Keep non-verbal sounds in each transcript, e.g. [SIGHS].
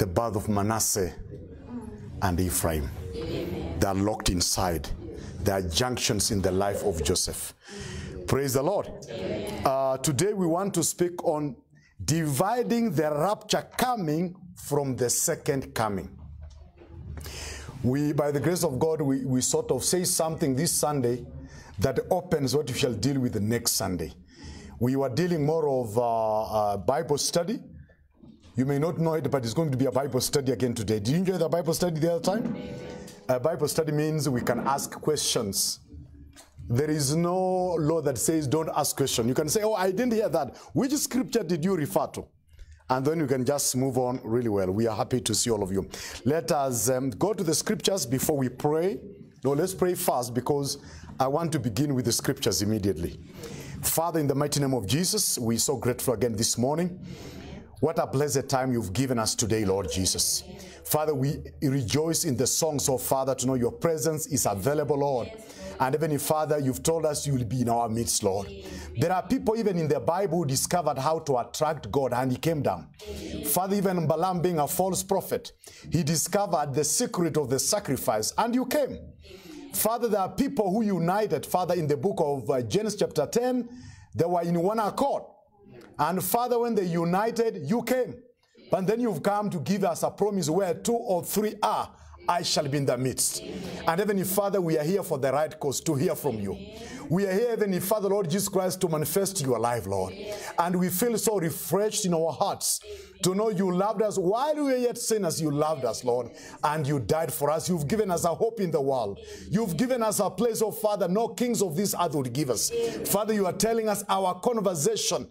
the birth of Manasseh and Ephraim. They are locked inside. There are junctions in the life of Joseph. Praise the Lord. Uh, today we want to speak on dividing the rapture coming from the second coming. We, by the grace of God, we, we sort of say something this Sunday that opens what we shall deal with the next Sunday. We were dealing more of uh, uh, Bible study. You may not know it, but it's going to be a Bible study again today. Did you enjoy the Bible study the other time? A Bible study means we can ask questions. There is no law that says don't ask questions. You can say, Oh, I didn't hear that. Which scripture did you refer to? And then you can just move on really well. We are happy to see all of you. Let us um, go to the scriptures before we pray. No, let's pray first because I want to begin with the scriptures immediately. Father, in the mighty name of Jesus, we're so grateful again this morning. What a blessed time you've given us today, Lord Jesus. Father, we rejoice in the songs of Father to know your presence is available, Lord. And Heavenly Father, you've told us you will be in our midst, Lord. There are people even in the Bible who discovered how to attract God and he came down. Father, even Balaam being a false prophet, he discovered the secret of the sacrifice and you came. Father, there are people who united, Father, in the book of uh, Genesis chapter 10, they were in one accord. And Father, when they united, you came. But then you've come to give us a promise where two or three are, I shall be in the midst. And Heavenly Father, we are here for the right cause to hear from you. We are here, Heavenly Father, Lord Jesus Christ, to manifest your life, Lord. And we feel so refreshed in our hearts to know you loved us while we were yet sinners. You loved us, Lord, and you died for us. You've given us a hope in the world. You've given us a place, oh Father, no kings of this earth would give us. Father, you are telling us our conversation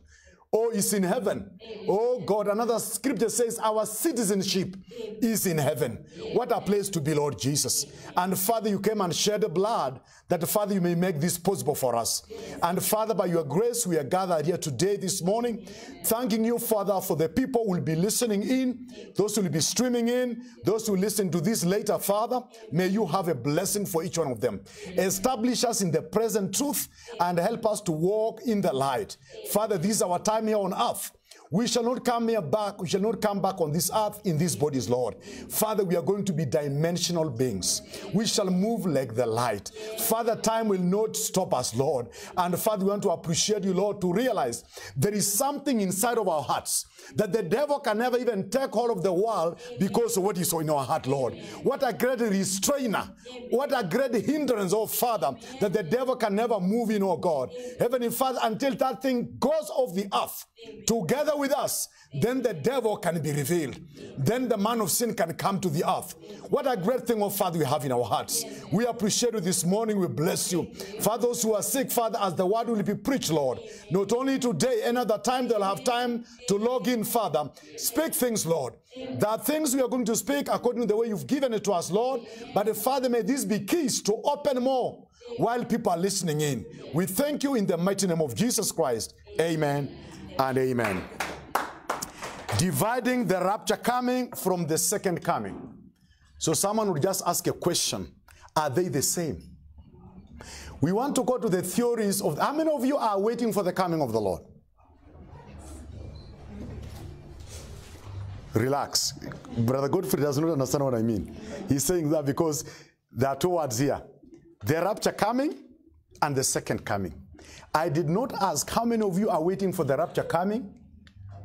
Oh, is in heaven. Oh God, another scripture says our citizenship is in heaven. What a place to be, Lord Jesus. And Father, you came and shed blood that Father, you may make this possible for us. And Father, by your grace, we are gathered here today, this morning, thanking you, Father, for the people who will be listening in, those who will be streaming in, those who listen to this later, Father. May you have a blessing for each one of them. Establish us in the present truth and help us to walk in the light. Father, this is our time here on earth. We shall not come here back. We shall not come back on this earth in these bodies, Lord. Father, we are going to be dimensional beings. We shall move like the light. Father, time will not stop us, Lord. And Father, we want to appreciate you, Lord, to realize there is something inside of our hearts that the devil can never even take hold of the world because of what is in our heart, Lord. What a great restrainer. What a great hindrance, oh Father, that the devil can never move in, oh God. Heavenly Father, until that thing goes off the earth together with us, then the devil can be revealed. Then the man of sin can come to the earth. What a great thing, oh Father, we have in our hearts. We appreciate you this morning. We bless you. For those who are sick, Father, as the word will be preached, Lord, not only today, another time they'll have time to log in, Father. Speak things, Lord. There are things we are going to speak according to the way you've given it to us, Lord. But Father, may these be keys to open more while people are listening in. We thank you in the mighty name of Jesus Christ. Amen and amen. Dividing the rapture coming from the second coming. So someone would just ask a question Are they the same? We want to go to the theories of how many of you are waiting for the coming of the Lord? Relax. Brother Godfrey does not understand what I mean. He's saying that because there are two words here the rapture coming and the second coming. I did not ask how many of you are waiting for the rapture coming.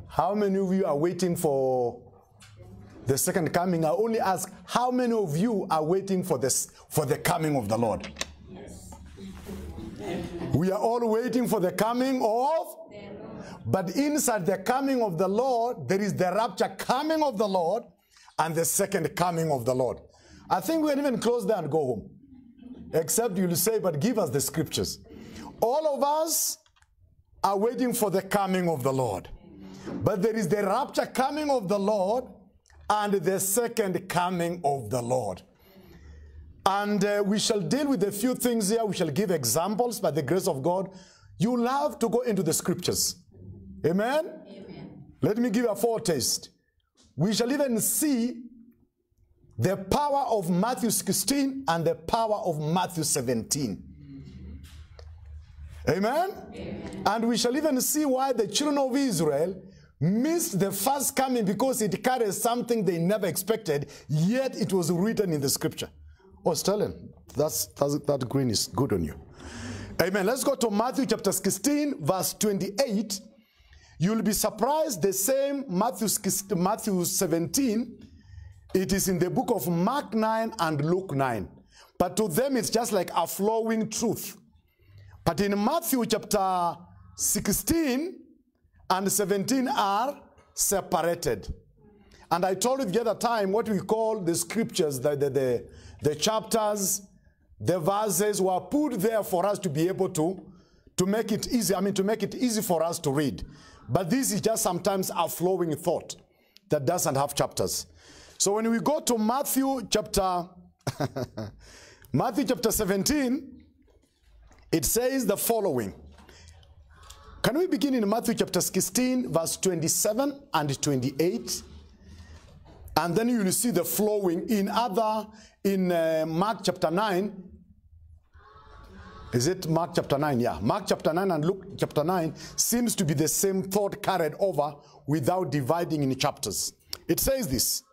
How many of you are waiting for the second coming? I only ask how many of you are waiting for this for the coming of the Lord. We are all waiting for the coming of but inside the coming of the Lord, there is the rapture coming of the Lord and the second coming of the Lord. I think we can even close there and go home. Except you'll say, but give us the scriptures. All of us are waiting for the coming of the Lord. But there is the rapture coming of the Lord and the second coming of the Lord. And uh, we shall deal with a few things here. We shall give examples by the grace of God. You love to go into the scriptures. Amen? Amen? Let me give you a foretaste. We shall even see the power of Matthew 16 and the power of Matthew 17. Amen? Amen? And we shall even see why the children of Israel missed the first coming because it carries something they never expected, yet it was written in the scripture. Oh, Sterling, that's, that's, that green is good on you. Amen. Let's go to Matthew chapter 16, verse 28. You'll be surprised the same Matthew, Matthew 17, it is in the book of Mark 9 and Luke 9. But to them, it's just like a flowing truth. But in Matthew chapter 16 and 17 are separated. And I told you the other time what we call the scriptures, the, the, the, the chapters, the verses were put there for us to be able to, to make it easy. I mean, to make it easy for us to read. But this is just sometimes a flowing thought that doesn't have chapters. So when we go to Matthew chapter [LAUGHS] Matthew chapter 17, it says the following. Can we begin in Matthew chapter 16, verse 27 and 28? And then you will see the flowing in other, in uh, Mark chapter 9. Is it Mark chapter 9? Yeah. Mark chapter 9 and Luke chapter 9 seems to be the same thought carried over without dividing in chapters. It says this.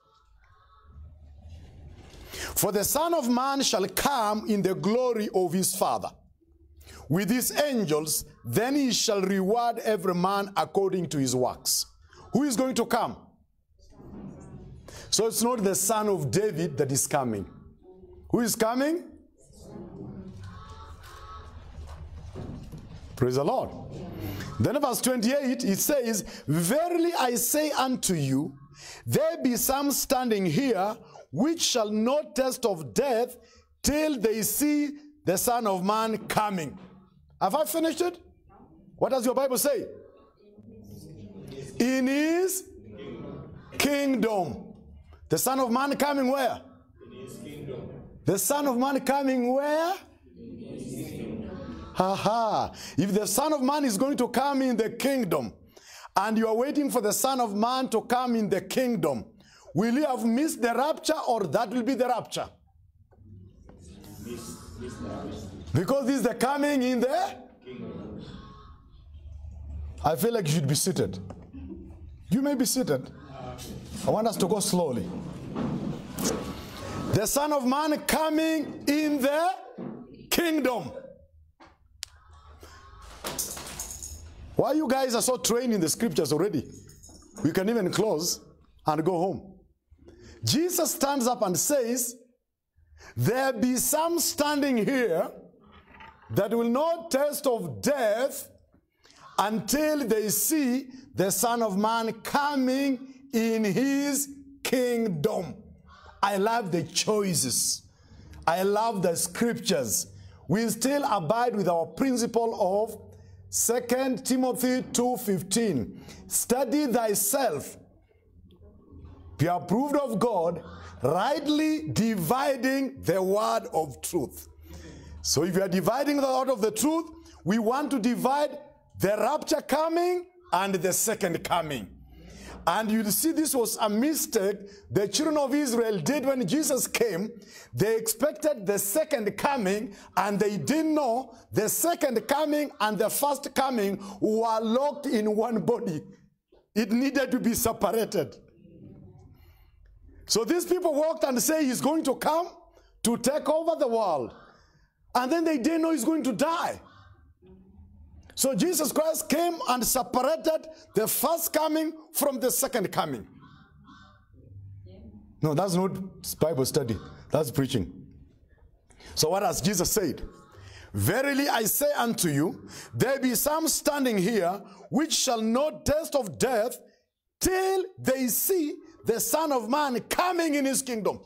For the Son of Man shall come in the glory of his Father with his angels, then he shall reward every man according to his works. Who is going to come? So it's not the son of David that is coming. Who is coming? Praise the Lord. Then verse 28, it says, Verily I say unto you, there be some standing here which shall not taste of death till they see the Son of Man coming. Have I finished it? What does your Bible say? In his kingdom. The Son of Man coming where? The Son of Man coming where? Ha ha. If the Son of Man is going to come in the kingdom, and you are waiting for the Son of Man to come in the kingdom, will you have missed the rapture or that will be the rapture? Miss, miss because this is the coming in there. I feel like you should be seated. You may be seated. I want us to go slowly. The Son of Man coming in the kingdom. Why you guys are so trained in the scriptures already? We can even close and go home. Jesus stands up and says, There be some standing here that will not taste of death until they see the Son of Man coming in his kingdom. I love the choices. I love the scriptures. We still abide with our principle of 2 Timothy 2:15. Study thyself. Be approved of God, rightly dividing the word of truth. So if you are dividing the word of the truth, we want to divide the rapture coming and the second coming. And you see, this was a mistake the children of Israel did when Jesus came. They expected the second coming, and they didn't know the second coming and the first coming were locked in one body. It needed to be separated. So these people walked and say he's going to come to take over the world. And then they didn't know he's going to die. So Jesus Christ came and separated the first coming from the second coming. No, that's not Bible study. That's preaching. So what has Jesus said? Verily I say unto you, there be some standing here which shall not taste of death till they see the Son of Man coming in his kingdom.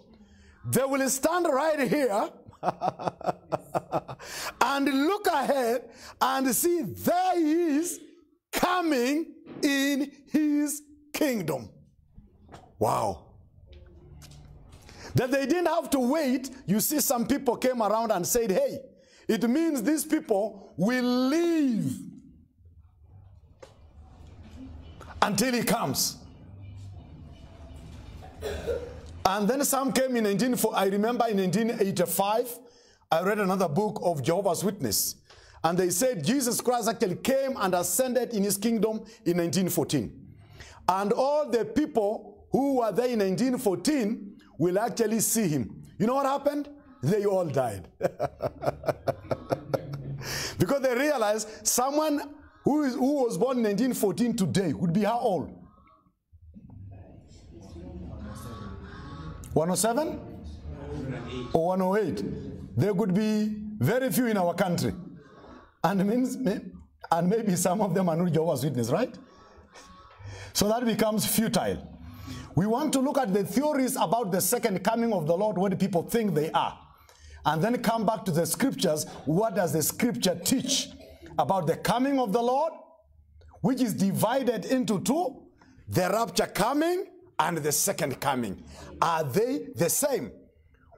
They will stand right here [LAUGHS] and look ahead and see there he is coming in his kingdom. Wow. That they didn't have to wait. You see, some people came around and said, hey, it means these people will live until he comes. And then some came in 19, I remember in 1985, I read another book of Jehovah's Witness. And they said Jesus Christ actually came and ascended in his kingdom in 1914. And all the people who were there in 1914 will actually see him. You know what happened? They all died. [LAUGHS] because they realized someone who, is, who was born in 1914 today would be how old? 107 or 108? There could be very few in our country. And means and maybe some of them are not Jehovah's Witness, right? So that becomes futile. We want to look at the theories about the second coming of the Lord, what do people think they are. And then come back to the scriptures. What does the scripture teach about the coming of the Lord, which is divided into two the rapture coming and the second coming. Are they the same?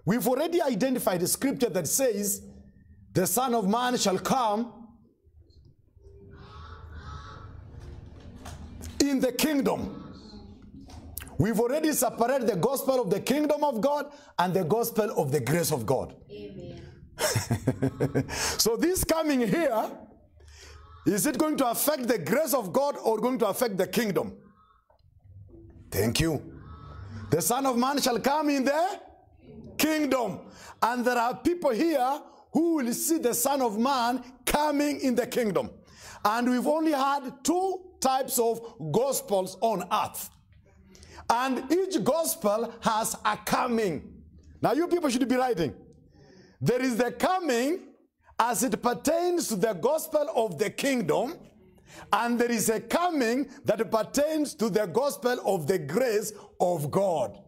We've already identified a scripture that says, The Son of Man shall come in the kingdom. We've already separated the gospel of the kingdom of God and the gospel of the grace of God. Amen. [LAUGHS] so, this coming here, is it going to affect the grace of God or going to affect the kingdom? Thank you. The Son of Man shall come in the kingdom. And there are people here who will see the Son of Man coming in the kingdom. And we've only had two types of gospels on earth. And each gospel has a coming. Now, you people should be writing. There is the coming as it pertains to the gospel of the kingdom, and there is a coming that pertains to the gospel of the grace of God.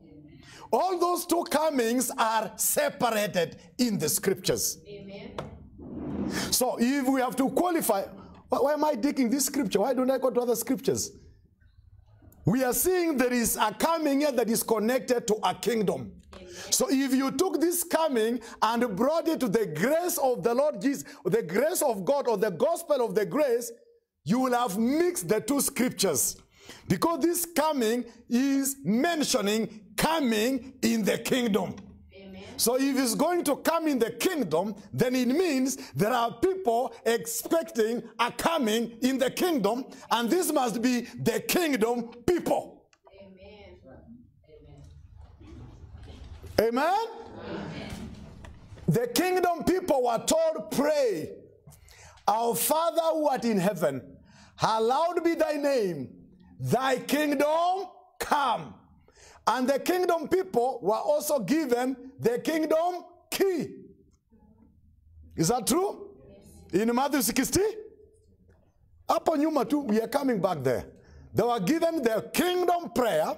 All those two comings are separated in the scriptures. Amen. So if we have to qualify, why, am I taking this scripture? Why don't I go to other scriptures? We are seeing there is a coming here that is connected to a kingdom. So if you took this coming and brought it to the grace of the Lord Jesus, the grace of God or the gospel of the grace, you will have mixed the two scriptures. Because this coming is mentioning coming in the kingdom. So if he's going to come in the kingdom, then it means there are people expecting a coming in the kingdom, and this must be the kingdom people. Amen. Amen? Amen. The kingdom people were told, pray, Our Father who art in heaven, hallowed be thy name, thy kingdom come. And the kingdom people were also given the kingdom key. Is that true? Yes. In Matthew 60? Upon Yuma too, we are coming back there. They were given the kingdom prayer.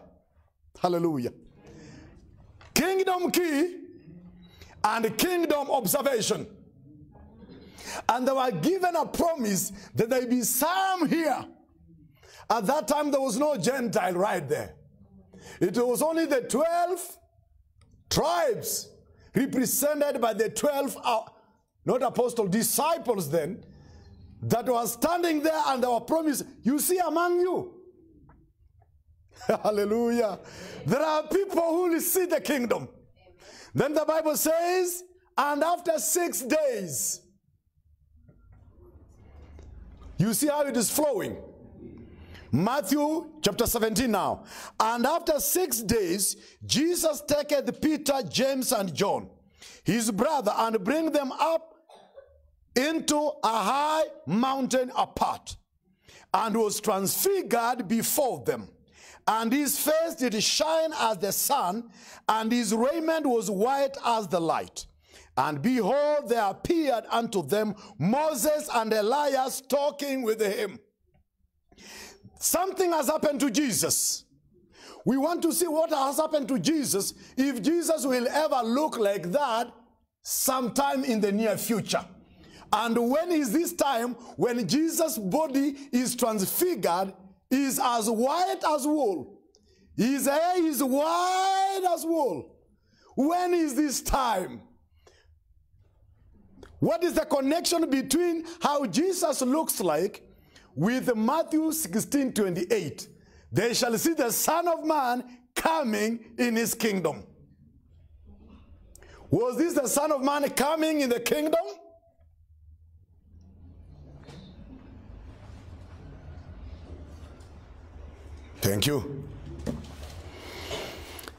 Hallelujah. Kingdom key and kingdom observation. And they were given a promise that there be some here. At that time, there was no Gentile right there. It was only the 12 tribes represented by the 12, uh, not apostle, disciples then, that were standing there and they were promised, you see among you. [LAUGHS] Hallelujah. There are people who will see the kingdom. Then the Bible says, and after six days, you see how it is flowing. Matthew chapter 17 now. And after six days, Jesus taketh Peter, James, and John, his brother, and bring them up into a high mountain apart, and was transfigured before them. And his face did shine as the sun, and his raiment was white as the light. And behold, there appeared unto them Moses and Elias talking with him. Something has happened to Jesus. We want to see what has happened to Jesus if Jesus will ever look like that sometime in the near future. And when is this time when Jesus' body is transfigured, is as white as wool. His hair is white as wool. When is this time? What is the connection between how Jesus looks like with Matthew 16 28. They shall see the Son of Man coming in his kingdom. Was this the Son of Man coming in the kingdom? Thank you.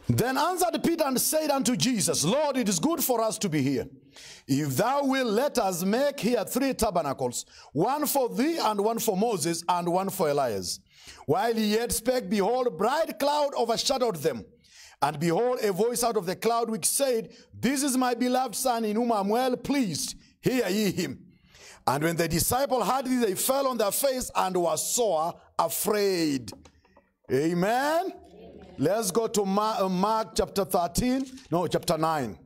Then answered Peter and said unto Jesus, Lord, it is good for us to be here. If thou wilt let us make here three tabernacles, one for thee, and one for Moses, and one for Elias. While he yet spake, behold, a bright cloud overshadowed them. And behold, a voice out of the cloud which said, This is my beloved Son, in whom I am well pleased. Hear ye him. And when the disciple heard this, they fell on their face and were sore afraid. Amen. Let's go to Mark, uh, Mark chapter 13. No, chapter 9.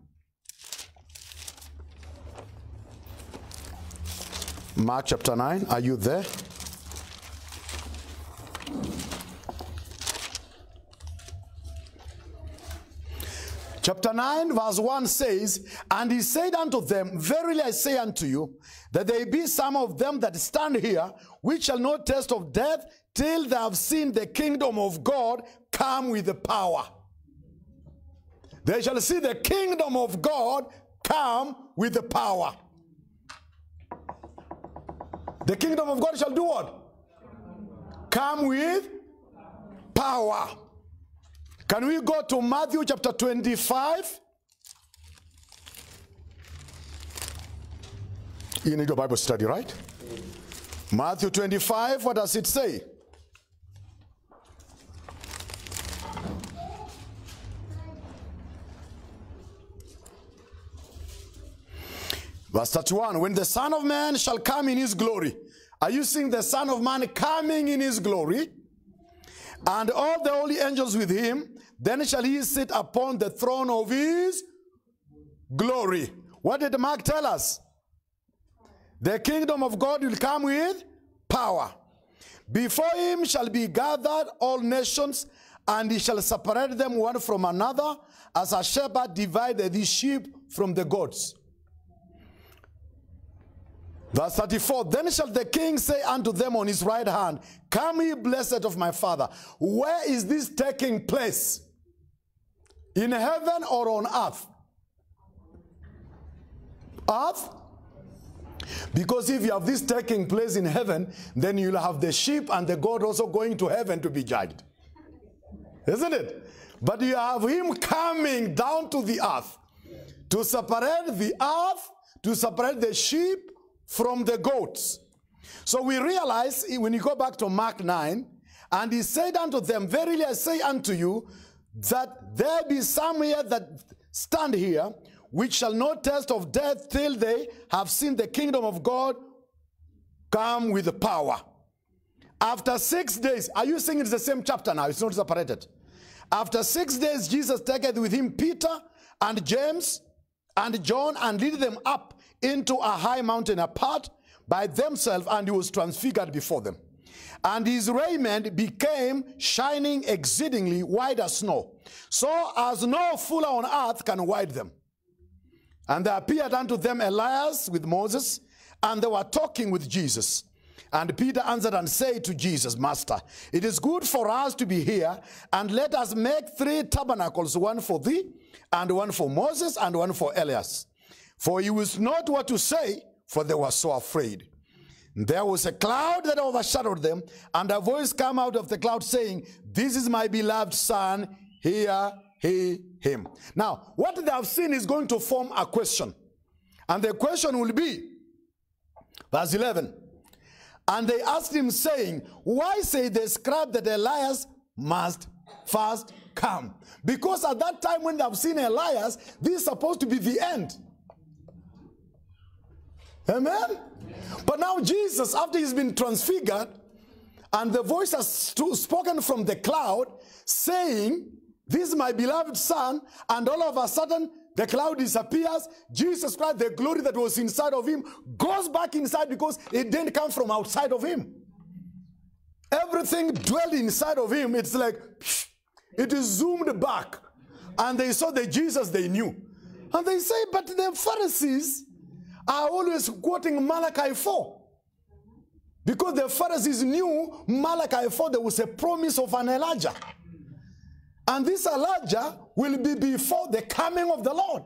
Mark chapter 9. Are you there? Chapter 9, verse 1 says, And he said unto them, Verily I say unto you, that there be some of them that stand here, which shall not taste of death till they have seen the kingdom of God come with the power. They shall see the kingdom of God come with the power. The kingdom of God shall do what? Come with power. Can we go to Matthew chapter 25? You need a Bible study, right? Matthew 25, what does it say? Verse 31 When the Son of Man shall come in his glory, are you seeing the Son of Man coming in his glory? And all the holy angels with him, then shall he sit upon the throne of his glory. What did Mark tell us? The kingdom of God will come with power. Before him shall be gathered all nations, and he shall separate them one from another, as a shepherd divided his sheep from the goats. Verse 34 Then shall the king say unto them on his right hand, Come ye blessed of my father. Where is this taking place? In heaven or on earth? Earth? Because if you have this taking place in heaven, then you'll have the sheep and the goat also going to heaven to be judged. Isn't it? But you have him coming down to the earth to separate the earth, to separate the sheep from the goats. So we realize when you go back to Mark 9, and he said unto them, Verily I say unto you, that there be some here that stand here, which shall not taste of death till they have seen the kingdom of God come with power. After six days, are you saying it's the same chapter now? It's not separated. After six days, Jesus taketh with him Peter and James and John and lead them up into a high mountain apart by themselves, and he was transfigured before them. And his raiment became shining exceedingly white as snow, so as no fuller on earth can white them. And there appeared unto them Elias with Moses, and they were talking with Jesus. And Peter answered and said to Jesus, Master, it is good for us to be here, and let us make three tabernacles, one for thee, and one for Moses, and one for Elias. For he was not what to say, for they were so afraid. There was a cloud that overshadowed them, and a voice came out of the cloud saying, This is my beloved Son, hear he him. Now, what they have seen is going to form a question. And the question will be, verse 11, and they asked him, saying, Why say the scribe that Elias must first come? Because at that time when they have seen Elias, this is supposed to be the end. Amen? But now Jesus, after he's been transfigured, and the voice has spoken from the cloud, saying, This is my beloved Son, and all of a sudden, the cloud disappears. Jesus Christ, the glory that was inside of him, goes back inside because it didn't come from outside of him. Everything dwelled inside of him. It's like, it is zoomed back. And they saw the Jesus they knew. And they say, but the Pharisees, are always quoting Malachi 4. Because the Pharisees knew Malachi 4, there was a promise of an Elijah. And this Elijah will be before the coming of the Lord.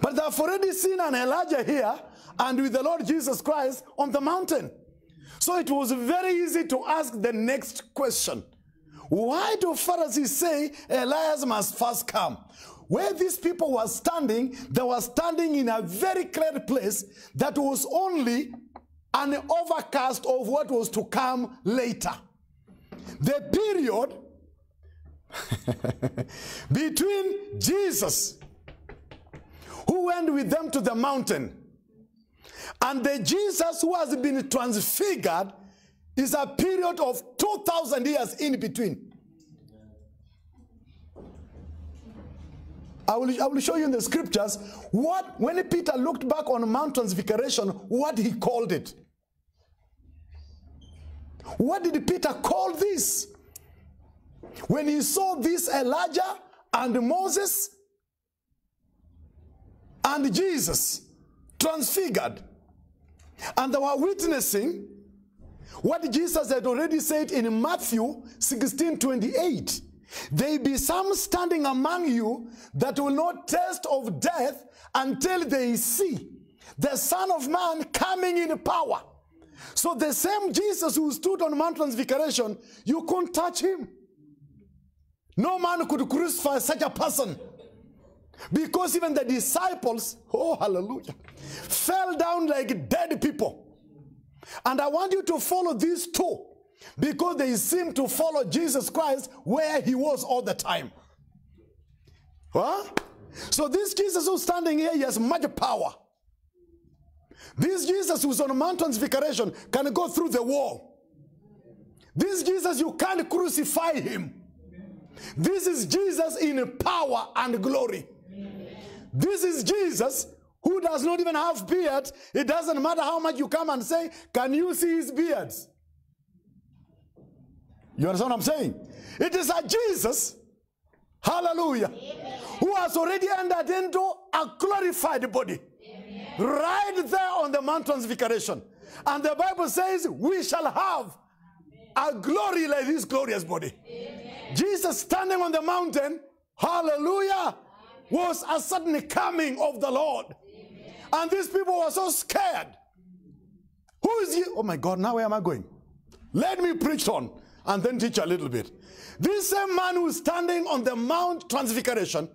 But they've already seen an Elijah here and with the Lord Jesus Christ on the mountain. So it was very easy to ask the next question. Why do Pharisees say Elias must first come? Where these people were standing, they were standing in a very clear place that was only an overcast of what was to come later. The period [LAUGHS] between Jesus, who went with them to the mountain, and the Jesus who has been transfigured is a period of 2,000 years in between. I will, I will show you in the scriptures what, when Peter looked back on Mount Transfiguration, what he called it. What did Peter call this? When he saw this Elijah and Moses and Jesus transfigured, and they were witnessing what Jesus had already said in Matthew 16 28. There be some standing among you that will not taste of death until they see the Son of Man coming in power. So the same Jesus who stood on Mount Transfiguration, you couldn't touch him. No man could crucify such a person. Because even the disciples, oh hallelujah, fell down like dead people. And I want you to follow these two because they seem to follow Jesus Christ where he was all the time. Huh? So this Jesus who's standing here, he has much power. This Jesus who's on Mount Transfiguration can go through the wall. This Jesus, you can't crucify him. This is Jesus in power and glory. This is Jesus who does not even have beard. It doesn't matter how much you come and say, Can you see his beards? You understand what I'm saying? It is a Jesus, hallelujah, who has already entered into a glorified body. Right there on the Mount Transfiguration. And the Bible says, We shall have a glory like this glorious body. Jesus standing on the mountain, hallelujah, was a sudden coming of the Lord. And these people were so scared. Who is he? Oh my God, now where am I going? Let me preach on and then teach a little bit. This same man who's standing on the Mount Transfiguration,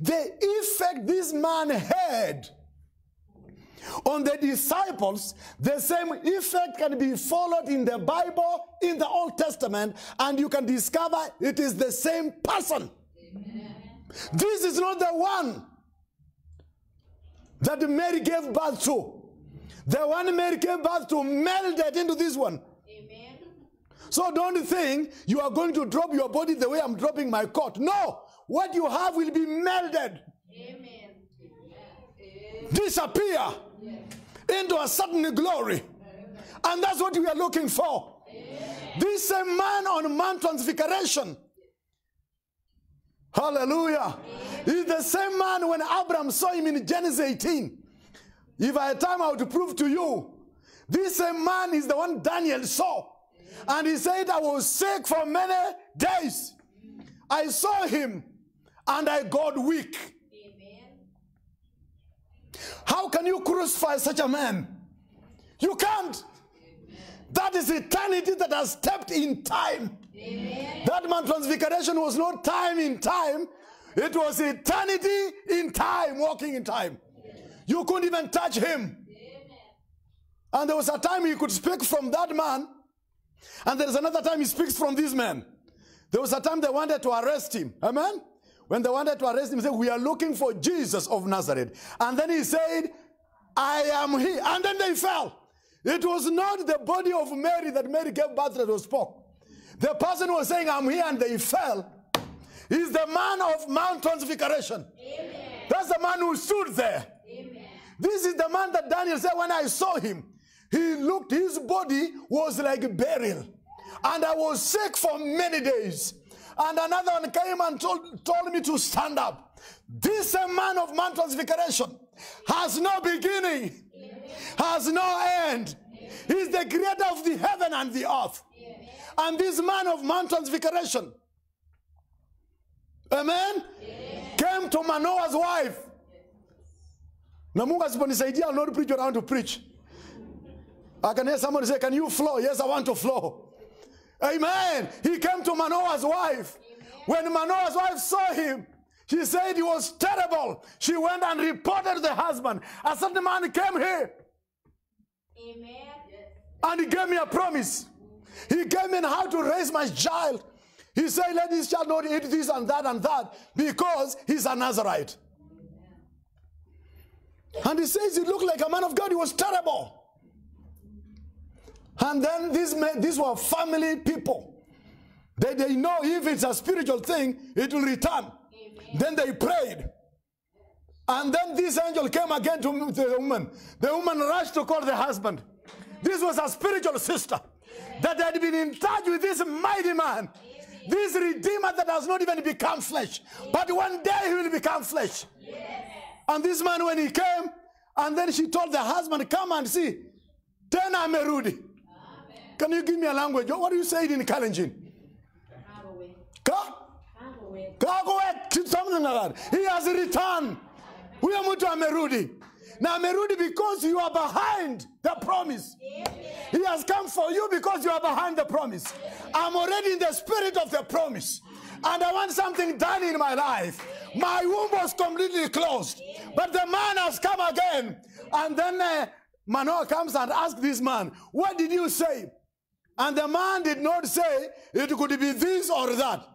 the effect this man had on the disciples, the same effect can be followed in the Bible, in the Old Testament, and you can discover it is the same person. Amen. This is not the one that Mary gave birth to. The one Mary gave birth to melded into this one. Amen. So don't think you are going to drop your body the way I'm dropping my coat. No, what you have will be melded. Amen. Disappear into a sudden glory. And that's what we are looking for. This same man on Mount Transfiguration. Hallelujah. He's the same man when Abraham saw him in Genesis 18. If I had time, I would prove to you. This same man is the one Daniel saw. And he said, I was sick for many days. I saw him and I got weak. How can you crucify such a man? You can't. That is eternity that has stepped in time. Amen. That man transfiguration was not time in time, it was eternity in time, walking in time. You couldn't even touch him. And there was a time he could speak from that man, and there's another time he speaks from this man. There was a time they wanted to arrest him. Amen? When they wanted to arrest him, he said, We are looking for Jesus of Nazareth. And then he said, I am he. And then they fell. It was not the body of Mary that Mary gave birth that was spoke. The person was saying, I'm here, and they fell. He's the man of Mount Transfiguration. Amen. That's the man who stood there. Amen. This is the man that Daniel said, when I saw him, he looked, his body was like beryl. And I was sick for many days. And another one came and told, told me to stand up. This man of Mount Transfiguration has no beginning, has no end. He's the creator of the heaven and the earth. And this man of Mount Transfiguration, amen, came to Manoah's wife. Na Mungu asiponisaidia, I'll not preach what I want to preach. I can hear somebody say, Can you flow? Yes, I want to flow. Amen. He came to Manoah's wife. When Manoah's wife saw him, she said he was terrible. She went and reported the husband. A certain man came here. Amen. And he gave me a promise. He gave me how to raise my child. He said, Let this child not eat this and that and that because he's a Nazarite. And he says he looked like a man of God. He was terrible. And then these, men, these were family people. They, they know if it's a spiritual thing, it will return. Amen. Then they prayed. And then this angel came again to the woman. The woman rushed to call the husband. This was a spiritual sister that had been in touch with this mighty man. This redeemer that has not even become flesh. But one day he will become flesh. And this man, when he came, and then she told the husband, Come and see. Tena amerudi. Can you give me a language? What do you say in Kalenjin? Ka? Something like that. He has returned. Huyo mtu amerudi. Na amerudi because you are behind the promise. He has come for you because you are behind the promise. I'm already in the spirit of the promise. And I want something done in my life. My womb was completely closed. But the man has come again. And then uh, Manoah comes and asks this man, What did you say? And the man did not say it could be this or that.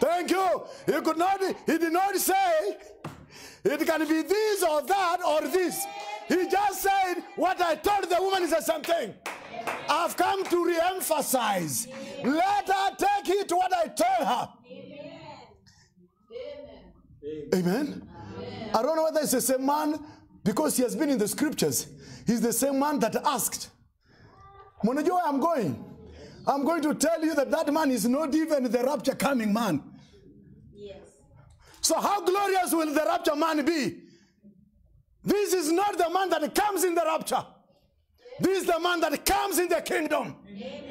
Thank you. He could not, he did not say it can be this or that or this. He just said what I told the woman is the same thing. I've come to re-emphasize. Let her take it to what I told her. Amen. Amen. I don't know whether it's the same man because he has been in the scriptures. He's the same man that asked. Mwanajua where I'm going? I'm going to tell you that that man is not even the rapture coming man. Yes. So how glorious will the rapture man be? This is not the man that comes in the rapture. This is the man that comes in the kingdom. Amen.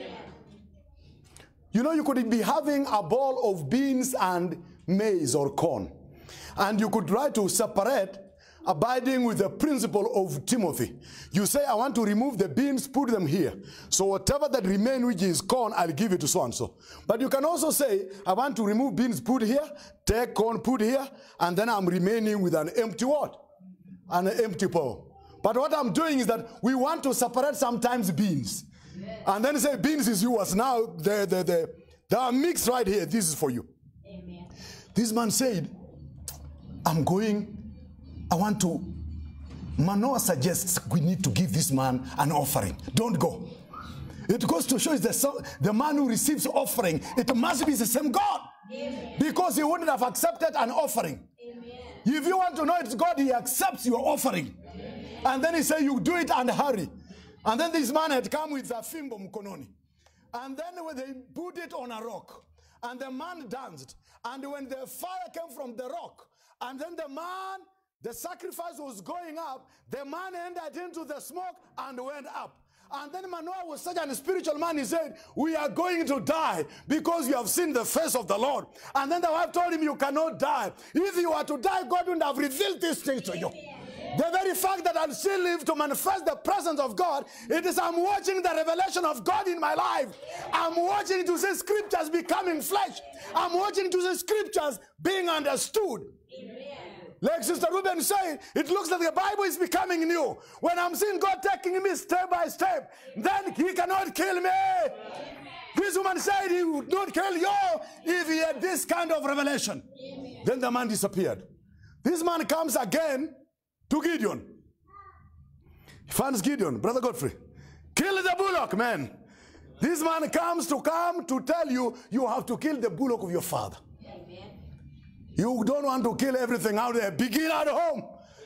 You know, you could be having a bowl of beans and maize or corn. And you could try to separate abiding with the principle of Timothy. You say, I want to remove the beans, put them here. So whatever that remain, which is corn, I'll give it to so and so. But you can also say, I want to remove beans, put here, take corn, put here, and then I'm remaining with an empty what? An empty bowl. But what I'm doing is that we want to separate sometimes beans. And then say, beans is yours. Now they, they, they, they are mixed right here. This is for you. Amen. This man said, I'm going I want to. Manoah suggests we need to give this man an offering. Don't go. It goes to show is the, the man who receives offering, it must be the same God. Amen. Because he wouldn't have accepted an offering. Amen. If you want to know it's God, he accepts your offering. Amen. And then he said, You do it and hurry. And then this man had come with a fimbo mkononi. And then when they put it on a rock, and the man danced. And when the fire came from the rock, and then the man the sacrifice was going up. The man entered into the smoke and went up. And then Manoah was such a spiritual man. He said, We are going to die because you have seen the face of the Lord. And then the wife told him, You cannot die. If you are to die, God wouldn't have revealed these things to you. The very fact that I'm still live to manifest the presence of God, it is I'm watching the revelation of God in my life. I'm watching to see scriptures becoming flesh. I'm watching to see scriptures being understood. Amen. Like Sister Ruben said, it looks like the Bible is becoming new. When I'm seeing God taking me step by step, then He cannot kill me. This woman said He would not kill you if He had this kind of revelation. Then the man disappeared. This man comes again to Gideon. He finds Gideon, Brother Godfrey. Kill the bullock, man. This man comes to come to tell you you have to kill the bullock of your father. You don't want to kill everything out there. Begin at home.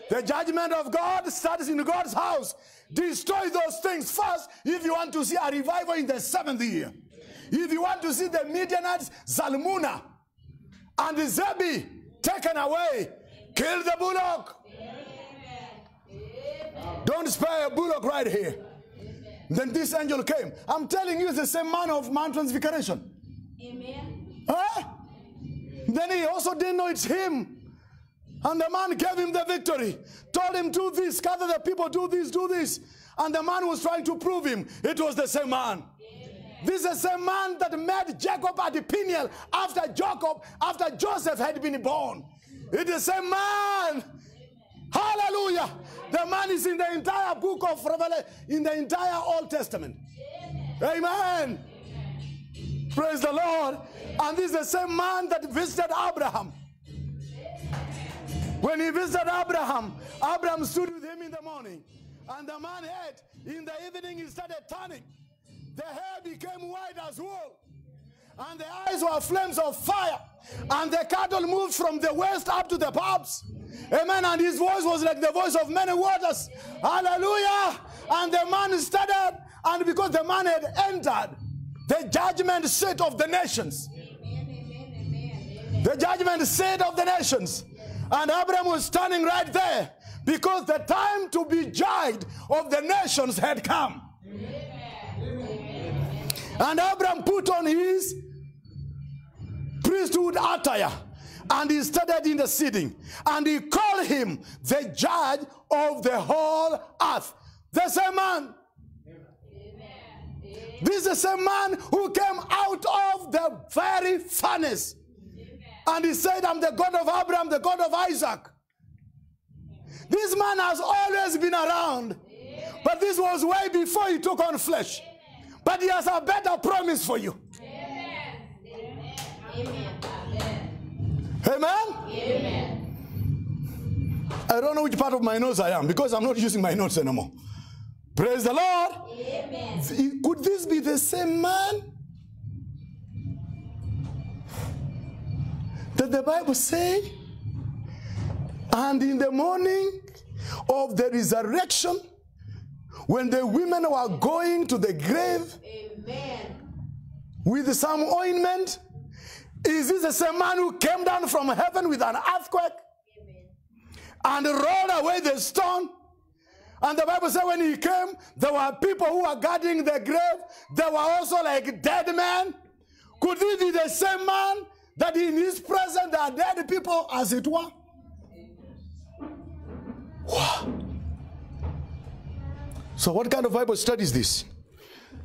The judgment of God starts in God's house. Destroy those things first if you want to see a revival in the seventh year. If you want to see the Midianites, Zalmunna and Zebi taken away, kill the bullock. Don't spare a bullock right here. Then this angel came. I'm telling you, it's the same man of Mount Transfiguration. Amen. Huh? Then he also didn't know it's him. And the man gave him the victory. Told him, do this, gather the people, do this, do this. and the man was trying to prove him. It was the same man. This is the same man that met Jacob at the Peniel after Jacob, after Joseph had been born. It is the same man. Hallelujah. The man is in the entire book of Revelation, in the entire Old Testament. Amen. Praise the Lord. And this is the same man that visited Abraham. When he visited Abraham, Abraham stood with him in the morning. And the man ate. In the evening, he started turning. The hair became white as wool. And the eyes were flames of fire. And the cattle moved from the west up to the pubs. Amen. And his voice was like the voice of many waters. Hallelujah. And the man started, and because the man had entered the judgment seat of the nations, the judgment seat of the nations. And Abraham was standing right there because the time to be judged of the nations had come. And Abraham put on his priesthood attire and he started interceding. And he called him the judge of the whole earth. The same man. This is the same man who came out of the very furnace. And he said, I'm the God of Abraham, the God of Isaac. This man has always been around. But this was way before he took on flesh. But he has a better promise for you. Amen. Amen. Amen. Amen. I don't know which part of my notes I am because I'm not using my notes anymore. Praise the Lord. Amen. Could this be the same man that the Bible say? And in the morning of the resurrection, when the women were going to the grave Amen. with some ointment, is this the same man who came down from heaven with an earthquake Amen. and rolled away the stone? And the Bible said when he came, there were people who were guarding the grave. There were also like dead men. Could he be the same man that in his presence there are dead people as it were? Wow. So, what kind of Bible study is this?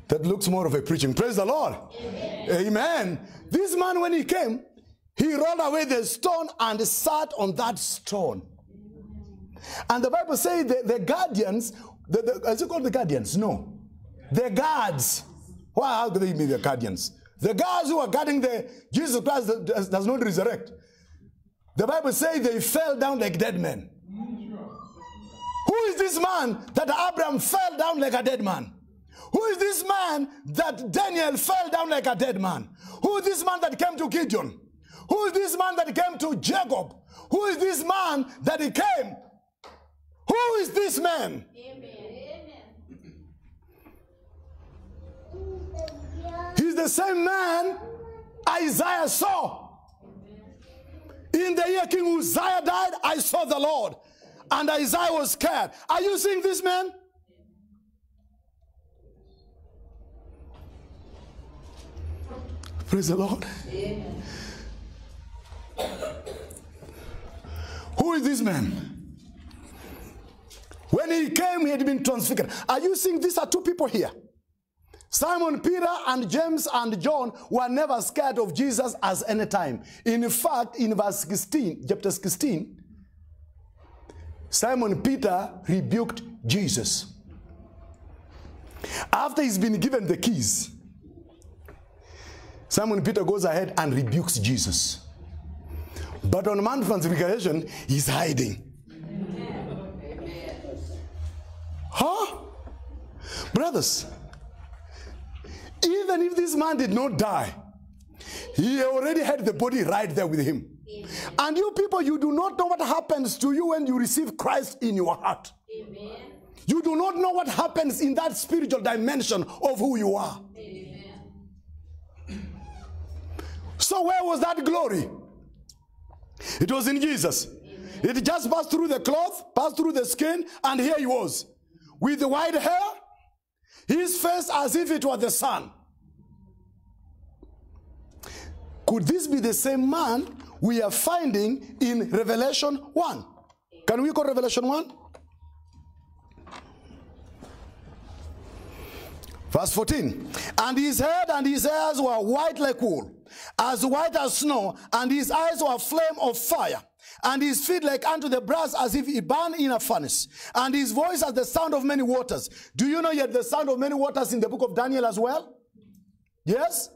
That looks more of a preaching. Praise the Lord. Amen. Amen. This man, when he came, he rolled away the stone and sat on that stone. And the Bible says the, the guardians, the, the, is it called the guardians? No. The guards. Why, how do they mean the guardians? The guards who are guarding the Jesus Christ does, does not resurrect. The Bible says they fell down like dead men. Who is this man that Abraham fell down like a dead man? Who is this man that Daniel fell down like a dead man? Who is this man that came to Gideon? Who is this man that came to Jacob? Who is this man that he came? Who is this man? Amen. He's the same man Isaiah saw. In the year King Uzziah died, I saw the Lord. And Isaiah was scared. Are you seeing this man? Praise the Lord. Amen. Who is this man? When he came, he had been transfigured. Are you seeing these are two people here? Simon Peter and James and John were never scared of Jesus as any time. In fact, in verse 16, chapter 16, Simon Peter rebuked Jesus. After he's been given the keys, Simon Peter goes ahead and rebukes Jesus. But on Mount Transfiguration, he's hiding. Huh? Brothers, even if this man did not die, he already had the body right there with him. Amen. And you people, you do not know what happens to you when you receive Christ in your heart. Amen. You do not know what happens in that spiritual dimension of who you are. Amen. So, where was that glory? It was in Jesus. It just passed through the cloth, passed through the skin, and here he was with the white hair, his face as if it were the sun. Could this be the same man we are finding in Revelation 1? Can we go Revelation 1? Verse 14. And his head and his hairs were white like wool, as white as snow, and his eyes were flame of fire, and his feet like unto the brass as if he burned in a furnace, and his voice as the sound of many waters. Do you know yet the sound of many waters in the book of Daniel as well? Yes?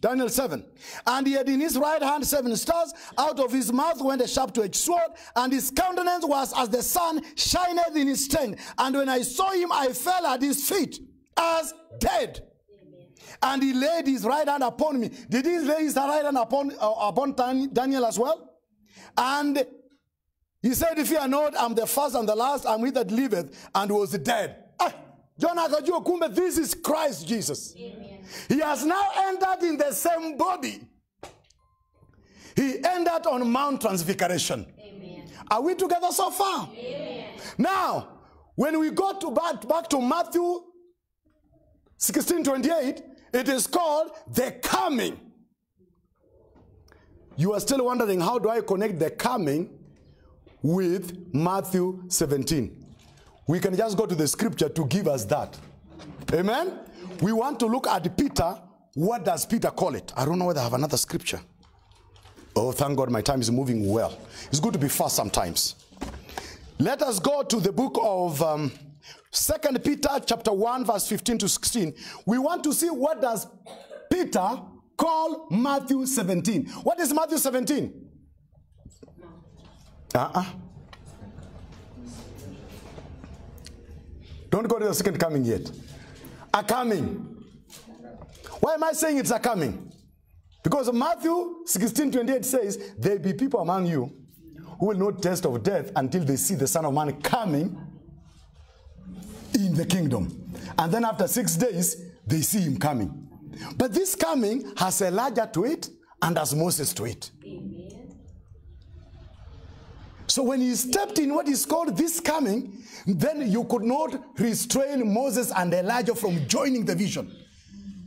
Daniel 7. And he had in his right hand seven stars. Out of his mouth went a sharp two-edged sword. And his countenance was as the sun shineth in his strength. And when I saw him, I fell at his feet as dead. And he laid his right hand upon me. Did he lay his right hand upon, uh, upon Daniel as well? And he said, Fear not, I'm the first and the last, I'm he that liveth and was dead. Ah, John akajua kumbe this is Christ Jesus. Amen. He has now entered in the same body. He entered on Mount Transfiguration. Amen. Are we together so far? Amen. Now, when we go to back, back to Matthew 16 28, it is called the coming. You are still wondering how do I connect the coming with Matthew 17? We can just go to the scripture to give us that. Amen? We want to look at Peter. What does Peter call it? I don't know whether I have another scripture. Oh, thank God my time is moving well. It's good to be fast sometimes. Let us go to the book of um, 2 Peter chapter 1 verse 15 to 16. We want to see what does Peter call Matthew 17. What is Matthew 17? Uh-uh. Don't go to the second coming yet are coming. Why am I saying it's a coming? Because Matthew 16 28 says, There be people among you who will not taste of death until they see the Son of Man coming in the kingdom. And then after six days, they see him coming. But this coming has Elijah to it and has Moses to it. So when he stepped in what is called this coming, then you could not restrain Moses and Elijah from joining the vision.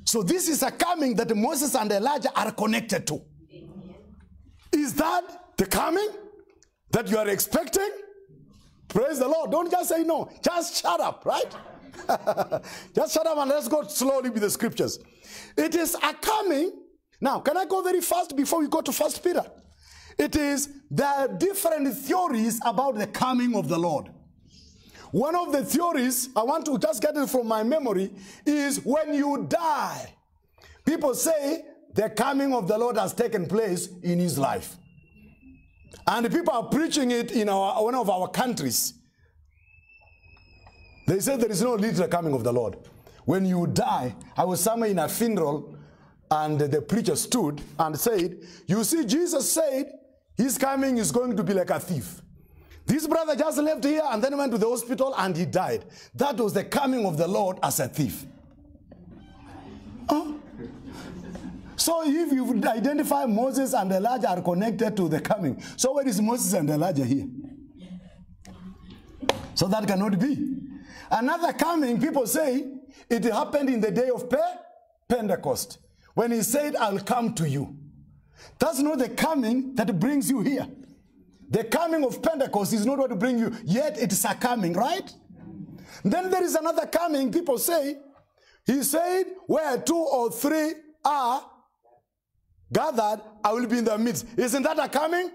So this is a coming that Moses and Elijah are connected to. Is that the coming that you are expecting? Praise the Lord. Don't just say no. Just shut up, right? Just shut up and let's go slowly with the scriptures. It is a coming. Now, can I go very fast before we go to First Peter? It is there are different theories about the coming of the Lord. One of the theories, I want to just get it from my memory, is when you die, people say the coming of the Lord has taken place in his life. And people are preaching it in our, one of our countries. They said there is no literal coming of the Lord. When you die, I was somewhere in a funeral and the preacher stood and said, You see, Jesus said his coming is going to be like a thief. This brother just left here and then went to the hospital and he died. That was the coming of the Lord as a thief. Huh? So if you identify Moses and Elijah are connected to the coming, so where is Moses and Elijah here? So that cannot be. Another coming, people say, it happened in the day of Pentecost. When he said, I'll come to you. That's not the coming that brings you here. The coming of Pentecost is not what brings you, yet it is a coming, right? Then there is another coming. People say, He said, Where two or three are gathered, I will be in their midst. Isn't that a coming?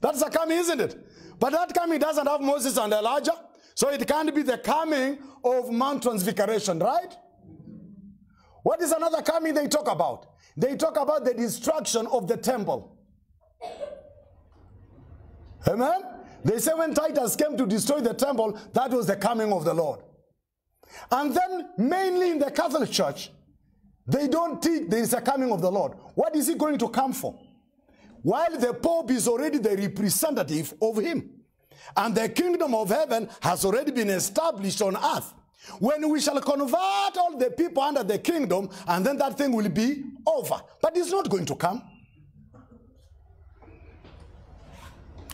That's a coming, isn't it? But that coming doesn't have Moses and Elijah. So it can't be the coming of Mount Transfiguration, right? What is another coming they talk about? They talk about the destruction of the temple. Amen? They say when Titus came to destroy the temple, that was the coming of the Lord. And then, mainly in the Catholic Church, they don't think there is a coming of the Lord. What is he going to come for? While the Pope is already the representative of him. And the kingdom of heaven has already been established on earth. When we shall convert all the people under the kingdom, and then that thing will be over. But it's not going to come.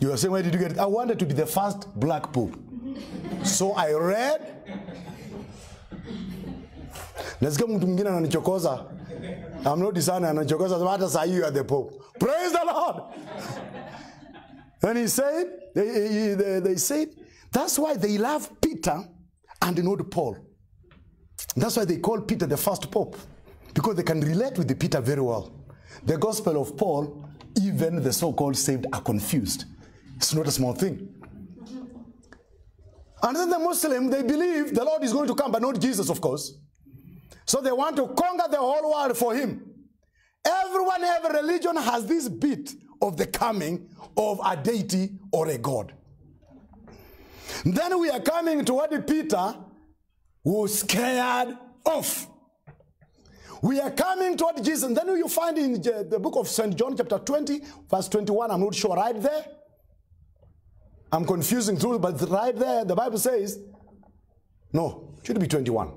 You are saying, where did you get it? I wanted to be the first black pope. so I read. Let's Nasikia mtu mwingine ananichokoza. I'm not discerning ananichokoza hata saa you are the pope. Praise the Lord. And he said, they, they, they said, that's why they love Peter and not Paul. That's why they call Peter the first pope, because they can relate with the Peter very well. The gospel of Paul, even the so called saved are confused. It's not a small thing. And then the Muslim, they believe the Lord is going to come, but not Jesus, of course. So they want to conquer the whole world for him. Everyone, every religion has this bit of the coming of a deity or a God. Then we are coming to what Peter was scared of. We are coming to what Jesus, and then you find in the book of St. John, chapter 20, verse 21, I'm not sure, right there. I'm confusing through, but right there, the Bible says, no, should be 21.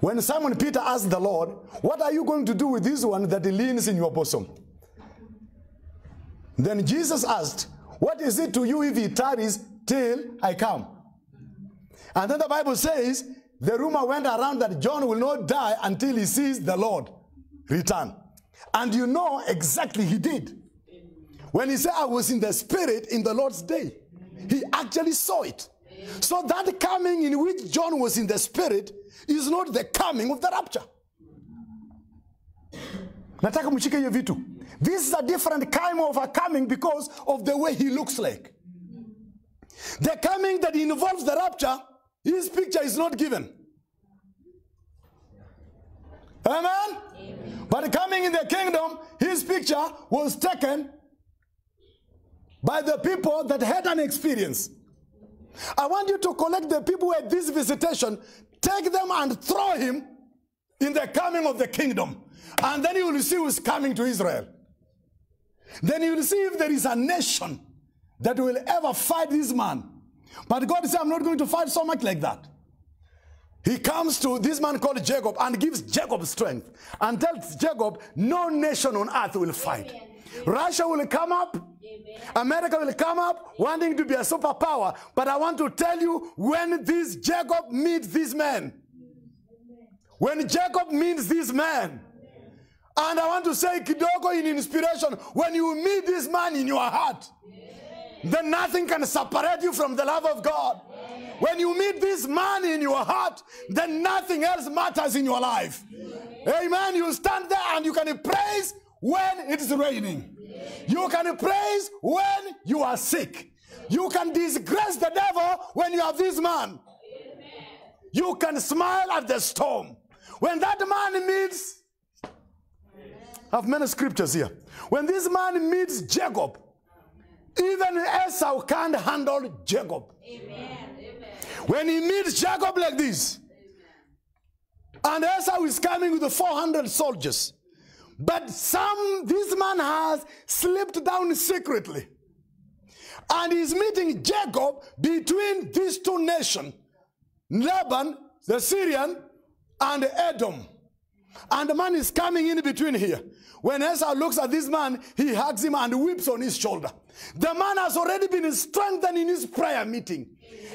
When Simon Peter asked the Lord, What are you going to do with this one that leans in your bosom? Then Jesus asked, What is it to you if he tarries till I come? And then the Bible says, the rumor went around that John will not die until he sees the Lord return. And you know exactly he did. When he said, I was in the spirit in the Lord's day, he actually saw it. So that coming in which John was in the spirit is not the coming of the rapture. Nataka mshike hiyo vitu. This is a different kind of a coming because of the way he looks like. The coming that involves the rapture, his picture is not given. Amen? Amen? But coming in the kingdom, his picture was taken by the people that had an experience. I want you to collect the people at this visitation, take them and throw him in the coming of the kingdom. And then you will see who's coming to Israel. Then you will see if there is a nation that will ever fight this man. But God said, I'm not going to fight so much like that. He comes to this man called Jacob and gives Jacob strength and tells Jacob, no nation on earth will fight. Amen. Russia will come up, Amen. America will come up wanting to be a superpower. But I want to tell you when this Jacob meets this man, when Jacob meets this man, and I want to say, Kidogo in inspiration, when you meet this man in your heart, then nothing can separate you from the love of God. When you meet this man in your heart, then nothing else matters in your life. Amen. You stand there and you can praise when it is raining. You can praise when you are sick. You can disgrace the devil when you have this man. You can smile at the storm. When that man meets, Have many scriptures here. When this man meets Jacob, even Esau can't handle Jacob. Amen. When he meets Jacob like this, and Esau is coming with the 400 soldiers, but some, this man has slipped down secretly. And he's meeting Jacob between these two nations, Laban, the Syrian, and Edom. And the man is coming in between here. When Esau looks at this man, he hugs him and weeps on his shoulder. The man has already been strengthened in his prayer meeting.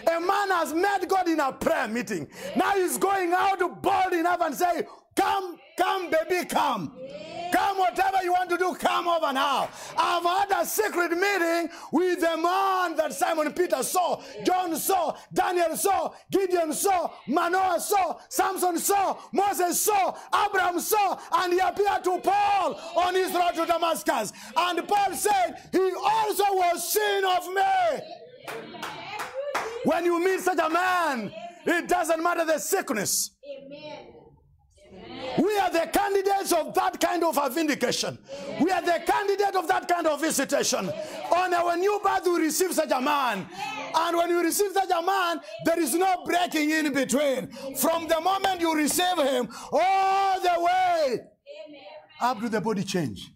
A man has met God in a prayer meeting. Now he's going out bold enough and say, Come, come, baby, come. Come, whatever you want to do, come over now. I've had a secret meeting with the man that Simon Peter saw, John saw, Daniel saw, Gideon saw, Manoah saw, Samson saw, Moses saw, Abraham saw, and he appeared to Paul on his road to Damascus. And Paul said, He also was seen of me. When you meet such a man, it doesn't matter the sickness. Amen. We are the candidates of that kind of a vindication. We are the candidate of that kind of visitation. On our new birth, we receive such a man. And when you receive such a man, there is no breaking in between. From the moment you receive him, all the way up to the body change.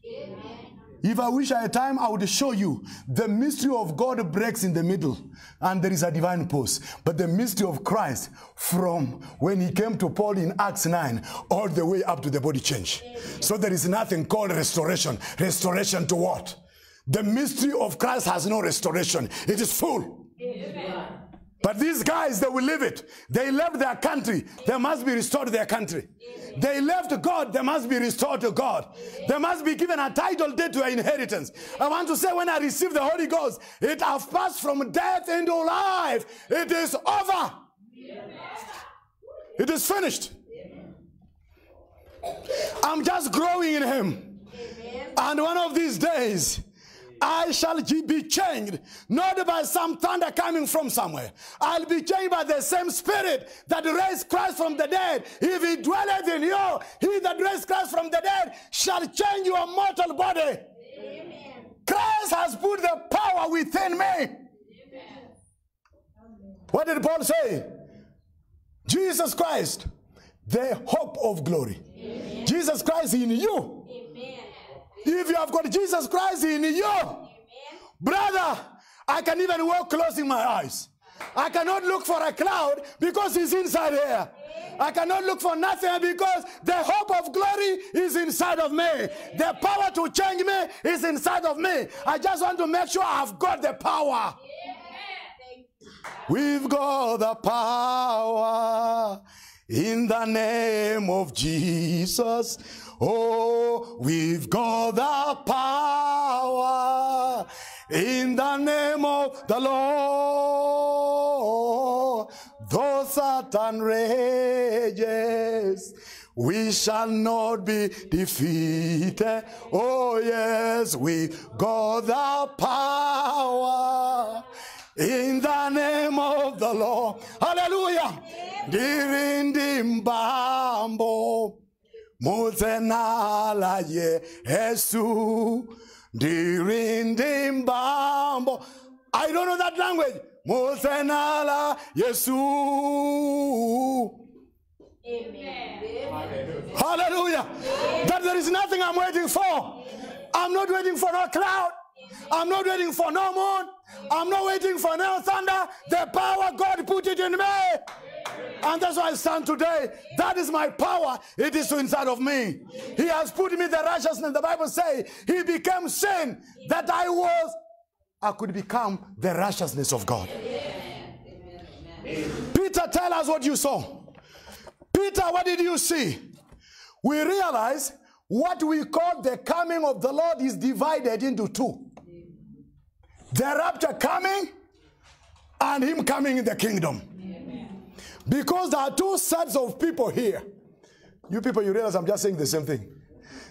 If I wish I had time, I would show you the mystery of God breaks in the middle and there is a divine pause. But the mystery of Christ from when he came to Paul in Acts 9 all the way up to the body change. So there is nothing called restoration. Restoration to what? The mystery of Christ has no restoration. It is full. But these guys, they will leave it. They left their country. They must be restored to their country. They left God. They must be restored to God. They must be given a title deed to an inheritance. I want to say when I receive the Holy Ghost, it has passed from death into life. It is over. It is finished. I'm just growing in Him. And one of these days, I shall be changed, not by some thunder coming from somewhere. I'll be changed by the same spirit that raised Christ from the dead. If he dwelleth in you, he that raised Christ from the dead shall change your mortal body. Amen. Christ has put the power within me. Amen. What did Paul say? Jesus Christ, the hope of glory. Amen. Jesus Christ in you if you have got Jesus Christ in you, brother, I can even walk closing my eyes. I cannot look for a cloud because he's inside here. I cannot look for nothing because the hope of glory is inside of me. The power to change me is inside of me. I just want to make sure I've got the power. We've got the power in the name of Jesus. Oh, we've got the power in the name of the Lord. Though Satan rages, we shall not be defeated. Oh, yes, we've got the power in the name of the Lord. Hallelujah. Dirindimbambo. Muzenala Yesu. Dirindimbambo. I don't know that language. Muzenala Yesu. Amen. Hallelujah. Amen. That there is nothing I'm waiting for. I'm not waiting for no cloud. I'm not waiting for no moon. I'm not waiting for no thunder. The power God put it in me. And that's why I stand today. That is my power. It is inside of me. He has put me the righteousness. The Bible says he became sin that I was. I could become the righteousness of God. Peter, tell us what you saw. Peter, what did you see? We realize what we call the coming of the Lord is divided into two. The rapture coming and him coming in the kingdom. Because there are two sets of people here. You people, you realize I'm just saying the same thing.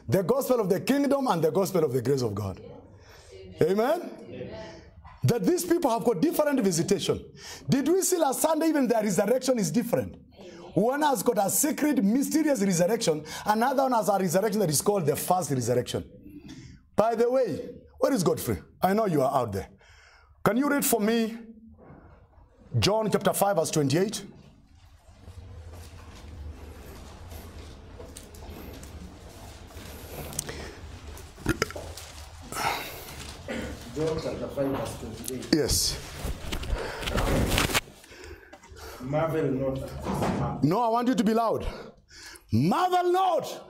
The gospel of the kingdom and the gospel of the grace of God. Amen? Amen? That these people have got different visitation. Did we see last Sunday even their resurrection is different? One has got a secret, mysterious resurrection. Another one has a resurrection that is called the first resurrection. By the way, where is Godfrey? I know you are out there. Can you read for me John chapter 5 verse 28? John chapter 5, verse 28. Yes. Marvel not at. No, I want you to be loud. Marvel not.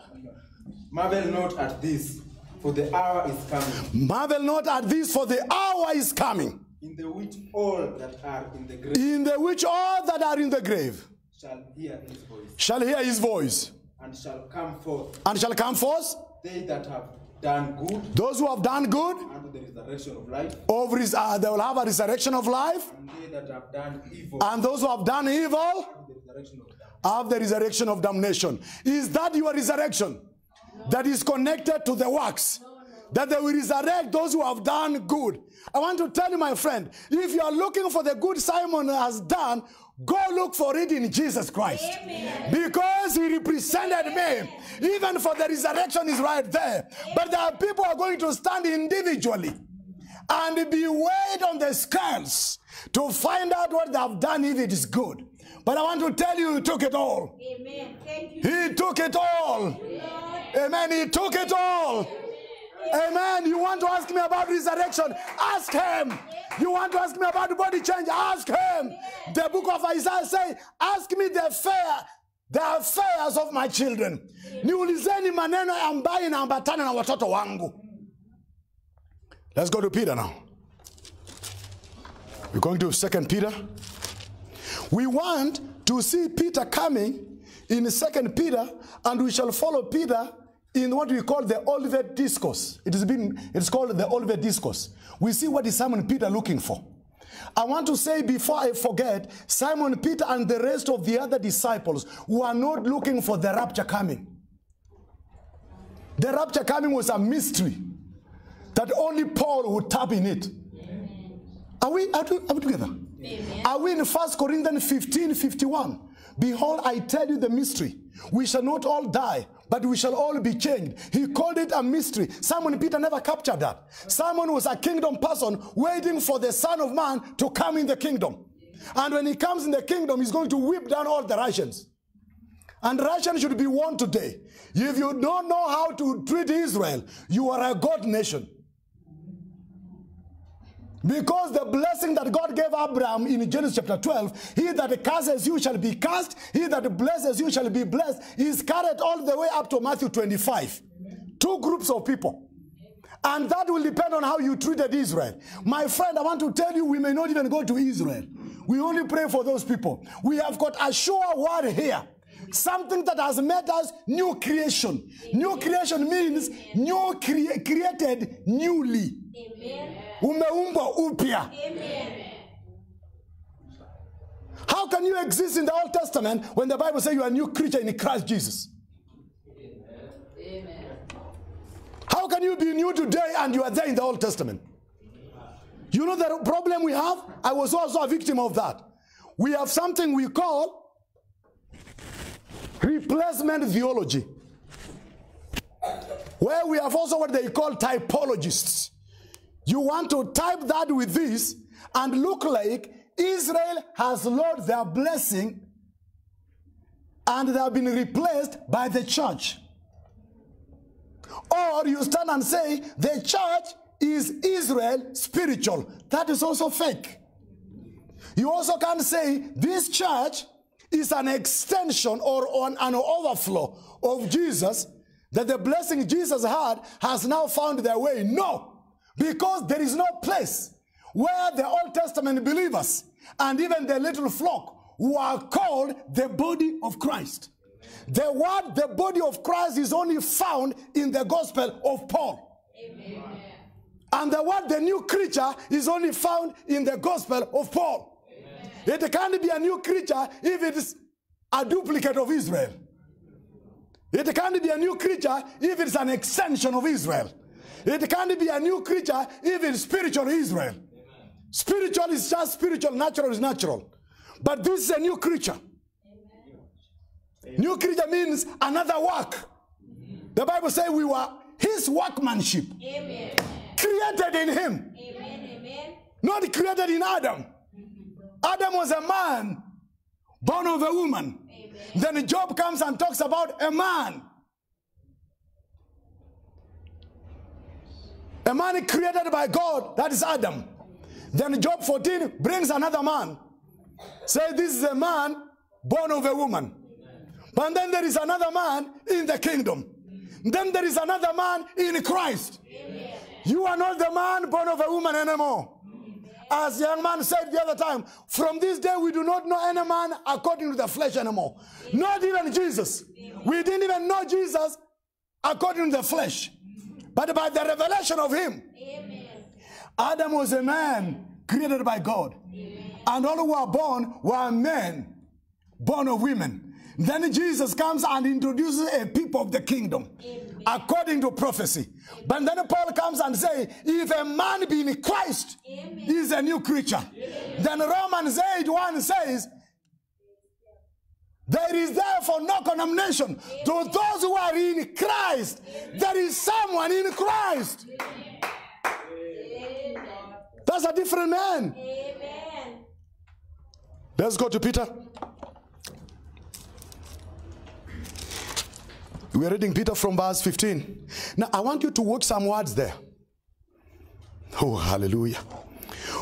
Marvel not at this, for the hour is coming, Marvel not at this, for the hour is coming, in the which all that are in the grave in the which all that are in the grave shall hear his voice, shall hear his voice, and shall come forth, and shall come forth. they that have done good Those who have done good, unto the resurrection of life, of res- uh, they will have a resurrection of life, and they that have done evil and those who have done evil unto the resurrection of death. have the resurrection of damnation. Is that your resurrection? That is connected to the works. That they will resurrect those who have done good. I want to tell you, my friend, if you are looking for the good Simon has done, go look for it in Jesus Christ. Because he represented me. Even for the resurrection is right there. But there are people who are going to stand individually and be weighed on the scales to find out what they have done if it is good. But I want to tell you, he took it all. Amen. Thank you. He took it all. Amen. He took it all. Amen. You want to ask me about resurrection? Ask him. You want to ask me about body change? Ask him. The book of Isaiah says, Ask me the fair, the affairs of my children. Niulizeni maneno ambayo inaambatana na watoto wangu. Let's go to Peter now. We're going to Second Peter. We want to see Peter coming in Second Peter, and we shall follow Peter in what we call the Olivet Discourse. It has been it's called the Olivet Discourse. We see what is Simon Peter looking for. I want to say before I forget, Simon Peter and the rest of the other disciples were not looking for the rapture coming. The rapture coming was a mystery that only Paul would tap in it. Are we, are we, are we together? Are we in 1 Corinthians 15 51? Behold, I tell you the mystery. We shall not all die, but we shall all be changed. He called it a mystery. Simon Peter never captured that. Simon was a kingdom person waiting for the Son of Man to come in the kingdom. And when he comes in the kingdom, he's going to whip down all the Russians. And Russians should be warned today. If you don't know how to treat Israel, you are a God nation. Because the blessing that God gave Abraham in Genesis chapter 12, he that curses you shall be cursed, he that blesses you shall be blessed, is carried all the way up to Matthew 25. Two groups of people. And that will depend on how you treated Israel. My friend, I want to tell you, we may not even go to Israel. We only pray for those people. We have got a sure word here. Something that has made us new creation. New creation means new crea- created newly. Umeumbwa upya. How can you exist in the Old Testament when the Bible says you are a new creature in Christ Jesus? How can you be new today and you are there in the Old Testament? You know the problem we have? I was also a victim of that. We have something we call replacement theology, where we have also what they call typologists. You want to type that with this and look like Israel has lost their blessing and they have been replaced by the church. Or you stand and say the church is Israel spiritual. That is also fake. You also can't say this church is an extension or on an overflow of Jesus that the blessing Jesus had has now found their way. No, because there is no place where the Old Testament believers and even the little flock who are called the body of Christ. The word the body of Christ is only found in the gospel of Paul. And the word the new creature is only found in the gospel of Paul. It can't be a new creature if it is a duplicate of Israel. It can't be a new creature if it's an extension of Israel. It can't be a new creature even spiritual Israel. Spiritual is just spiritual, natural is natural. But this is a new creature. New creature means another work. The Bible says we were his workmanship, Amen. created in him, Amen. Amen. not created in Adam. Adam was a man born of a woman. Then Job comes and talks about a man. A man created by God, that is Adam. Then Job 14 brings another man. Say, this is a man born of a woman. But then there is another man in the kingdom. Then there is another man in Christ. You are not the man born of a woman anymore. As the young man said the other time, from this day we do not know any man according to the flesh anymore. Not even Jesus. We didn't even know Jesus according to the flesh. But by the revelation of him, Amen. Adam was a man created by God. And all who were born were men born of women. Then Jesus comes and introduces a people of the kingdom according to prophecy. But then Paul comes and says, if a man be in Christ, he is a new creature. Then Romans 8 1 says, there is therefore no condemnation to those who are in Christ. There is someone in Christ. That's a different man. Amen. Let's go to Peter. We are reading Peter from verse 15. Now, I want you to work some words there. Oh, hallelujah.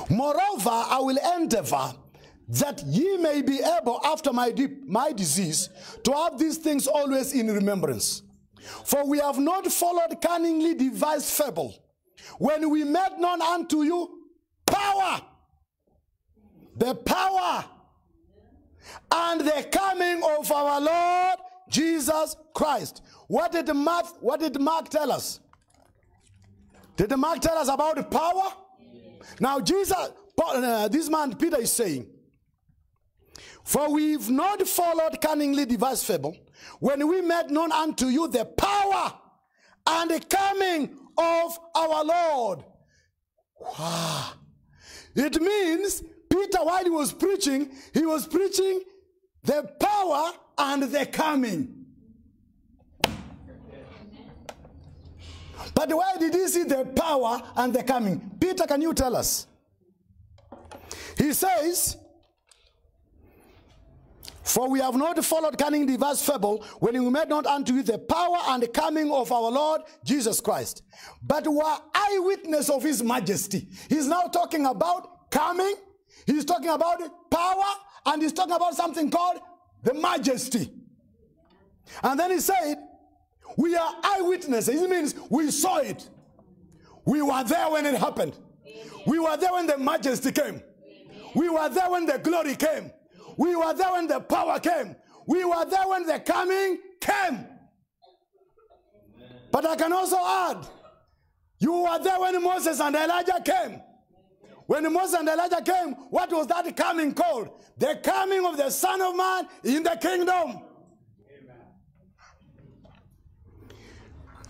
Moreover, I will endeavor that ye may be able, after my, my disease, to have these things always in remembrance. For we have not followed cunningly devised fable, when we made known unto you power, the power and the coming of our Lord Jesus Christ. What did Mark, what did Mark tell us? Did Mark tell us about the power? Now Jesus, uh, this man Peter is saying, For we've not followed cunningly devised fable when we made known unto you the power and the coming of our Lord. Wow. It means Peter, while he was preaching, he was preaching the power and the coming. But where did he see the power and the coming? Peter, can you tell us? He says, For we have not followed cunning device fable when we made not unto you the power and the coming of our Lord Jesus Christ, but were eyewitness of his majesty. He's now talking about coming, he's talking about power, and he's talking about something called the majesty. And then he said, We are eyewitnesses. It means we saw it. We were there when it happened. We were there when the majesty came. We were there when the glory came. We were there when the power came. We were there when the coming came. But I can also add, you were there when Moses and Elijah came. When Moses and Elijah came, what was that coming called? The coming of the Son of Man in the kingdom.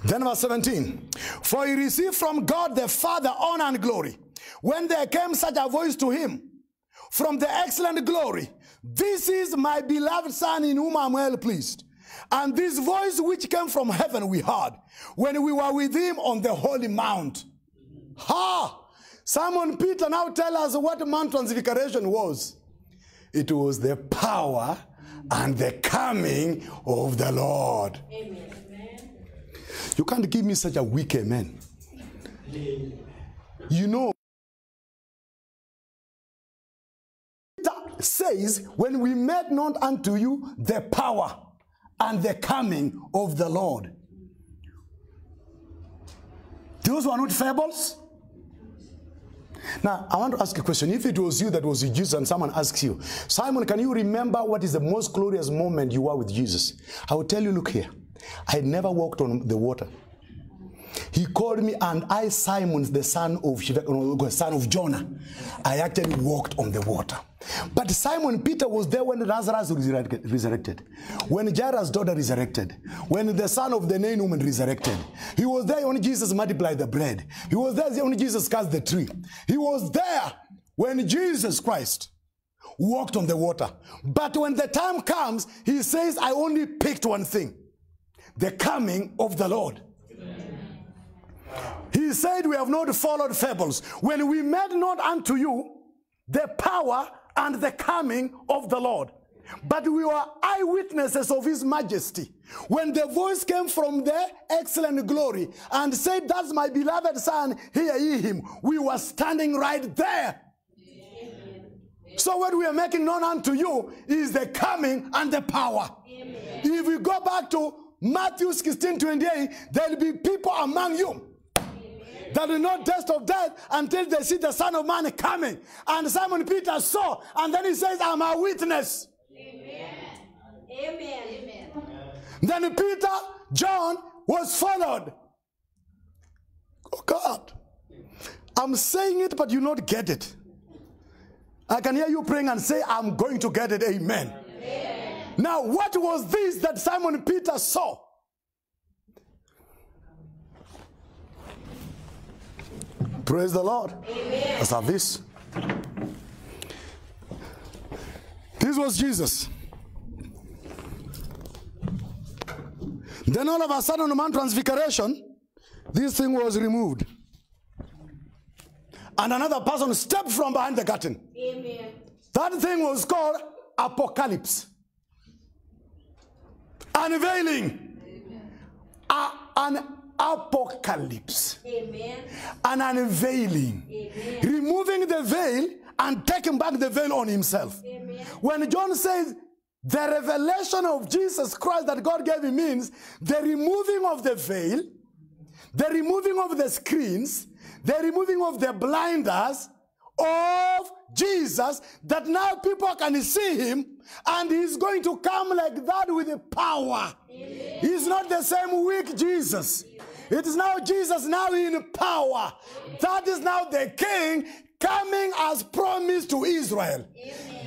Then verse 17. For he received from God the Father honor and glory. When there came such a voice to him from the excellent glory, This is my beloved Son in whom I'm well pleased. And this voice which came from heaven we heard when we were with him on the holy mount. Ha! Simon Peter now tell us what Mount Transfiguration was. It was the power and the coming of the Lord. Amen. You can't give me such a weak amen. You know, says, when we made known unto you the power and the coming of the Lord. Those were not fables. Now, I want to ask a question. If it was you that was with Jesus and someone asks you, Simon, can you remember what is the most glorious moment you were with Jesus? I will tell you, look here. I never walked on the water. He called me, and I, Simon, the son of Sheve- uh, son of Jonah, I actually walked on the water. But Simon Peter was there when Lazarus resurrected, when Jairus' daughter resurrected, when the son of the Nain woman resurrected. He was there when Jesus multiplied the bread. He was there when Jesus cast the tree. He was there when Jesus Christ walked on the water. But when the time comes, he says, I only picked one thing the coming of the Lord. He said, We have not followed fables. When we made known unto you the power and the coming of the Lord. But we were eyewitnesses of his majesty. When the voice came from the excellent glory and said, That's my beloved son, hear ye him. We were standing right there. So what we are making known unto you is the coming and the power. If we go back to Matthew 16, 28, there'll be people among you that will not taste of death until they see the Son of Man coming. And Simon Peter saw, and then he says, I'm a witness. Amen. Amen. Amen. Then Peter, John was followed. Oh God. I'm saying it, but you not get it. I can hear you praying and say, I'm going to get it. Amen. Now, what was this that Simon Peter saw? Praise the Lord. Let's have this. This was Jesus. Then all of a sudden, on Mount Transfiguration, this thing was removed. And another person stepped from behind the curtain. Amen. That thing was called apocalypse. Unveiling. A- an apocalypse. Amen. An unveiling. Amen. Removing the veil and taking back the veil on himself. Amen. When John says the revelation of Jesus Christ that God gave him means the removing of the veil, the removing of the screens, the removing of the blinders of Jesus, that now people can see him and he's going to come like that with power. He's not the same weak Jesus. It is now Jesus now in power. That is now the king coming as promised to Israel.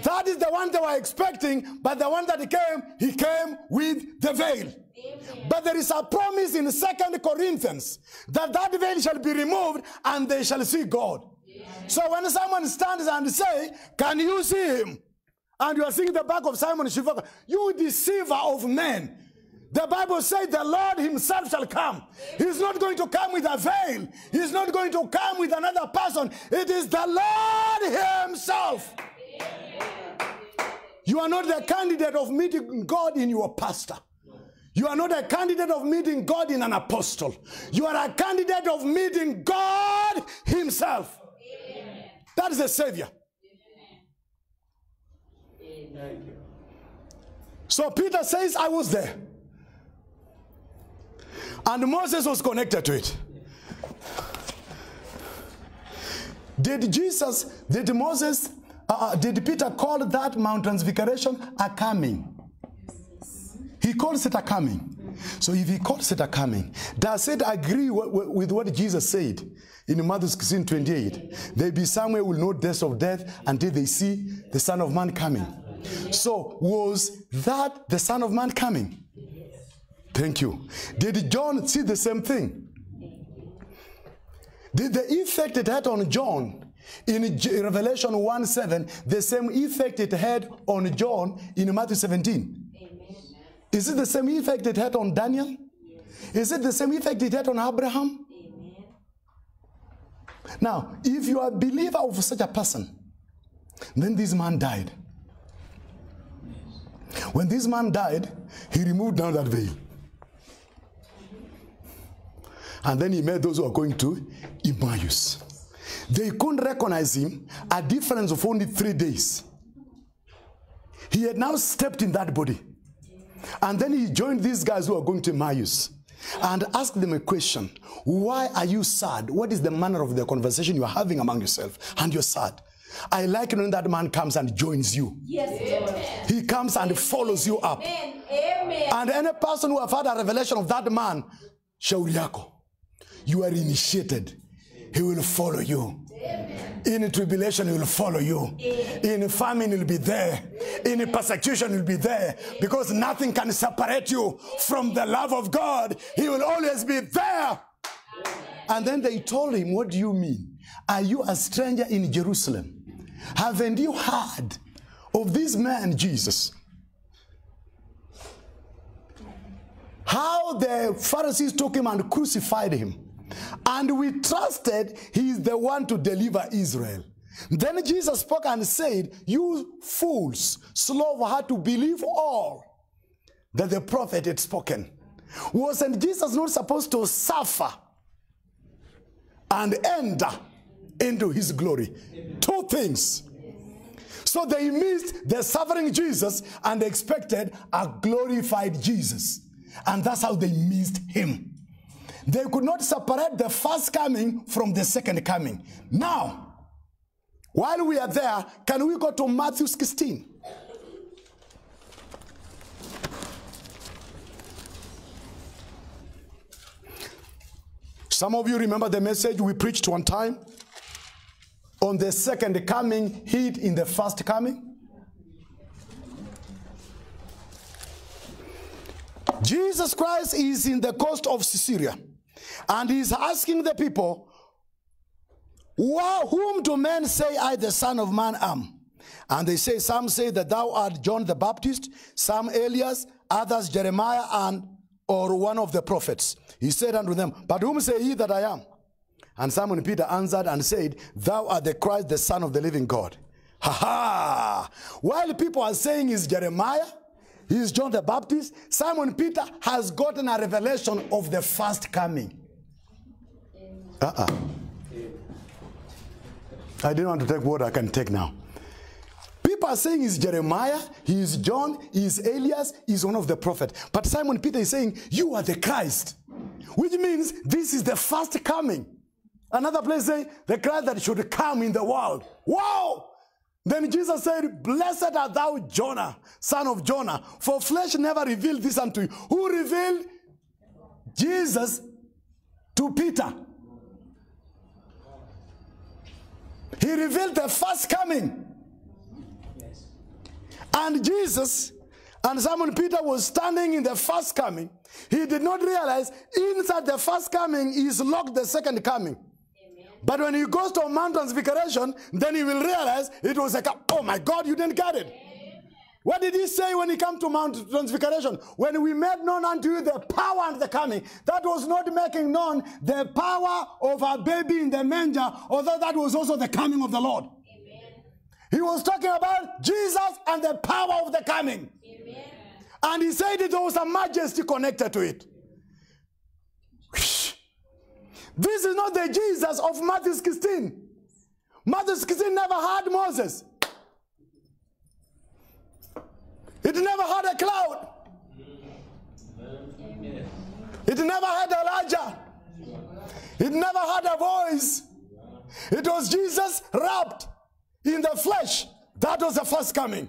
That is the one they were expecting, but the one that came, he came with the veil. But there is a promise in Second Corinthians that that veil shall be removed and they shall see God. So when someone stands and say, "Can you see him?" and you are seeing the back of Simon Shiveka, you deceiver of men. The Bible says the Lord Himself shall come. He's not going to come with a veil. He's not going to come with another person. It is the Lord Himself. You are not the candidate of meeting God in your pastor. You are not a candidate of meeting God in an apostle. You are a candidate of meeting God Himself. That is the Savior. So Peter says, I was there. And Moses was connected to it. Did Jesus, did Moses, uh, did Peter call that Mount Transfiguration a coming? He calls it a coming. So if he calls it a coming, does it agree with what Jesus said in Matthew 16 28? There be somewhere will know death of death until they see the Son of Man coming. So was that the Son of Man coming? Thank you. Did John see the same thing? Did the effect it had on John in Revelation 1 7, the same effect it had on John in Matthew 17? Is it the same effect it had on Daniel? Is it the same effect it had on Abraham? Now, if you are a believer of such a person, then this man died. When this man died, he removed down that veil. And then he met those who are going to Emmaus. They couldn't recognize him, a difference of only three days. He had now stepped in that body. And then he joined these guys who are going to Emmaus and asked them a question Why are you sad? What is the manner of the conversation you are having among yourself? And you're sad. I like when that man comes and joins you. Yes, He comes and follows you up. Amen. Amen. And any person who have had a revelation of that man, shauri yako, you are initiated. He will follow you. In tribulation, he will follow you. In famine, he'll be there. In persecution, he'll be there. Because nothing can separate you from the love of God. He will always be there. And then they told him, What do you mean? Are you a stranger in Jerusalem? Haven't you heard of this man, Jesus? How the Pharisees took him and crucified him. And we trusted he is the one to deliver Israel. Then Jesus spoke and said, You fools, slow of heart to believe all that the prophet had spoken. Wasn't Jesus not supposed to suffer and enter into his glory? Two things. So they missed the suffering Jesus and expected a glorified Jesus. And that's how they missed him. They could not separate the first coming from the second coming. Now, while we are there, can we go to Matthew 16? Some of you remember the message we preached one time on the second coming, hid in the first coming. Jesus Christ is in the coast of Caesarea and he's asking the people, Whom do men say I, the Son of Man, am? And they say, Some say that thou art John the Baptist, some Elias, others Jeremiah, and or one of the prophets. He said unto them, But whom say ye that I am? And Simon Peter answered and said, Thou art the Christ, the Son of the living God. Ha ha! While people are saying he's Jeremiah, he's John the Baptist, Simon Peter has gotten a revelation of the first coming. Uh-uh. I didn't want to take what I can take now. People are saying he's Jeremiah, he is John, he is Elias, he's one of the prophets. But Simon Peter is saying, You are the Christ. Which means this is the first coming. Another place say, the Christ that should come in the world. Wow! Then Jesus said, Blessed art thou, Jonah, son of Jonah, for flesh never revealed this unto you. Who revealed? Jesus to Peter. He revealed the first coming. And Jesus and Simon Peter was standing in the first coming. He did not realize inside the first coming is locked the second coming. But when he goes to Mount Transfiguration, then he will realize it was like, oh my God, you didn't get it. What did he say when he came to Mount Transfiguration? When we made known unto you the power and the coming, that was not making known the power of a baby in the manger, although that was also the coming of the Lord. He was talking about Jesus and the power of the coming. And he said that there was a majesty connected to it. This is not the Jesus of Matthew 16. Matthew 16 never had Moses. It never had a cloud. It never had Elijah. It never had a voice. It was Jesus wrapped in the flesh. That was the first coming.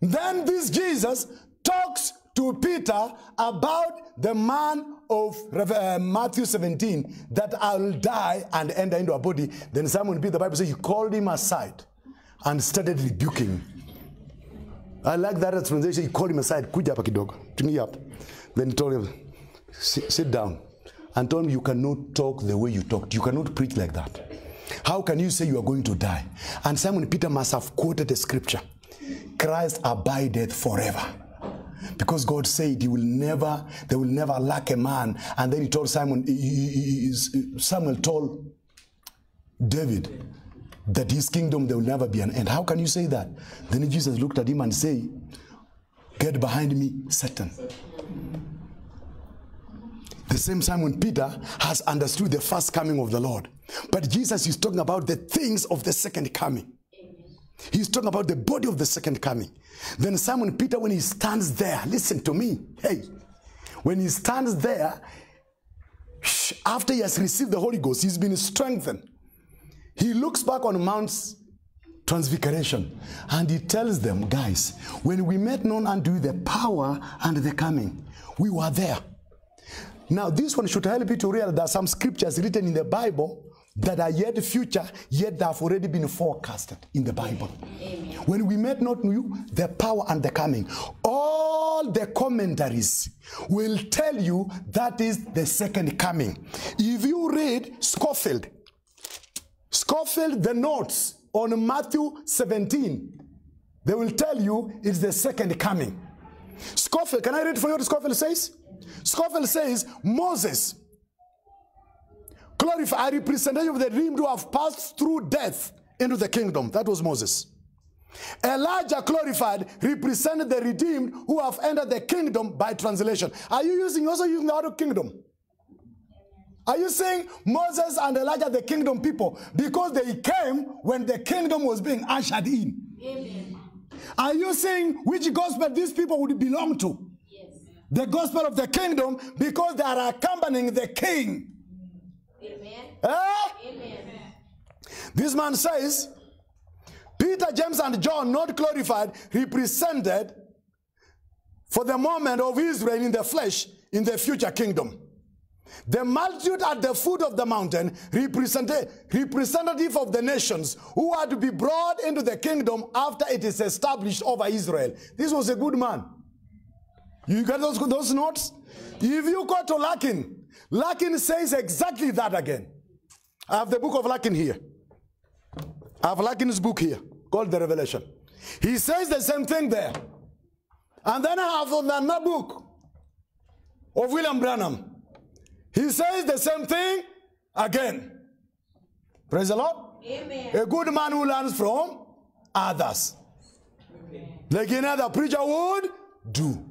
Then this Jesus talks to Peter about the man of uh, Matthew 17 that I'll die and enter into a body. Then Simon Peter, the Bible says he called him aside and started rebuking. I like that translation. He called him aside. Kuja hapa kidogo. Tulia hapa. Then he told him, sit, sit down. And told him, you cannot talk the way you talked. You cannot preach like that. How can you say you are going to die? And Simon Peter must have quoted a scripture. Christ abideth forever. Because God said he will never, they will never lack a man. And then he told Simon, he- he- he- Samuel told David that his kingdom there will never be an end. How can you say that? Then Jesus looked at him and said, Get behind me, Satan. The same Simon Peter has understood the first coming of the Lord. But Jesus is talking about the things of the second coming. He's talking about the body of the second coming. Then Simon Peter, when he stands there, listen to me. Hey, when he stands there, after he has received the Holy Ghost, he's been strengthened. He looks back on Mount Transfiguration and he tells them, guys, when we made known unto you the power and the coming, we were there. Now, this one should help you to realize that some scriptures written in the Bible that are yet future, yet they have already been forecasted in the Bible. When we made not you the power and the coming, all the commentaries will tell you that is the second coming. If you read Scofield, Scofield, the notes on Matthew 17, they will tell you it's the second coming. Scofield, can I read for you what Scofield says? Scofield says, Moses, glorify a representation of the redeemed who have passed through death into the kingdom. That was Moses. Elijah glorified represented the redeemed who have entered the kingdom by translation. Are you using also using the word kingdom? Are you saying Moses and Elijah the kingdom people because they came when the kingdom was being ushered in? Amen. Are you saying which gospel these people would belong to? Yes. The gospel of the kingdom because they are accompanying the king. Amen. Eh? Amen. This man says, Peter, James, and John, not glorified, represented for the moment of Israel in the flesh in the future kingdom. The multitude at the foot of the mountain representative of the nations who are to be brought into the kingdom after it is established over Israel. This was a good man. You got those, those notes? If you go to Larkin, Larkin says exactly that again. I have the book of Larkin here. I have Larkin's book here called The Revelation. He says the same thing there. And then I have another book of William Branham. He says the same thing again. Praise the Lord. Amen. A good man who learns from others. Like another preacher would do.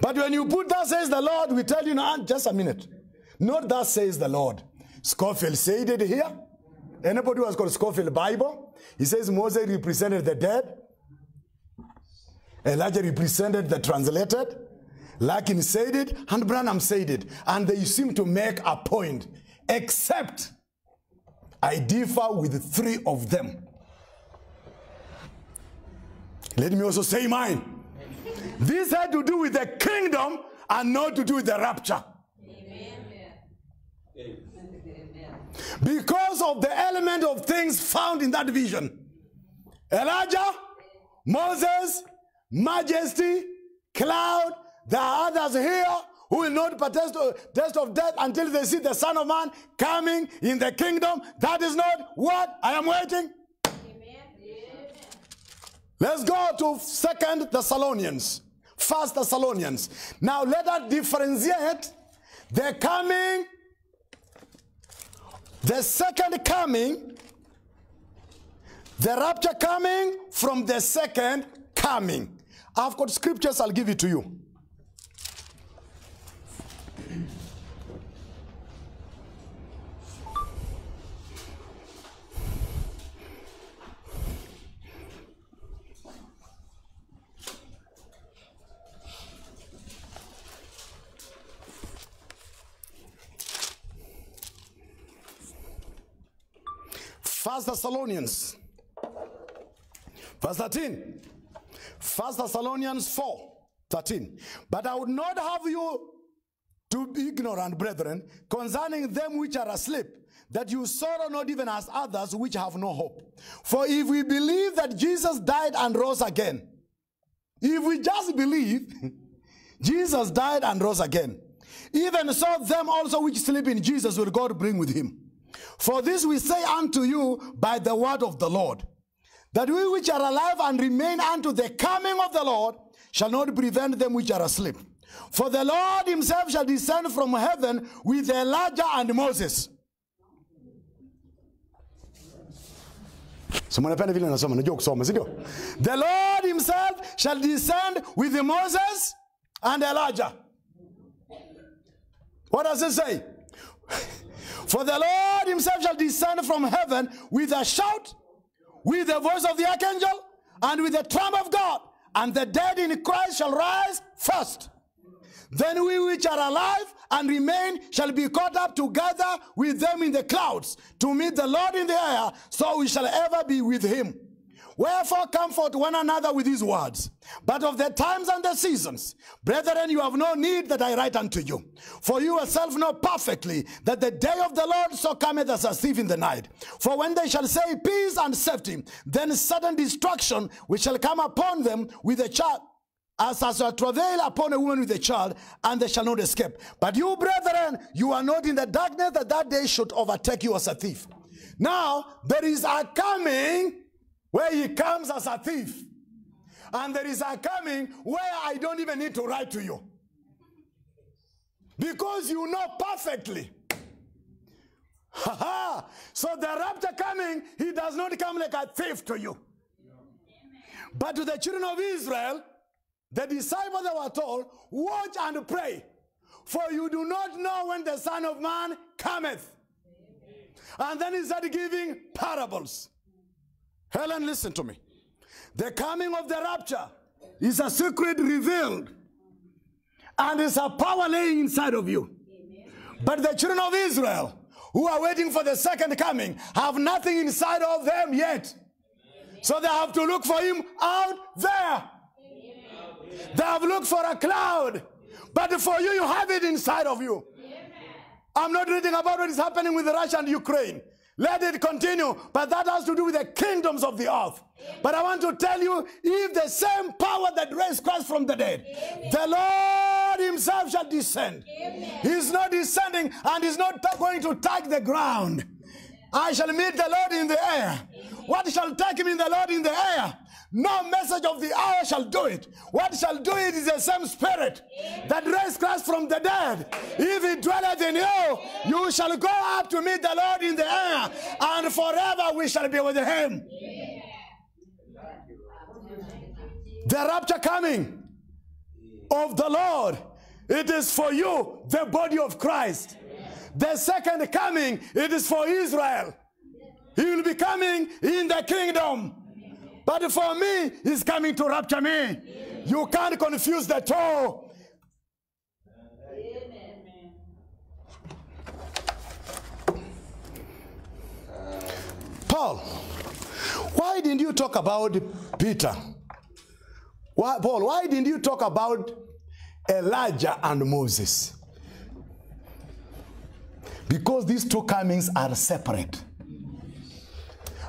But when you put that says the Lord, we tell you now, just a minute. Not that says the Lord. Scofield said it here. Anybody who has got Scofield Bible, he says Moses represented the dead. Elijah represented the translated. Larkin said it, and Branham said it. And they seem to make a point. Except I differ with three of them. Let me also say mine. This had to do with the kingdom and not to do with the rapture. Because of the element of things found in that vision. Elijah, Moses, majesty, cloud. There are others here who will not partake of taste of death until they see the Son of Man coming in the kingdom. That is not what I am waiting. Let's go to Second Thessalonians, First Thessalonians. Now let us differentiate the coming, the second coming, the rapture coming from the second coming. I've got scriptures, I'll give it to you. First Thessalonians, verse 13. First Thessalonians 4, 13. But I would not have you to be ignorant, brethren, concerning them which are asleep, that you sorrow not even as others which have no hope. For if we believe that Jesus died and rose again, if we just believe [LAUGHS] Jesus died and rose again, even so them also which sleep in Jesus will God bring with him. For this we say unto you by the word of the Lord, that we which are alive and remain unto the coming of the Lord shall not prevent them which are asleep. For the Lord himself shall descend from heaven with Elijah and Moses. So? The Lord himself shall descend with Moses and Elijah. What does it say? For the Lord himself shall descend from heaven with a shout, with the voice of the archangel, and with the trump of God, and the dead in Christ shall rise first. Then we which are alive and remain shall be caught up together with them in the clouds to meet the Lord in the air, so we shall ever be with him. Wherefore comfort one another with these words. But of the times and the seasons, brethren, you have no need that I write unto you. For you yourself know perfectly that the day of the Lord so cometh as a thief in the night. For when they shall say peace and safety, then sudden destruction which shall come upon them with a child. As as a travail upon a woman with a child, and they shall not escape. But you, brethren, you are not in the darkness that that day should overtake you as a thief. Now, there is a coming where he comes as a thief. And there is a coming where I don't even need to write to you. Because you know perfectly. so the rapture coming, he does not come like a thief to you. But to the children of Israel, the disciples that were told, watch and pray, for you do not know when the Son of Man cometh. And then he started giving parables. Helen, listen to me. The coming of the rapture is a secret revealed, and it's a power laying inside of you. But the children of Israel, who are waiting for the second coming, have nothing inside of them yet. So they have to look for him out there. They have looked for a cloud, but for you, you have it inside of you. I'm not reading about what is happening with Russia and Ukraine. Let it continue, but that has to do with the kingdoms of the earth. But I want to tell you if the same power that raised Christ from the dead, the Lord Himself shall descend. He's not descending and He's not going to touch the ground. I shall meet the Lord in the air. What shall take him in the Lord in the air? No message of the hour shall do it. What shall do it is the same spirit that raised Christ from the dead. If he dwelleth in you, you shall go up to meet the Lord in the air, and forever we shall be with him. The rapture coming of the Lord, it is for you, the body of Christ. The second coming, it is for Israel. He will be coming in the kingdom. But for me, he's coming to rapture me. You can't confuse the two. Paul, why didn't you talk about Peter? Why, Paul, why didn't you talk about Elijah and Moses? Because these two comings are separate.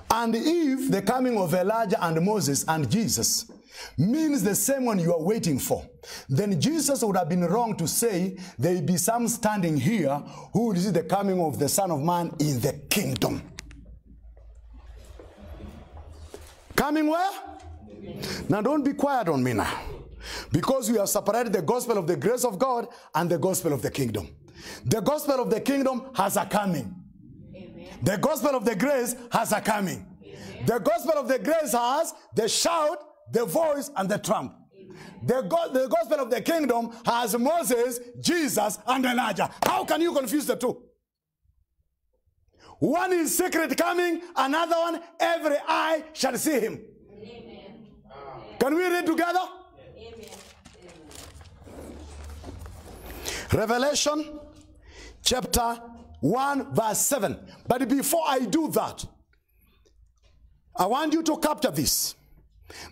And if the coming of Elijah and Moses and Jesus means the same one you are waiting for, then Jesus would have been wrong to say there be some standing here who will see the coming of the Son of Man in the kingdom. Coming where? Now don't be quiet on me now. Because we have separated the gospel of the grace of God and the gospel of the kingdom. The gospel of the kingdom has a coming. The gospel of the grace has a coming. The gospel of the grace has the shout, the voice, and the trump. The, go- the gospel of the kingdom has Moses, Jesus, and Elijah. How can you confuse the two? One is secret coming, another one, every eye shall see him. Can we read together? Revelation chapter 1, verse 7. But before I do that, I want you to capture this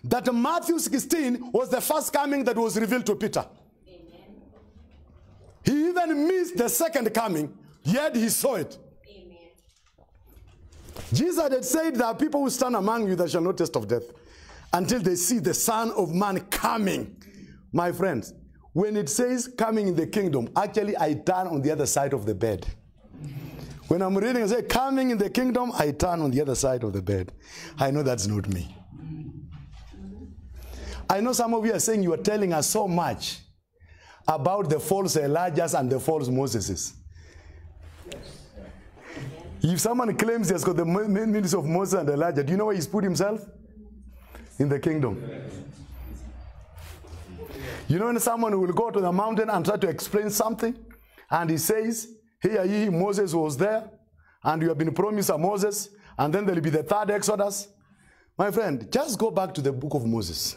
that Matthew 16 was the first coming that was revealed to Peter. He even missed the second coming, yet he saw it. Jesus had said there are people who stand among you that shall not taste of death until they see the Son of Man coming. My friends, when it says coming in the kingdom, actually I turn on the other side of the bed. When I'm reading I say coming in the kingdom, I turn on the other side of the bed. I know that's not me. I know some of you are saying you are telling us so much about the false Elijahs and the false Moseses. If someone claims he has got the mi- ministry of Moses and Elijah, do you know where he's put himself? In the kingdom. You know when someone will go to the mountain and try to explain something, and he says, Here ye, Moses was there, and you have been promised a Moses, and then there will be the third Exodus. My friend, just go back to the book of Moses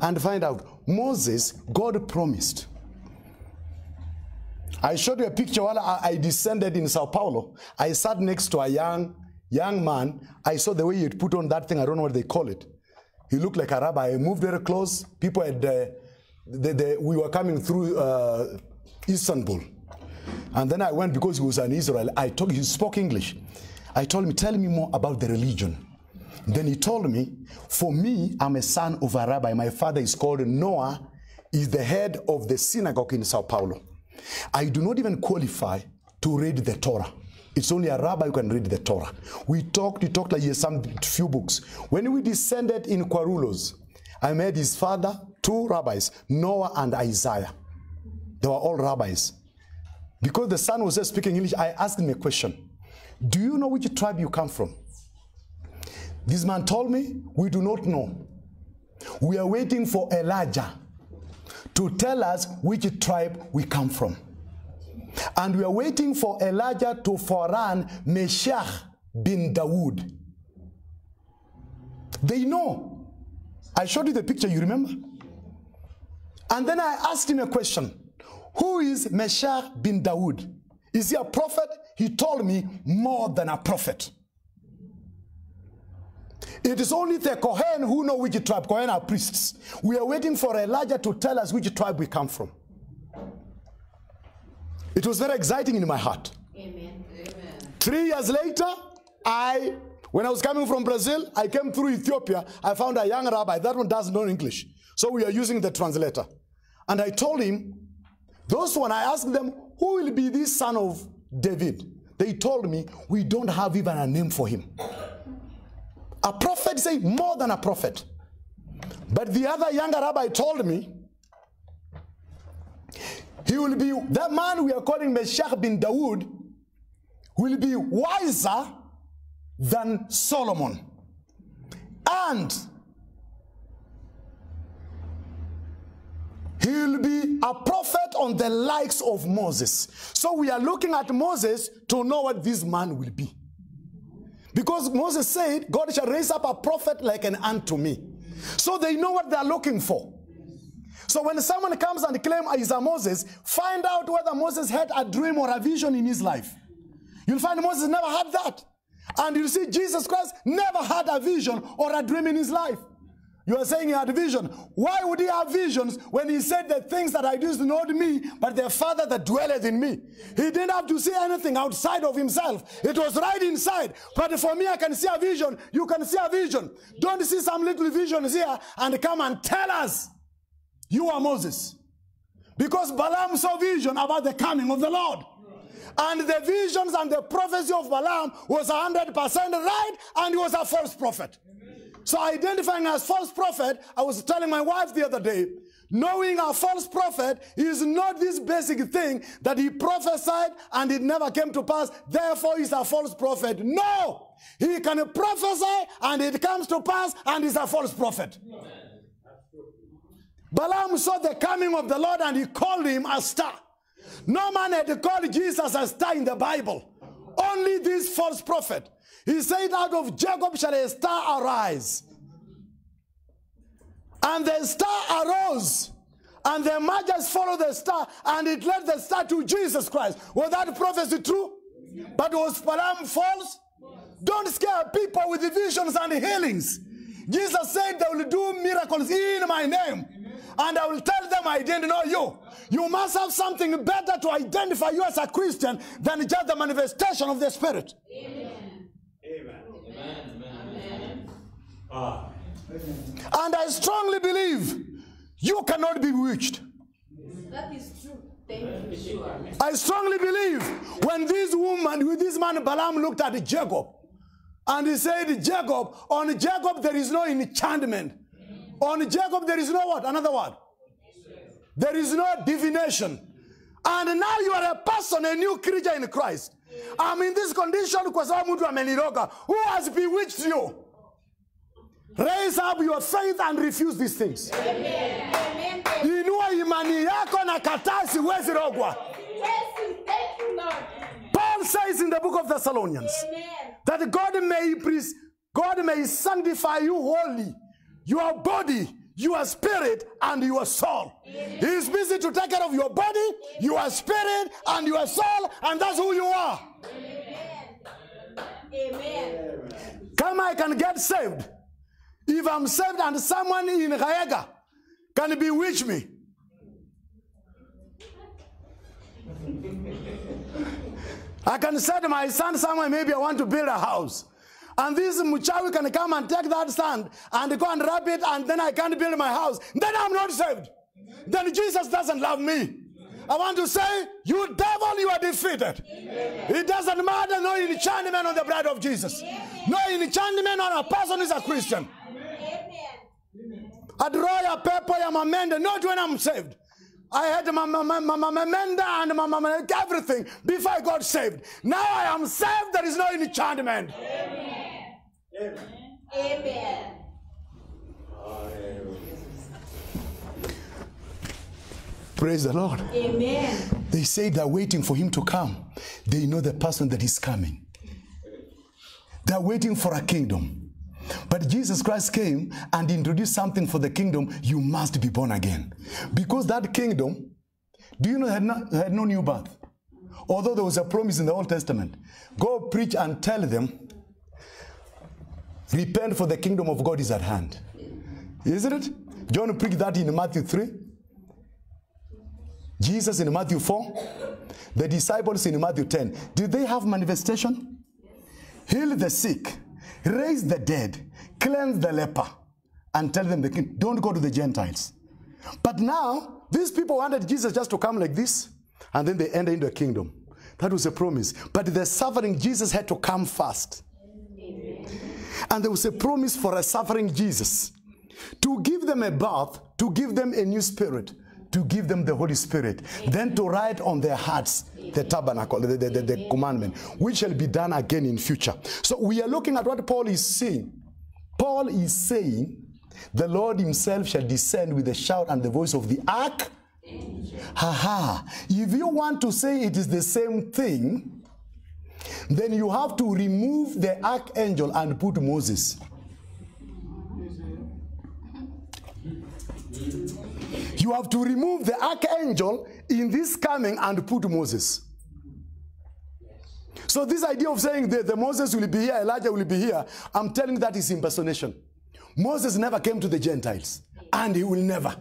and find out. Moses, God promised. I showed you a picture while I, descended in Sao Paulo. I sat next to a young young man. I saw the way he put on that thing. I don't know what they call it. He looked like a rabbi. I moved very close. People had, uh, the, the, we were coming through uh, Istanbul. And then I went because he was an Israel. I told he spoke English. I told him, tell me more about the religion. Then he told me, for me, I'm a son of a rabbi. My father is called Noah, is the head of the synagogue in Sao Paulo. I do not even qualify to read the Torah. It's only a rabbi who can read the Torah. We talked, we talked like he has some few books. When we descended in Guarulhos, I met his father, two rabbis, Noah and Isaiah. They were all rabbis. Because the son was speaking English, I asked him a question. Do you know which tribe you come from? This man told me, We do not know. We are waiting for Elijah to tell us which tribe we come from. And we are waiting for Elijah to forerun Meshach bin Dawood. They know. I showed you the picture, you remember? And then I asked him a question Who is Meshach bin Dawood? Is he a prophet? He told me more than a prophet. It is only the Kohen who know which tribe. Kohen are priests. We are waiting for Elijah to tell us which tribe we come from. It was very exciting in my heart. Amen. Three years later, I, when I was coming from Brazil, I came through Ethiopia. I found a young rabbi. That one doesn't know English. So we are using the translator. And I told him, those one, I asked them, who will be this son of David? They told me, we don't have even a name for him. A prophet say more than a prophet. But the other younger rabbi told me, he will be, that man we are calling Meshach bin Dawood will be wiser than Solomon. And he will be a prophet on the likes of Moses. So we are looking at Moses to know what this man will be. Because Moses said, God shall raise up a prophet like an unto me. So they know what they're looking for. So when someone comes and claims he's a Moses, find out whether Moses had a dream or a vision in his life. You'll find Moses never had that. And you'll see Jesus Christ never had a vision or a dream in his life. You are saying he had vision. Why would he have visions when he said the things that I do is not me, but the Father that dwelleth in me? He didn't have to see anything outside of himself. It was right inside. But for me, I can see a vision. You can see a vision. Don't see some little visions here and come and tell us you are Moses. Because Balaam saw vision about the coming of the Lord. And the visions and the prophecy of Balaam was 100% right, and he was a false prophet. So identifying as false prophet, I was telling my wife the other day, knowing a false prophet is not this basic thing that he prophesied and it never came to pass, therefore he's a false prophet. No! He can prophesy and it comes to pass and he's a false prophet. Balaam saw the coming of the Lord and he called him a star. No man had called Jesus a star in the Bible. Only this false prophet. He said, Out of Jacob shall a star arise. And the star arose. And the Magi followed the star, and it led the star to Jesus Christ. Was that prophecy true? But was Balaam false? Don't scare people with visions and healings. Jesus said they will do miracles in my name. And I will tell them I didn't know you. You must have something better to identify you as a Christian than just the manifestation of the Spirit. And I strongly believe you cannot be bewitched. That is true. Thank you. I strongly believe when this woman, with this man Balaam looked at Jacob and he said, Jacob, on Jacob there is no enchantment. On Jacob there is no what? Another word. There is no divination. And now you are a person, a new creature in Christ. I'm in this condition mtu ameniroga. Who has bewitched you? Raise up your faith and refuse these things. Amen. Amen. Inua imani yako na kataa siwezi rogwa. Thank you, Lord. Paul says in the book of Thessalonians Amen. that God may God may sanctify you wholly, your body, your spirit, and your soul. He is busy to take care of your body, your spirit, and your soul, and that's who you are. Amen. Come, I can get saved. If I'm saved and someone in Gaega can bewitch me. I can to my son somewhere, maybe I want to build a house. And this Muchawi can come and take that sand and go and wrap it, and then I can't build my house. Then I'm not saved. Then Jesus doesn't love me. I want to say, you devil, you are defeated. It doesn't matter, no enchantment on the blood of Jesus. No enchantment on a person who is a Christian. Amen. Adroya pepo ya mamende, not when I'm saved. I had my, my, my, my, my menda and my, my, my- everything before I got saved. Now I am saved, there is no enchantment. Amen. Amen. Amen. Praise the Lord. Amen. They say they're waiting for him to come. They know the person that is coming. They're waiting for a kingdom. But Jesus Christ came and introduced something for the kingdom. You must be born again. Because that kingdom, do you know, had no, had no new birth? Although there was a promise in the Old Testament. Go preach and tell them, repent for the kingdom of God is at hand. Isn't it? John preached that in Matthew 3. Jesus in Matthew 4, the disciples in Matthew 10. Did they have manifestation? Heal the sick, raise the dead, cleanse the leper, and tell them the king. Don't go to the Gentiles. But now, these people wanted Jesus just to come like this, and then they enter into a kingdom. That was a promise. But the suffering Jesus had to come first. And there was a promise for a suffering Jesus to give them a bath, to give them a new spirit, to give them the Holy Spirit, then to write on their hearts the tabernacle, the, the, the, the commandment, which shall be done again in future. So we are looking at what Paul is saying. Paul is saying, the Lord himself shall descend with a shout and the voice of the ark. Haha. If you want to say it is the same thing, then you have to remove the archangel and put Moses. You have to remove the archangel in this coming and put Moses. So this idea of saying that the Moses will be here, Elijah will be here, I'm telling that is impersonation. Moses never came to the Gentiles, and he will never.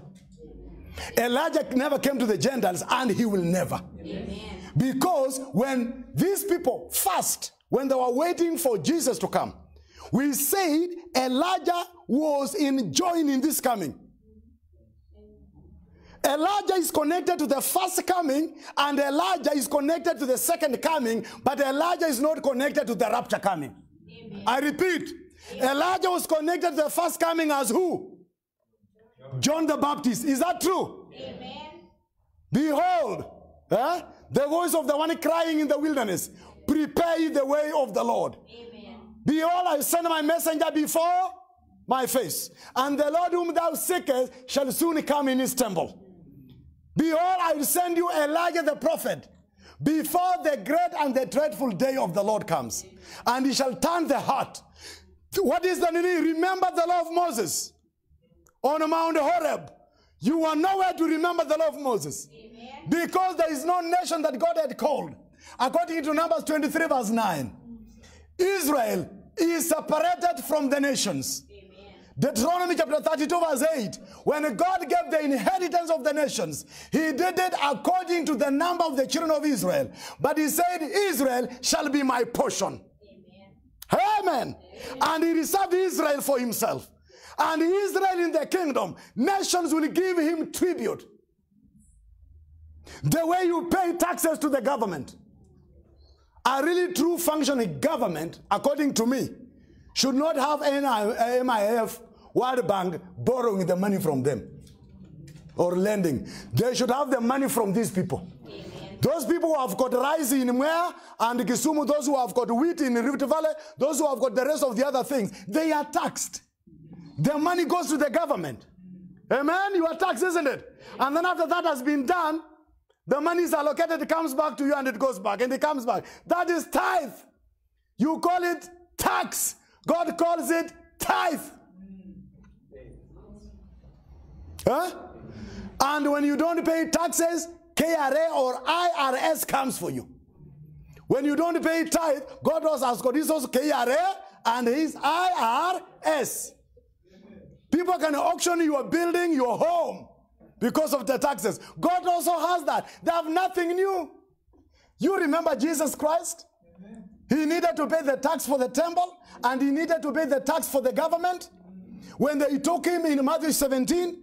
Elijah never came to the Gentiles, and he will never. Amen. Because when these people fast, when they were waiting for Jesus to come, we said Elijah was enjoying in this coming. Elijah is connected to the first coming, and Elijah is connected to the second coming, but Elijah is not connected to the rapture coming. I repeat, Elijah was connected to the first coming as who? John the Baptist. Is that true? Amen. Behold, eh, the voice of the one crying in the wilderness, prepare ye the way of the Lord. Amen. Behold, I send my messenger before my face, and the Lord whom thou seekest shall soon come in his temple. Behold, I will send you Elijah the prophet before the great and the dreadful day of the Lord comes, and he shall turn the heart. What is the need? Remember the law of Moses on Mount Horeb. You are nowhere to remember the law of Moses because there is no nation that God had called. According to Numbers 23, verse 9, Israel is separated from the nations. Deuteronomy chapter 32, verse 8. When God gave the inheritance of the nations, He did it according to the number of the children of Israel. But He said, Israel shall be my portion. Amen. And He reserved Israel for Himself. And Israel in the kingdom, nations will give Him tribute. The way you pay taxes to the government. A really true functioning government, according to me, should not have any MIF, World Bank borrowing the money from them or lending. They should have the money from these people. Those people who have got rice in Mwea and Kisumu, those who have got wheat in Rift Valley, those who have got the rest of the other things, they are taxed. Their money goes to the government. Amen? You are taxed, isn't it? And then after that has been done, the money is allocated, it comes back to you and it goes back and it comes back. That is tithe. You call it tax. God calls it tithe. Huh? And when you don't pay taxes, KRA or IRS comes for you. When you don't pay tithe, God also has got his also KRA and his IRS. People can auction your building, your home, because of the taxes. God also has that. They have nothing new. You remember Jesus Christ? He needed to pay the tax for the temple and he needed to pay the tax for the government. When they took him in Matthew 17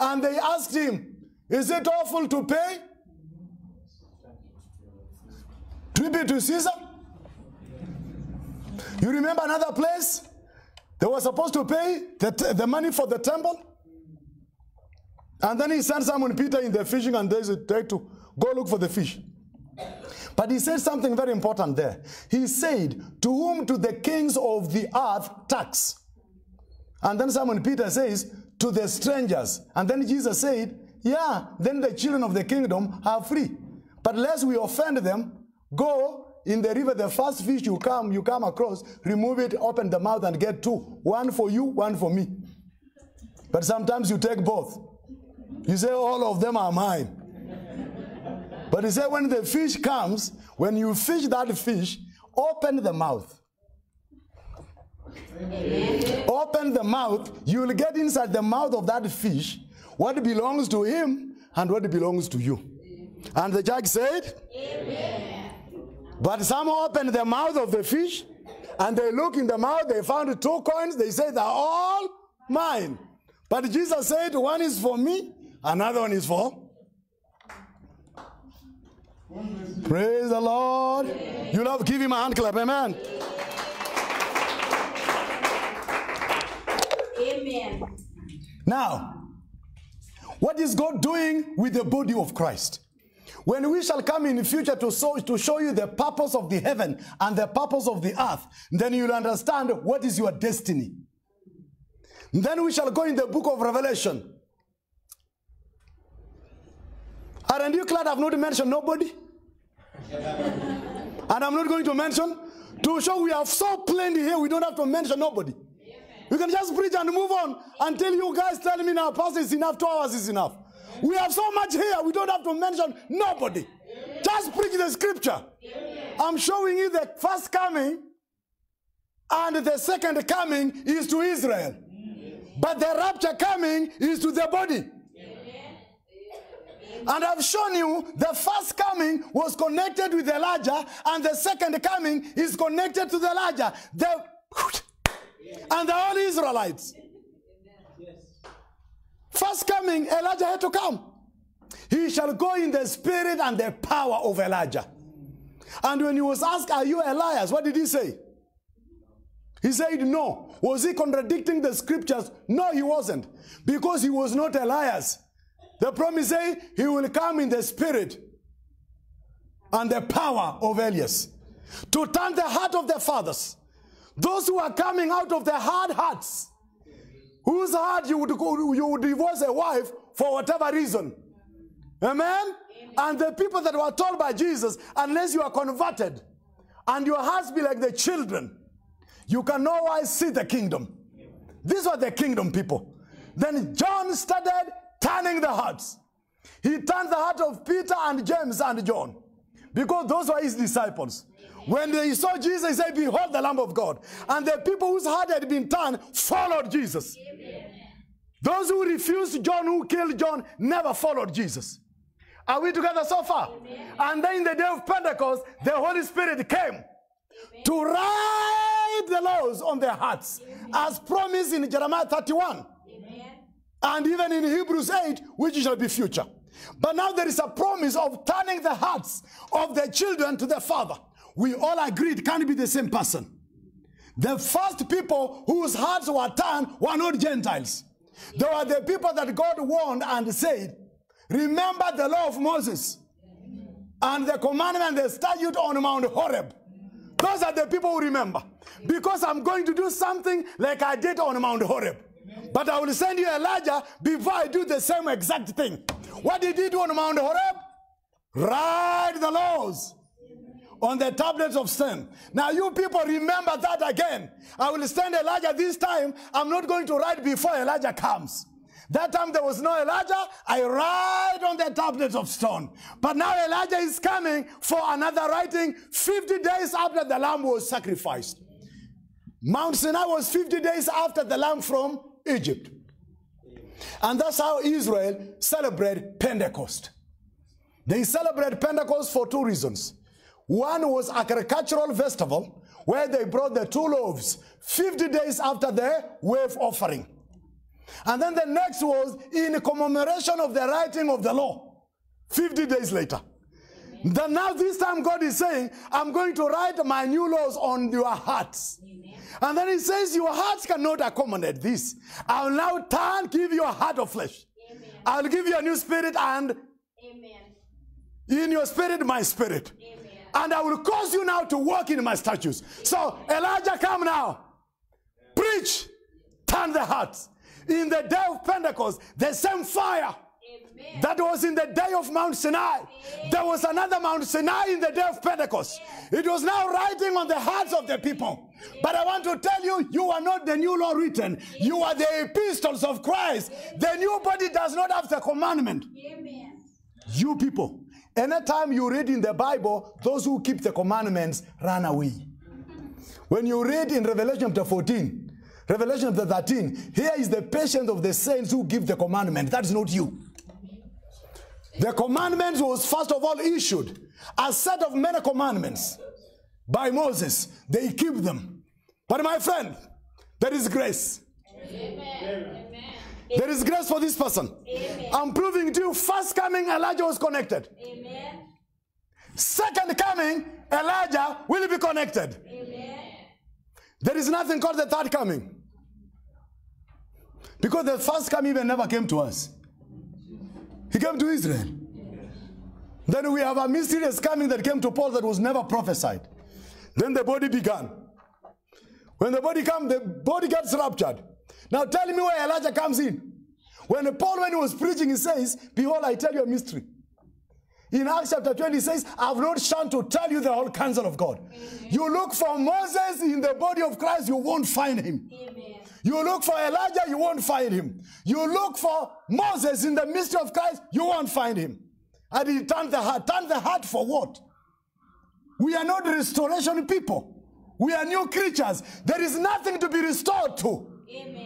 and they asked him, Is it awful to pay tribute to Caesar? You remember another place? They were supposed to pay the, the money for the temple. And then he sent Simon Peter in the fishing and they said, to go look for the fish. But he said something very important there. He said, To whom do the kings of the earth tax? And then Simon Peter says, To the strangers. And then Jesus said, Yeah, then the children of the kingdom are free. But lest we offend them, go in the river, the first fish you come, you come across, remove it, open the mouth, and get two. One for you, one for me. But sometimes you take both. You say, All of them are mine. But he said, when the fish comes, when you fish that fish, open the mouth. Open the mouth, you will get inside the mouth of that fish what belongs to him and what belongs to you. And the judge said, Amen. But some opened the mouth of the fish and they look in the mouth, they found two coins, they say they're all mine. But Jesus said, One is for me, another one is for Praise the Lord. You love, give him a hand clap, amen. Amen. Now, what is God doing with the body of Christ? When we shall come in the future to show, to show you the purpose of the heaven and the purpose of the earth, then you'll understand what is your destiny. Then we shall go in the book of Revelation. Aren't you glad I've not mentioned nobody? and I'm not going to mention to show we have so plenty here, we don't have to mention nobody. We can just preach and move on until you guys tell me now, Pastor, is enough, two hours is enough. We have so much here, we don't have to mention nobody. Just preach the scripture. I'm showing you the first coming and the second coming is to Israel. But the rapture coming is to the body. And I've shown you the first coming was connected with Elijah, and the second coming is connected to Elijah. The, and the all Israelites. First coming, Elijah had to come. He shall go in the spirit and the power of Elijah. And when he was asked, Are you Elias? What did he say? He said, No. Was he contradicting the scriptures? No, he wasn't. Because he was not Elias. The promise say he will come in the spirit and the power of Elias to turn the heart of the fathers. Those who are coming out of the hard hearts, whose heart you would, go- you would divorce a wife for whatever reason. Amen? And the people that were told by Jesus, unless you are converted and your hearts be like the children, you can no wise see the kingdom. These were the kingdom people. Then John started turning the hearts. He turned the heart of Peter and James and John because those were his disciples. When they saw Jesus, they said, Behold the Lamb of God. And the people whose heart had been turned followed Jesus. Those who refused John, who killed John, never followed Jesus. Are we together so far? And then in the day of Pentecost, the Holy Spirit came to write the laws on their hearts, as promised in Jeremiah 31 and even in Hebrews 8, which shall be future. But now there is a promise of turning the hearts of the children to the father. We all agreed can't be the same person. The first people whose hearts were turned were not Gentiles. They were the people that God warned and said, Remember the law of Moses and the commandment, the statute on Mount Horeb. Those are the people who remember. Because I'm going to do something like I did on Mount Horeb. But I will send you Elijah before I do the same exact thing. What did he do on Mount Horeb? Write the laws on the tablets of stone. Now, you people remember that again. I will send Elijah this time. I'm not going to write before Elijah comes. That time there was no Elijah. I write on the tablets of stone. But now Elijah is coming for another writing 50 days after the lamb was sacrificed. Mount Sinai was 50 days after the lamb from Egypt. And that's how Israel celebrate Pentecost. They celebrate Pentecost for two reasons. One was agricultural festival where they brought the two loaves 50 days after the wave offering. And then the next was in commemoration of the writing of the law 50 days later. Then now this time God is saying, I'm going to write my new laws on your hearts. And then he says, Your hearts cannot accommodate this. I'll now turn, give you a heart of flesh. I'll give you a new spirit, and Amen. in your spirit, my spirit. And I will cause you now to walk in my statutes. So, Elijah, come now. Preach. Turn the hearts. In the day of Pentecost, the same fire Amen. that was in the day of Mount Sinai. There was another Mount Sinai in the day of Pentecost. It was now writing on the hearts of the people. But I want to tell you, you are not the new law written. You are the epistles of Christ. The new body does not have the commandment. Amen. You people, anytime you read in the Bible, those who keep the commandments run away. When you read in Revelation chapter 14, Revelation chapter 13, here is the patience of the saints who give the commandment. That is not you. The commandments was first of all issued a set of many commandments by Moses. They keep them. But my friend, there is grace. There is grace for this person. I'm proving to you, first coming, Elijah was connected. Amen. Second coming, Elijah will be connected. Amen. There is nothing called the third coming. Because the first coming even never came to us. He came to Israel. Then we have a mysterious coming that came to Paul that was never prophesied. Then the body began. When the body comes, the body gets raptured. Now tell me where Elijah comes in. When Paul, when he was preaching, he says, Behold, I tell you a mystery. In Acts chapter 20, he says, I've not shunned to tell you the whole counsel of God. You look for Moses in the body of Christ, you won't find him. Amen. You look for Elijah, you won't find him. You look for Moses in the mystery of Christ, you won't find him. And he turned the heart. Turned the heart for what? We are not restoration people. We are new creatures. There is nothing to be restored to. Amen.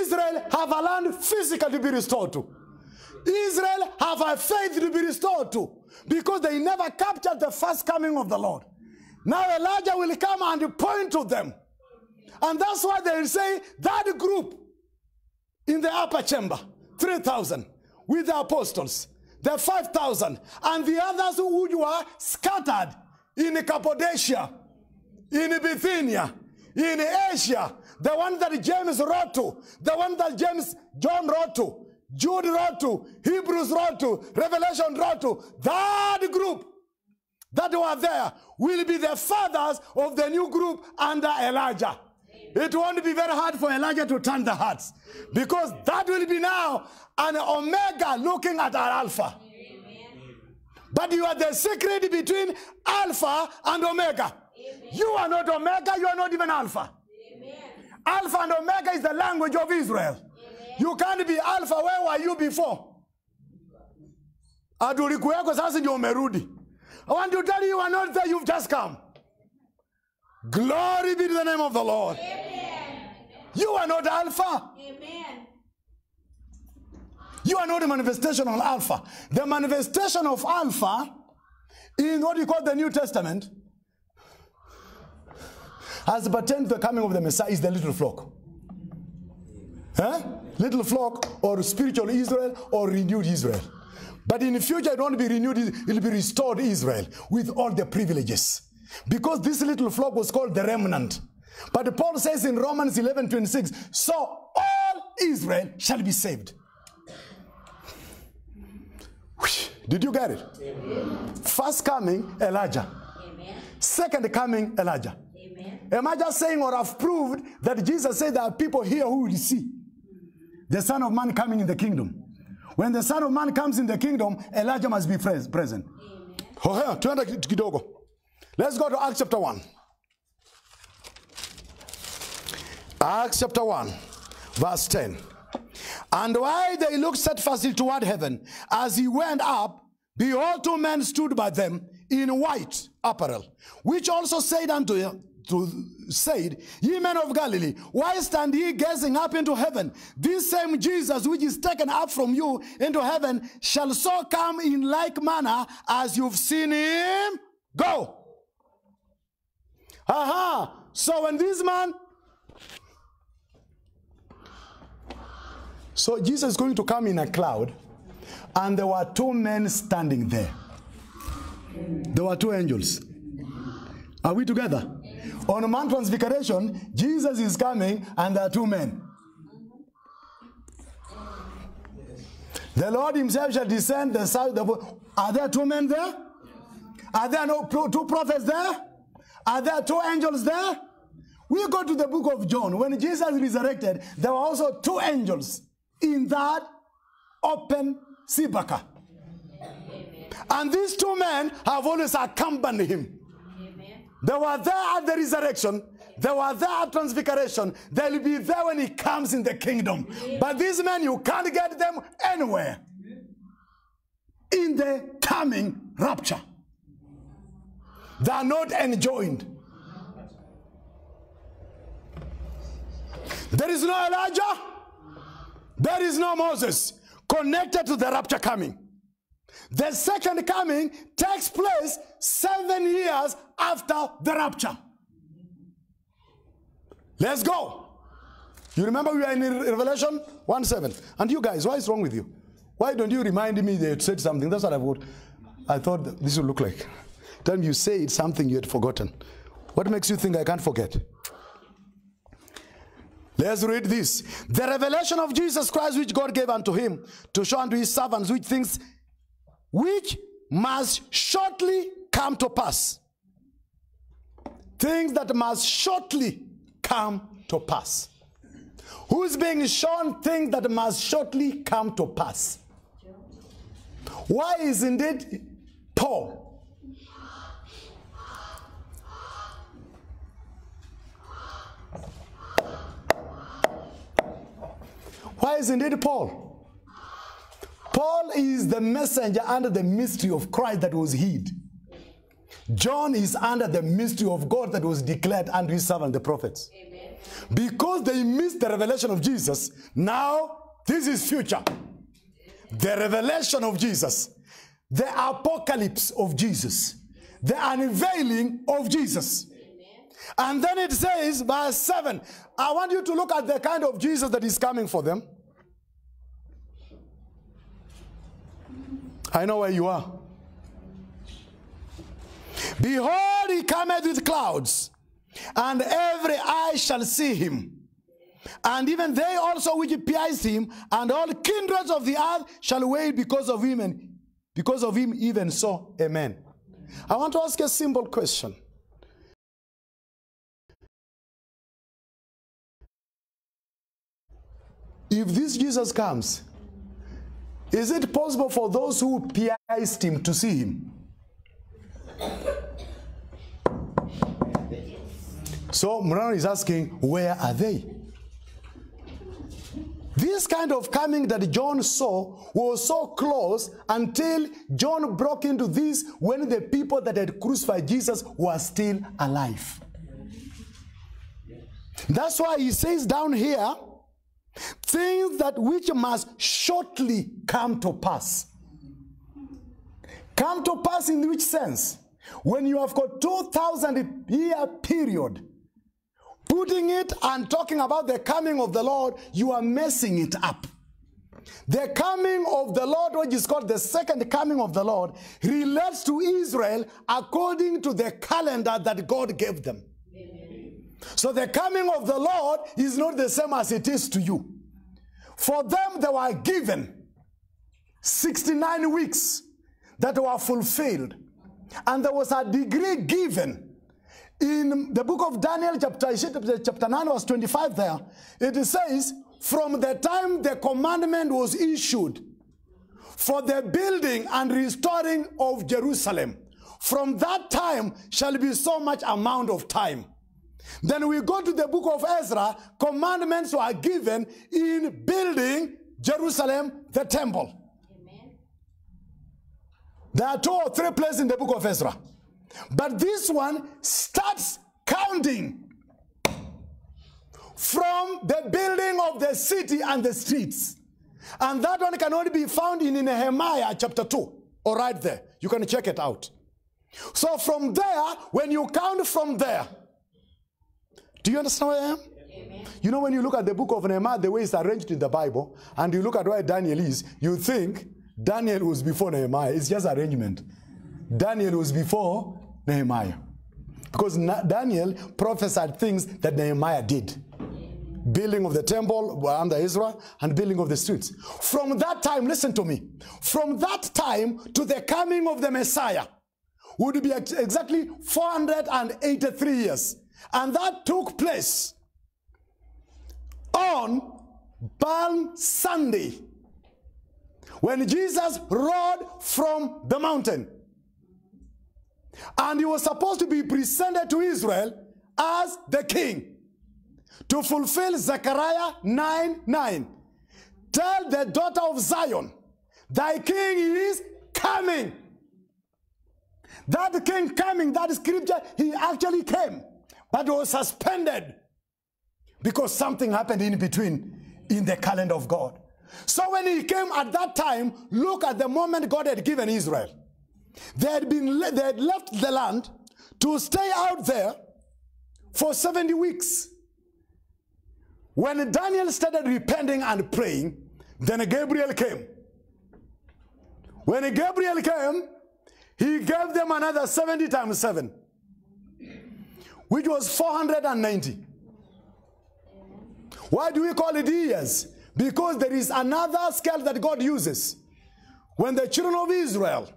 Israel have a land physical to be restored to. Israel have a faith to be restored to because they never captured the first coming of the Lord. Now Elijah will come and point to them. And that's why they say that group in the upper chamber, 3,000 with the apostles, the 5,000, and the others who were scattered in Cappadocia, in Bithynia, in Asia, the one that James wrote to, the one that James John wrote to, Jude wrote to, Hebrews wrote to, Revelation wrote to, that group that were there will be the fathers of the new group under Elijah. It won't be very hard for Elijah to turn the hearts because that will be now an omega looking at our alpha. But you are the secret between alpha and omega. You are not omega, you are not even alpha. Alpha and omega is the language of Israel. You can't be alpha, where were you before? Adulikuweko sasa ndio umerudi. I want to tell you, you are not there, you've just come. Glory be to the name of the Lord. You are not alpha. Amen. You are not a manifestation of alpha. The manifestation of alpha in what we call the New Testament as pertains to the coming of the Messiah is the little flock. Huh? Little flock or spiritual Israel or renewed Israel. But in the future, it won't be renewed, it will be restored Israel with all the privileges. Because this little flock was called the remnant. But Paul says in Romans 11 26, so all Israel shall be saved. Did you get it? First coming, Elijah. Amen. Second coming, Elijah. Amen. Am I just saying or I've proved that Jesus said there are people here who will see the Son of Man coming in the kingdom? When the Son of Man comes in the kingdom, Elijah must be pres- present. Oh, yeah, tuende kidogo. Let's go to Acts chapter 1. Acts chapter 1, verse 10. And while they looked steadfastly toward heaven, as he went up, behold, two men stood by them in white apparel, which also said unto him, to, said, Ye men of Galilee, why stand ye gazing up into heaven? This same Jesus which is taken up from you into heaven shall so come in like manner as you've seen him go. Aha! So when this man So Jesus is going to come in a cloud, and there were two men standing there. There were two angels. Are we together? On Mount Transfiguration, Jesus is coming, and there are two men. The Lord Himself shall descend the south. The, are there two men there? Are there no two prophets there? Are there two angels there? We go to the book of John. When Jesus resurrected, there were also two angels in that open sepulchre. And these two men have always accompanied him. They were there at the resurrection. They were there at transfiguration. They'll be there when he comes in the kingdom. But these men, you can't get them anywhere in the coming rapture. They are not enjoined. There is no Elijah. There is no Moses connected to the rapture coming. The second coming takes place seven years after the rapture. Let's go. You remember we are in Revelation 1 7. And you guys, why is wrong with you? Why don't you remind me that you said something? That's what I thought. I thought this would look like. Tell me you said something you had forgotten. What makes you think I can't forget? Let's read this. The revelation of Jesus Christ, which God gave unto him to show unto his servants, which things which must shortly come to pass. Things that must shortly come to pass. Who's being shown things that must shortly come to pass? Why isn't it Paul? Why isn't it Paul? Paul is the messenger under the mystery of Christ that was hid. John is under the mystery of God that was declared unto his servant, the prophets. Amen. Because they missed the revelation of Jesus, now this is future. The revelation of Jesus, the apocalypse of Jesus, the unveiling of Jesus. And then it says, verse 7, I want you to look at the kind of Jesus that is coming for them. I know where you are. Behold, he cometh with clouds, and every eye shall see him. And even they also which pierced him, and all kindreds of the earth shall wail because of him, and because of him, even so. Amen. I want to ask a simple question. If this Jesus comes, is it possible for those who pierced him to see him? So Murano is asking, where are they? This kind of coming that John saw was so close until John broke into this when the people that had crucified Jesus were still alive. That's why he says down here, things that which must shortly come to pass. Come to pass in which sense? When you have got 2,000 year period, putting it and talking about the coming of the Lord, you are messing it up. The coming of the Lord, which is called the second coming of the Lord, relates to Israel according to the calendar that God gave them. So the coming of the Lord is not the same as it is to you. For them, they were given 69 weeks that were fulfilled. And there was a degree given in the book of Daniel, chapter, chapter 9, verse 25 there. It says, from the time the commandment was issued for the building and restoring of Jerusalem, from that time shall be so much amount of time. Then we go to the book of Ezra, commandments were given in building Jerusalem, the temple. There are two or three places in the book of Ezra. But this one starts counting from the building of the city and the streets. And that one can only be found in Nehemiah chapter 2, or right there. You can check it out. So from there, when you count from there, do you understand where I am? You know, when you look at the book of Nehemiah, the way it's arranged in the Bible, and you look at where Daniel is, you think Daniel was before Nehemiah. It's just arrangement. Daniel was before Nehemiah. Because Daniel prophesied things that Nehemiah did building of the temple under Israel and building of the streets. From that time, listen to me, from that time to the coming of the Messiah would be exactly 483 years. And that took place on Palm Sunday when Jesus rode from the mountain. And he was supposed to be presented to Israel as the king to fulfill Zechariah 9 9. Tell the daughter of Zion, thy king is coming. That king coming, that scripture, he actually came, but was suspended because something happened in between in the calendar of God. So when he came at that time, look at the moment God had given Israel. They had been they had left the land to stay out there for 70 weeks. When Daniel started repenting and praying, then Gabriel came. When Gabriel came, he gave them another 70 times 7, which was 490. Why do we call it years? Because there is another scale that God uses. When the children of Israel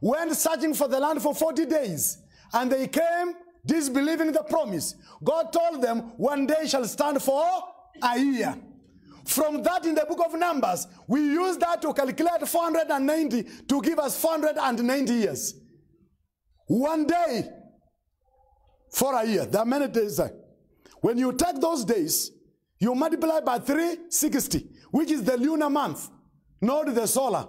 went searching for the land for 40 days, and they came disbelieving the promise, God told them, one day shall stand for a year. From that in the book of Numbers, we use that to calculate 490 to give us 490 years. One day for a year. There are many days there. When you take those days, you multiply by 360, which is the lunar month, not the solar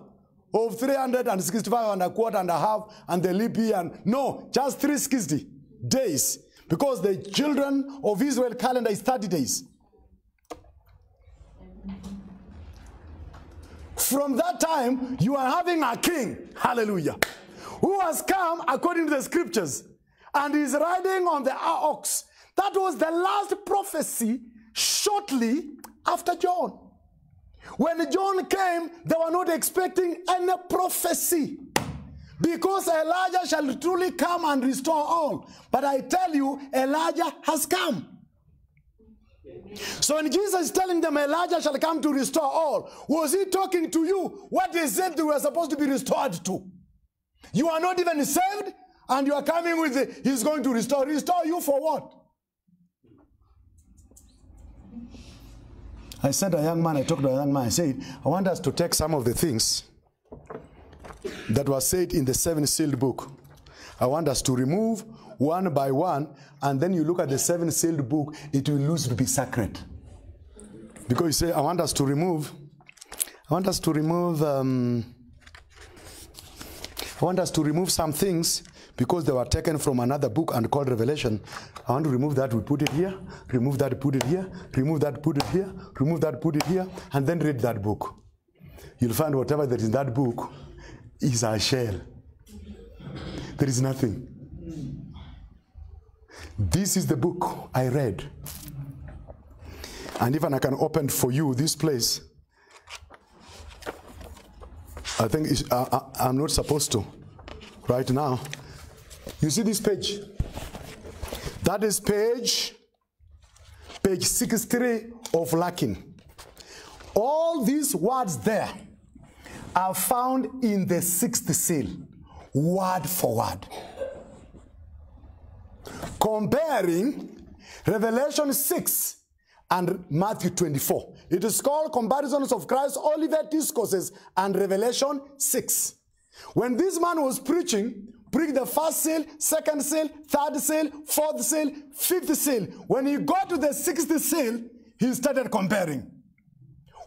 of 365 and a quarter and a half and the leap year. And, no, just 360 days. Because the children of Israel calendar is 30 days. From that time, you are having a king, hallelujah, who has come according to the scriptures and is riding on the ox. That was the last prophecy shortly after John. When John came, they were not expecting any prophecy. Because Elijah shall truly come and restore all. But I tell you, Elijah has come. So when Jesus is telling them Elijah shall come to restore all, was he talking to you? What is it that we are supposed to be restored to? You are not even saved, and you are coming with the, he's going to restore. Restore you for what? I to a young man, I talked to a young man, I said, I want us to take some of the things that was said in the seven sealed book. I want us to remove one by one, and then you look at the seven sealed book, it will lose to be sacred. Because you say, I want us to remove, I want us to remove, um, I want us to remove some things because they were taken from another book and called Revelation. I want to remove that, we put it here, remove that, put it here, remove that, put it here, remove that, put it here, and then read that book. You'll find whatever that is in that book is a shell. There is nothing. This is the book I read. And even I can open for you this place. I think I, I, I'm not supposed to right now. You see this page? That is page page 63 of Larkin. All these words there are found in the sixth seal, word for word. Comparing Revelation 6 and Matthew 24. It is called Comparisons of Christ's Olivet Discourses and Revelation 6. When this man was preaching, preach the first seal, second seal, third seal, fourth seal, fifth seal. When he got to the sixth seal, he started comparing.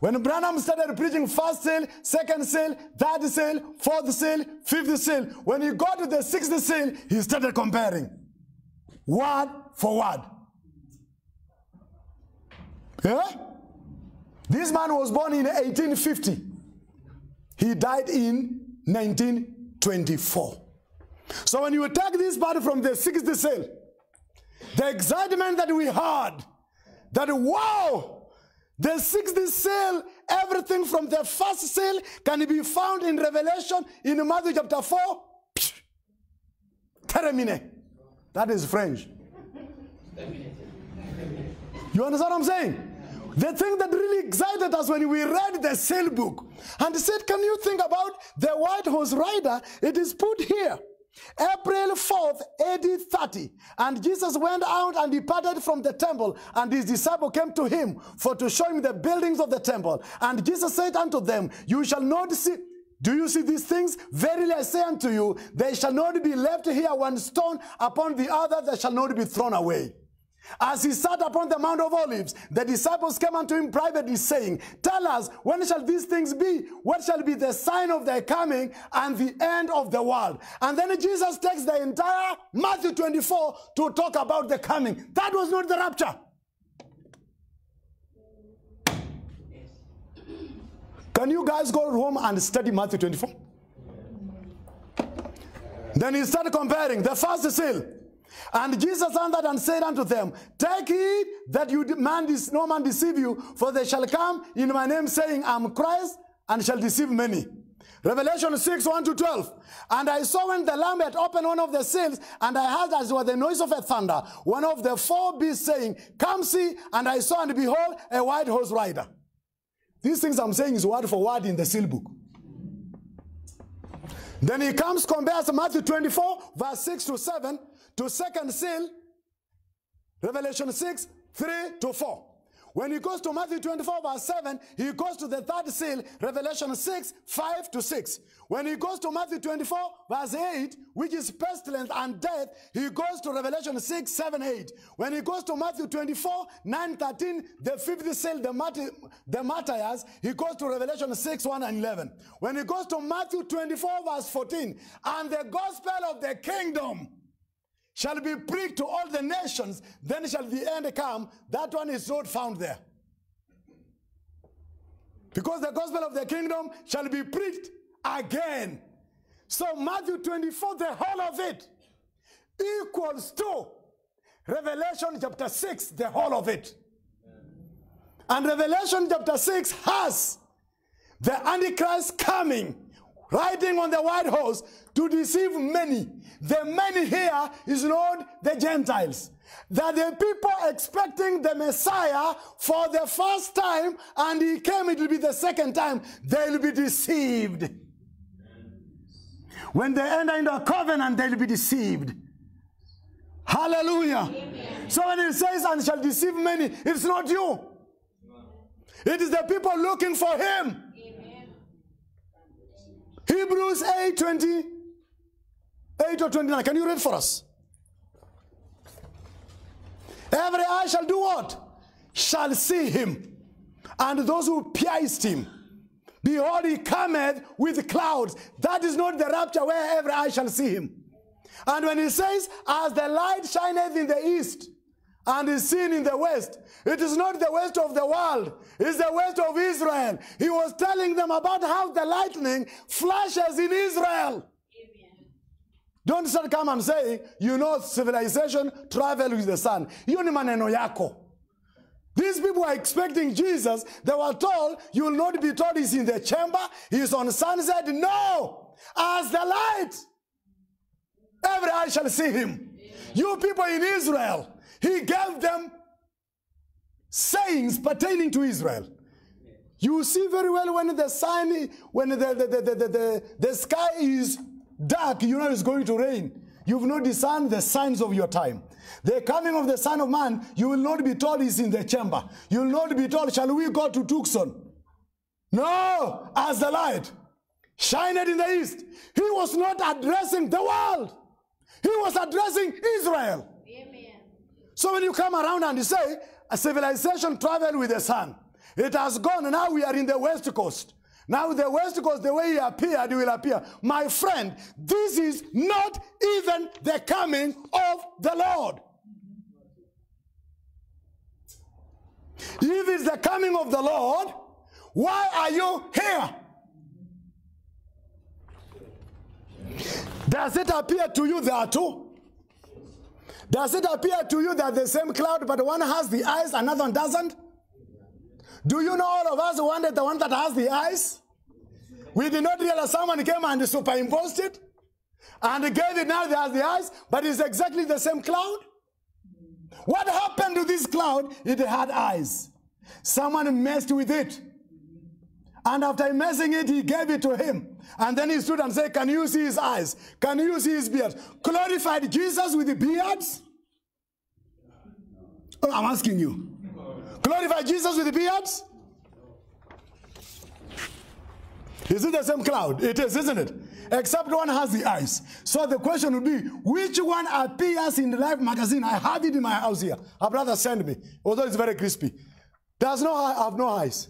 When Branham started preaching first seal, second seal, third seal, fourth seal, fifth seal, when he got to the sixth seal, he started comparing. Word for word. Yeah? This man was born in 1850. He died in 1924. So when you take this part from the sixth seal, the excitement that we had, that wow, the sixth seal, everything from the first seal can be found in Revelation in Matthew chapter 4. Termine. That is French. You understand what I'm saying? The thing that really excited us when we read the seal book and said, Can you think about the white horse rider? It is put here. April 4th, AD 30. And Jesus went out and departed from the temple, and his disciple came to him for to show him the buildings of the temple. And Jesus said unto them, You shall not see. Do you see these things? Verily I say unto you, they shall not be left here one stone upon the other that shall not be thrown away. As he sat upon the Mount of Olives, the disciples came unto him privately, saying, Tell us, when shall these things be? What shall be the sign of thy coming and the end of the world? And then Jesus takes the entire Matthew 24 to talk about the coming. That was not the rapture. Can you guys go home and study Matthew 24? Then he started comparing the first seal. And Jesus answered and said unto them, Take heed that you man no man deceive you, for they shall come in my name, saying, I'm Christ, and shall deceive many. Revelation 6, 1 to 12. And I saw when the Lamb had opened one of the seals, and I heard as it was the noise of a thunder, one of the four beasts saying, Come see, and I saw, and behold, a white horse rider. These things I'm saying is word for word in the seal book. Then he comes, compares Matthew 24, verse 6 to 7, to second seal, Revelation 6, 3 to 4. When he goes to Matthew 24, verse 7, he goes to the third seal, Revelation 6, 5 to 6. When he goes to Matthew 24, verse 8, which is pestilence and death, he goes to Revelation 6, 7, 8. When he goes to Matthew 24, 9, 13, the fifth seal, the, marty- the martyrs, he goes to Revelation 6, 1 and 11. When he goes to Matthew 24, verse 14, and the gospel of the kingdom, shall be preached to all the nations, then shall the end come. That one is not found there. Because the gospel of the kingdom shall be preached again. So Matthew 24, the whole of it, equals to Revelation chapter 6, the whole of it. And Revelation chapter 6 has the Antichrist coming, riding on the white horse to deceive many. The many here is not the Gentiles. That the people expecting the Messiah for the first time, and he came, it will be the second time, they'll be deceived. When they enter into a covenant, they'll be deceived. Hallelujah. So when it says, and shall deceive many, it's not you. It is the people looking for him. Hebrews 8 20, 8 or 29. Can you read for us? Every eye shall do what? Shall see him. And those who pierced him. Behold, he cometh with clouds. That is not the rapture where every eye shall see him. And when he says, As the light shineth in the east and is seen in the west, it is not the west of the world, it's the west of Israel. He was telling them about how the lightning flashes in Israel. Amen. Don't start come and say, you know, civilization travel with the sun. Hiyo ni maneno yako. These people were expecting Jesus. They were told, you will not be told he's in the chamber, he's on sunset. No! As the light, every eye shall see him. You people in Israel, he gave them sayings pertaining to Israel. You see very well when the sun, when the, the, the, the, the, sky is dark, you know it's going to rain. You've not discerned the signs of your time. The coming of the Son of Man, you will not be told he's in the chamber. You will not be told, shall we go to Tucson? No, as the light shined in the east. He was not addressing the world. He was addressing Israel. So when you come around and you say, a civilization traveled with the sun, it has gone, now we are in the west coast. Now the west coast, the way he appeared, he will appear. My friend, this is not even the coming of the Lord. If it's the coming of the Lord, why are you here? Does it appear to you there too? Does it appear to you that the same cloud, but one has the eyes, another one doesn't? Do you know all of us wanted the one that has the eyes? We did not realize someone came and superimposed it and gave it now has the eyes, but it's exactly the same cloud. What happened to this cloud? It had eyes. Someone messed with it. And after messing it, he gave it to him. And then he stood and said, Can you see his eyes? Can you see his beard? Glorified Jesus with the beards? Oh, I'm asking you. Glorified Jesus with the beards? Is it the same cloud? It is, isn't it? Except one has the eyes. So the question would be, which one appears in the Life magazine? I have it in my house here. A brother sent me, although it's very crispy. Does no eye have no eyes.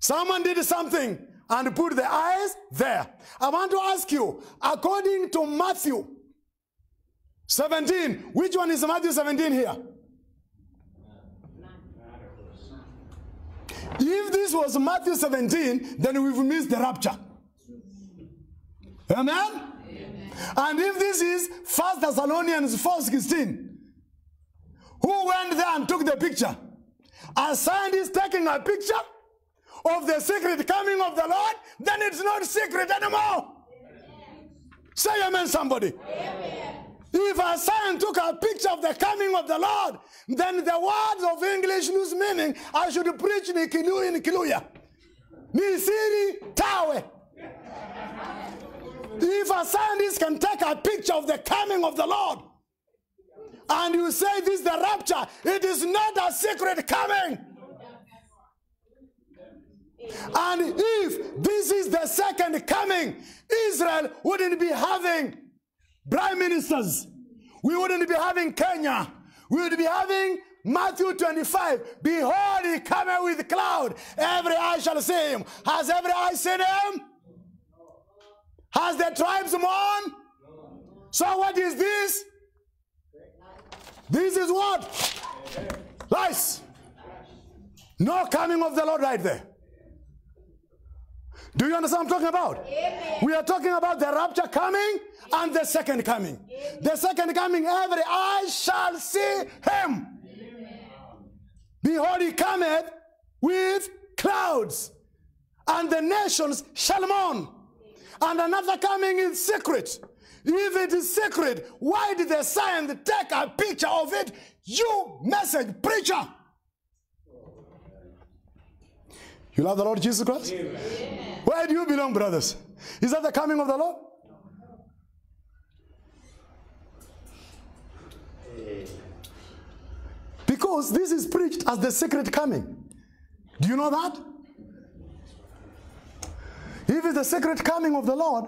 Someone did something and put the eyes there. I want to ask you, according to Matthew 17, which one is Matthew 17 here? If this was Matthew 17, then we've missed the rapture. Amen? And if this is 1 Thessalonians 4 16, who went there and took the picture? A scientist taking a picture of the secret coming of the Lord, then it's not secret anymore. Say amen, somebody. If a scientist took a picture of the coming of the Lord, then the words of English lose meaning. I should preach in Kilu in Kiluya. Ni siri tawe. If a scientist can take a picture of the coming of the Lord, and you say this is the rapture, it is not a secret coming. And if this is the second coming, Israel wouldn't be having prime ministers. We wouldn't be having Kenya. We would be having Matthew 25. Behold, he cometh with cloud. Every eye shall see him. Has every eye seen him? Has the tribes mourned? So what is this? This is what? Lies. No coming of the Lord right there. Do you understand what I'm talking about? We are talking about the rapture coming and the second coming. The second coming, every eye shall see him. Behold, he cometh with clouds, and the nations shall mourn. And another coming in secret. If it is secret, why did the sign take a picture of it? You message preacher. You love the Lord Jesus Christ? Where do you belong, brothers? Is that the coming of the Lord? Because this is preached as the secret coming. Do you know that? If it's the secret coming of the Lord,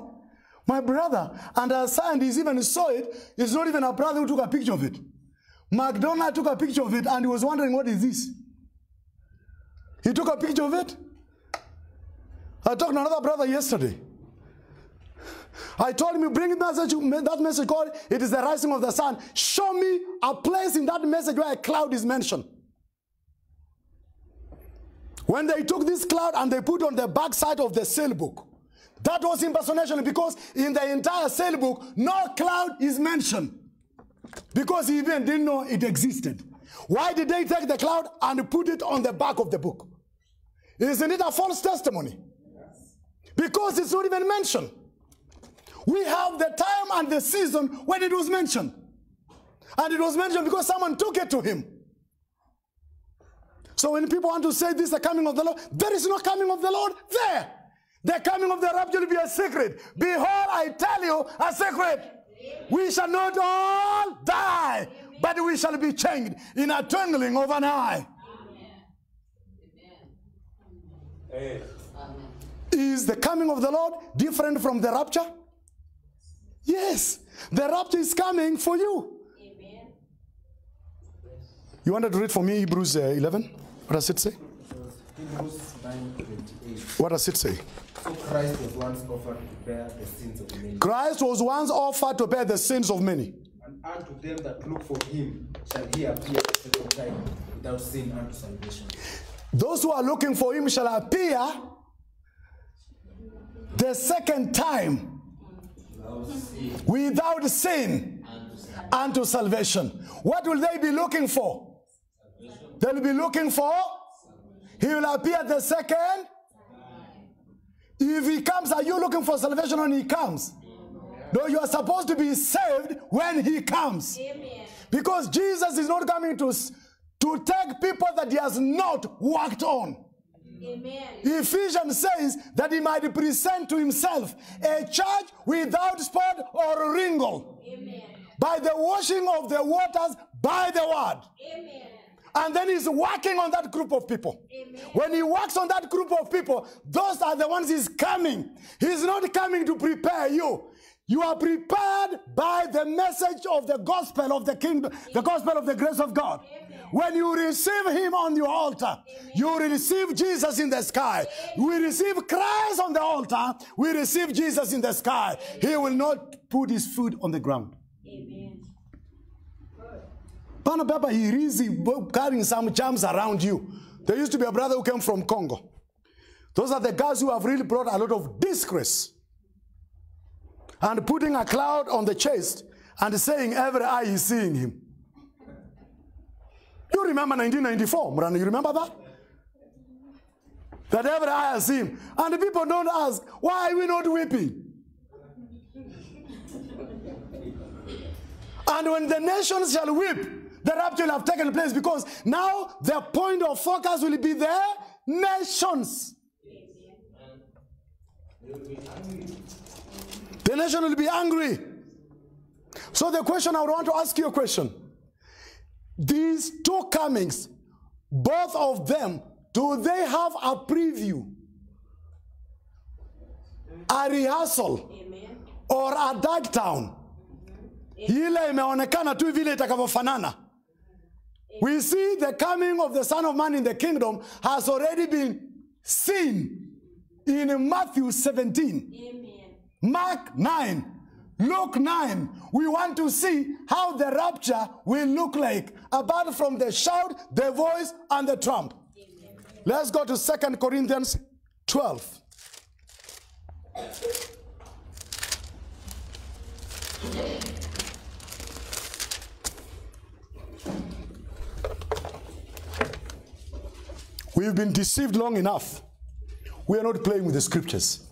my brother, and a scientist even saw it, it's not even a brother who took a picture of it. McDonald took a picture of it and he was wondering, what is this? He took a picture of it. I talked to another brother yesterday. I told him, you bring message, that message called, it is the rising of the sun. Show me a place in that message where a cloud is mentioned. When they took this cloud and they put on the back side of the seal book, that was impersonation because in the entire seal book, no cloud is mentioned. Because he even didn't know it existed. Why did they take the cloud and put it on the back of the book? Isn't it a false testimony? Because it's not even mentioned. We have the time and the season when it was mentioned. And it was mentioned because someone took it to him. So when people want to say this is the coming of the Lord, there is no coming of the Lord there. The coming of the rapture will be a secret. Behold, I tell you a secret. We shall not all die, but we shall be changed in a twinkling of an eye. Is the coming of the Lord different from the rapture? Yes, the rapture is coming for you. Amen. You wanted to read for me Hebrews uh, 11? What does it say? Hebrews 9:28. What does it say? So Christ was once offered to bear the sins of many, Christ was once offered to bear the sins of many. and unto them that look for him shall he appear a second time without sin unto salvation. Those who are looking for him shall appear the second time without sin unto salvation. What will they be looking for? They'll be looking for, he will appear the second. If he comes, are you looking for salvation when he comes? No, you are supposed to be saved when he comes. Because Jesus is not coming to, to take people that he has not worked on. Amen. Ephesians says that he might present to himself a church without spot or wrinkle Amen. by the washing of the waters by the word. Amen. And then he's working on that group of people. Amen. When he works on that group of people, those are the ones he's coming. He's not coming to prepare you. You are prepared by the message of the gospel of the kingdom, the gospel of the grace of God. When you receive him on your altar, you receive Jesus in the sky. We receive Christ on the altar, we receive Jesus in the sky. He will not put his foot on the ground. Amen. Pana Baba, he is carrying some charms around you. There used to be a brother who came from Congo. Those are the guys who have really brought a lot of disgrace. And putting a cloud on the chest and saying every eye is seeing him. You remember 1994, Murano, you remember that? That every eye has him. And the people don't ask, why are we not weeping? And when the nations shall weep, the rapture will have taken place because now the point of focus will be the nations. The nation will be angry. So the question I would want to ask you a question. These two comings, both of them, do they have a preview? A rehearsal? Amen. or a dark town ile imeonekana tu vile itakavyofanana we see the coming of the son of man in the kingdom has already been seen in matthew 17 Amen. mark 9 Luke 9, we want to see how the rapture will look like, apart from the shout, the voice, and the trump. Let's go to Second Corinthians 12. We've been deceived long enough. We are not playing with the scriptures.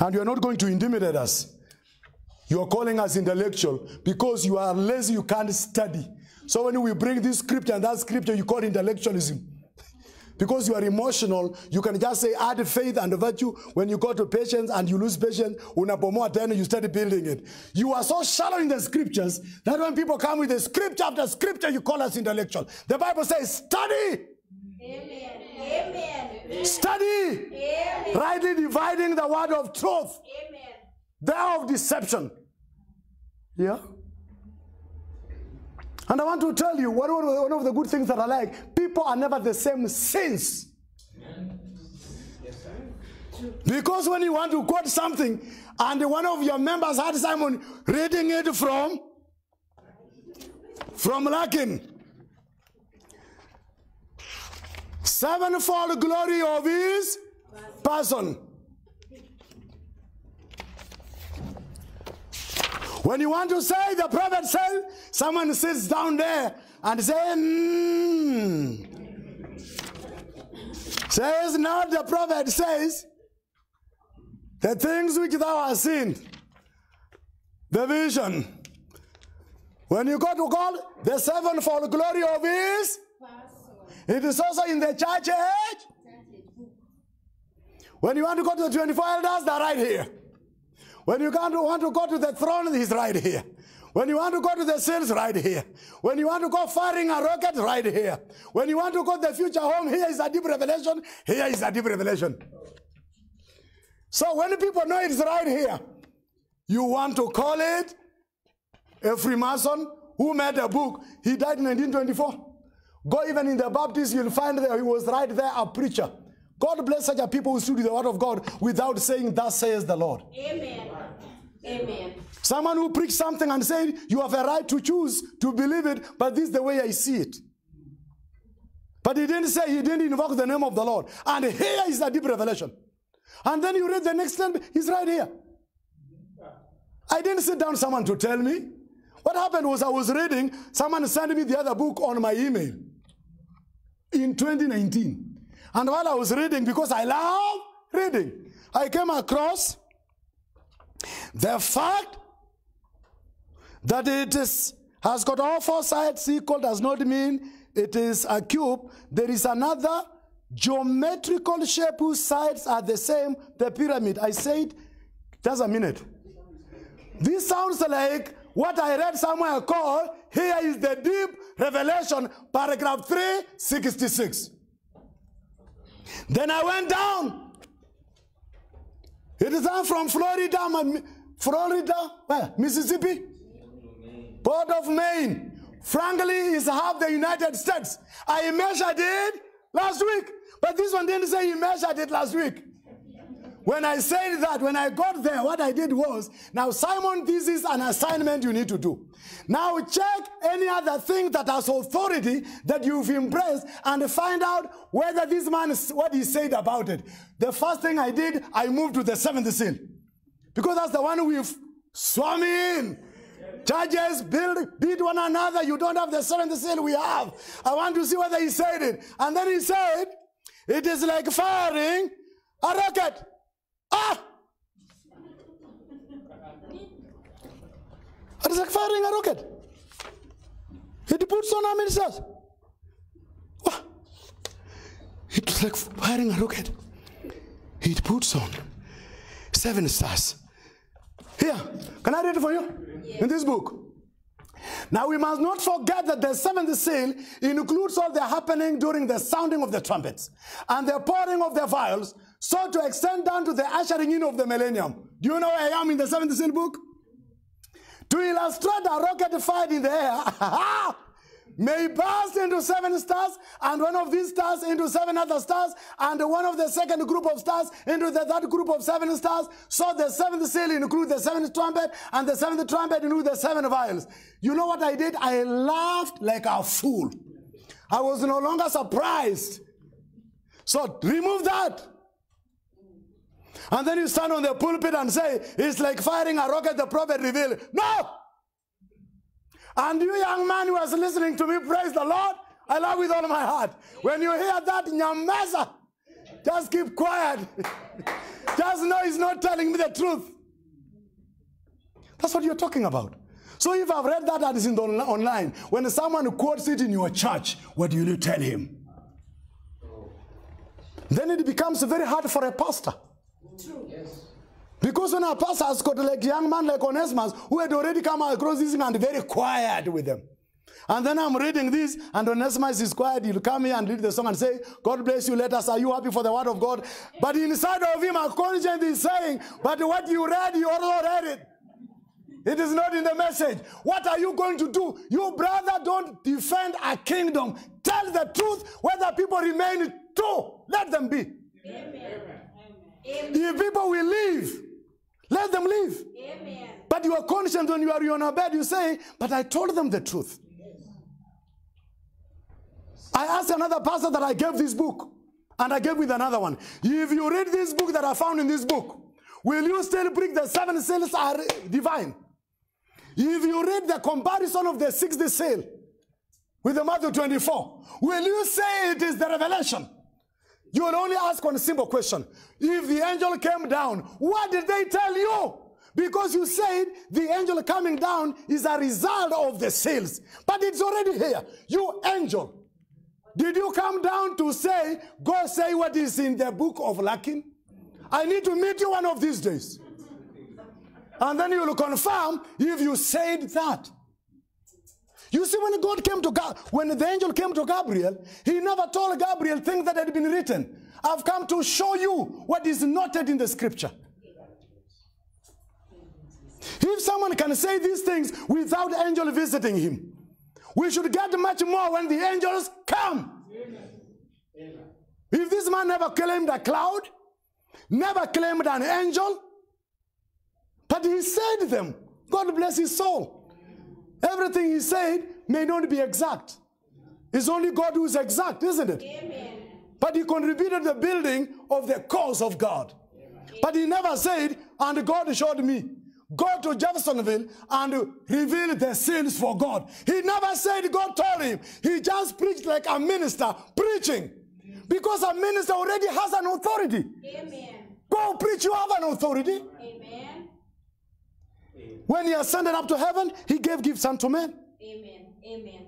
And you are not going to intimidate us. You are calling us intellectual because you are lazy, you can't study. So when we bring this scripture and that scripture, you call intellectualism. [LAUGHS] Because you are emotional, you can just say add faith and virtue. When you go to patience and you lose patience, unapomoa tena, you start building it. You are so shallow in the scriptures that when people come with the scripture after scripture, you call us intellectual. The Bible says, study, Amen. Amen. study, Amen. rightly dividing the word of truth, Amen. thereof deception. Yeah? And I want to tell you, one of the- one of the good things that I like, people are never the same since. Yes, Because when you want to quote something, and one of your members had Simon reading it from from Larkin. Sevenfold glory of his person. When you want to say the prophet said, someone sits down there and "Hmm." says not the prophet says, the things which thou hast seen, the vision. When you go to God, the sevenfold glory of his, it is also in the church age. When you want to go to the 24 elders, they're right here. When you want to, want to go to the throne, he's right here. When you want to go to the seals, right here. When you want to go firing a rocket, right here. When you want to go to the future home, here is a deep revelation. Here is a deep revelation. So when people know it's right here, you want to call it a Freemason who made a book. He died in 1924. Go even in the Baptist, you'll find that he was right there, a preacher. God bless such a people who with the word of God without saying, Thus says the Lord. Amen. Amen. Someone who preached something and said, You have a right to choose to believe it, but this is the way I see it. But he didn't say, he didn't invoke the name of the Lord. And here is a deep revelation. And then you read the next line, he's right here. I didn't sit down someone to tell me. What happened was I was reading, someone sent me the other book on my email in 2019. And while I was reading, because I love reading, I came across the fact that it is, has got all four sides equal does not mean it is a cube. There is another geometrical shape whose sides are the same, the pyramid. I said, just a minute. This sounds like what I read somewhere called, here is the deep revelation, paragraph 366. Then I went down. It is down from Florida, Florida, where? Mississippi, Port of Maine. Frankly, is half the United States. I measured it last week, but this one didn't say he measured it last week. When I said that, when I got there, what I did was, now Simon, this is an assignment you need to do. Now check any other thing that has authority that you've impressed and find out whether this man, what he said about it. The first thing I did, I moved to the seventh seal. Because that's the one we've swum in. Judges build, beat one another. You don't have the seventh seal we have. I want to see whether he said it. And then he said, it is like firing a rocket. Ah! It is like firing a rocket. It puts on how many stars? It's like firing a rocket. It puts on seven stars. Here, can I read it for you? In this book. Now we must not forget that the seventh seal includes all the happening during the sounding of the trumpets and the pouring of the vials, so to extend down to the ushering in of the millennium. Do you know where I am in the seventh seal book? To illustrate a rocket fired in the air, [LAUGHS] may burst into seven stars, and one of these stars into seven other stars, and one of the second group of stars into the third group of seven stars. So the seventh seal includes the seventh trumpet, and the seventh trumpet includes the seven vials. You know what I did? I laughed like a fool. I was no longer surprised. So remove that. And then you stand on the pulpit and say, it's like firing a rocket, the prophet revealed. No! And you young man who was listening to me, praise the Lord, I love with all my heart. When you hear that, nyamaza, just keep quiet. [LAUGHS] just know he's not telling me the truth. That's what you're talking about. So if I've read that and it's in the on- online, when someone quotes it in your church, what do you tell him? Then it becomes very hard for a pastor. Because when a pastor has got like young man like Onesimus who had already come across this and very quiet with them. And then I'm reading this, and Onesimus is quiet. He'll come here and read the song and say, God bless you, let us. Are you happy for the word of God? But inside of him, a conscience is saying, But what you read, you also read it. It is not in the message. What are you going to do? You, brother, don't defend a kingdom. Tell the truth whether people remain true. Let them be. If people will leave, let them leave. Amen. But you are conscious when you are on a bed, you say, But I told them the truth. I asked another pastor that I gave this book, and I gave with another one. If you read this book that I found in this book, will you still bring the seven seals are divine? If you read the comparison of the sixth seal with the Matthew 24, will you say it is the revelation? You will only ask one simple question. If the angel came down, what did they tell you? Because you said the angel coming down is a result of the seals. But it's already here. You angel. Did you come down to say, go say what is in the book of Larkin? I need to meet you one of these days. And then you will confirm if you said that. You see, when God came to God, when the angel came to Gabriel, he never told Gabriel things that had been written. I've come to show you what is noted in the scripture. If someone can say these things without the angel visiting him, we should get much more when the angels come. If this man never claimed a cloud, never claimed an angel, but he said them, God bless his soul. Everything he said may not be exact. It's only God who is exact, isn't it? Amen. But he contributed the building of the cause of God. But he never said, and God showed me. Go to Jeffersonville and reveal the sins for God. He never said God told him. He just preached like a minister preaching. Because a minister already has an authority. Amen. Go preach, you have an authority. Amen. When he ascended up to heaven, he gave gifts unto men. Amen. Amen.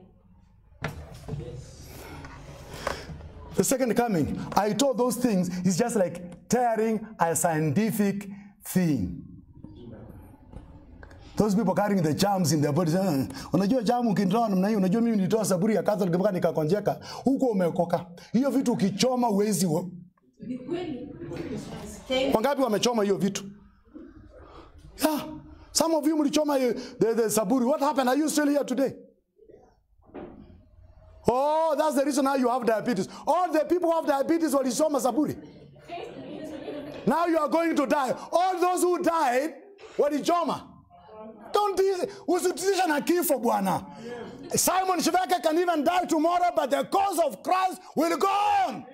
The second coming, I told those things, is just like tearing a scientific thing. Those people carrying the germs in their bodies. "Eh, unajua jamu ukinitoa namna hiyo, unajua mimi nilitoa saburi ya Catholic mpaka nikakonjeka, huko umeokoka. Hiyo vitu ukichoma uwezi. Wangapi wamechoma hiyo vitu? Yeah. Some of you mlichoma the, the saburi. What happened? Are you still here today? Oh, that's the reason now you have diabetes. All the people who have diabetes walisoma saburi. Now you are going to die. All those who died walichoma. Don't usitisha na kifo bwana. Simon Shivaka can even die tomorrow, but the cause of Christ will go on.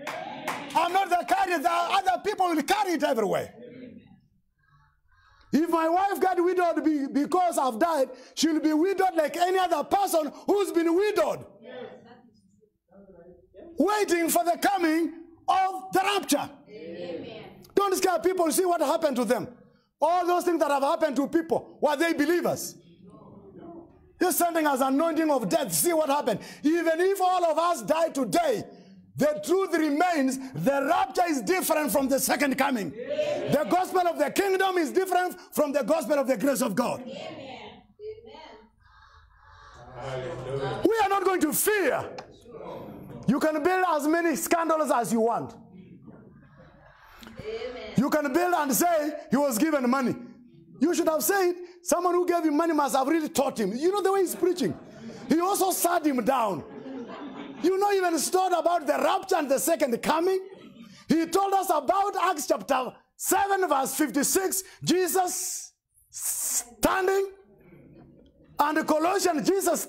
I'm not the carrier. The other people will carry it everywhere. If my wife got widowed be- because I've died, she'll be widowed like any other person who's been widowed. Waiting for the coming of the rapture. Amen. Don't scare people. See what happened to them. All those things that have happened to people, were they believers? You're sending us anointing of death. See what happened. Even if all of us die today, the truth remains the rapture is different from the second coming. The gospel of the kingdom is different from the gospel of the grace of God. Amen. We are not going to fear. You can build as many scandals as you want. You can build and say he was given money. You should have said someone who gave him money must have really taught him. You know the way he's preaching. He also sat him down. You know, even stored about the rapture and the second coming. He told us about Acts chapter 7, verse 56. Jesus standing, and Colossians, Jesus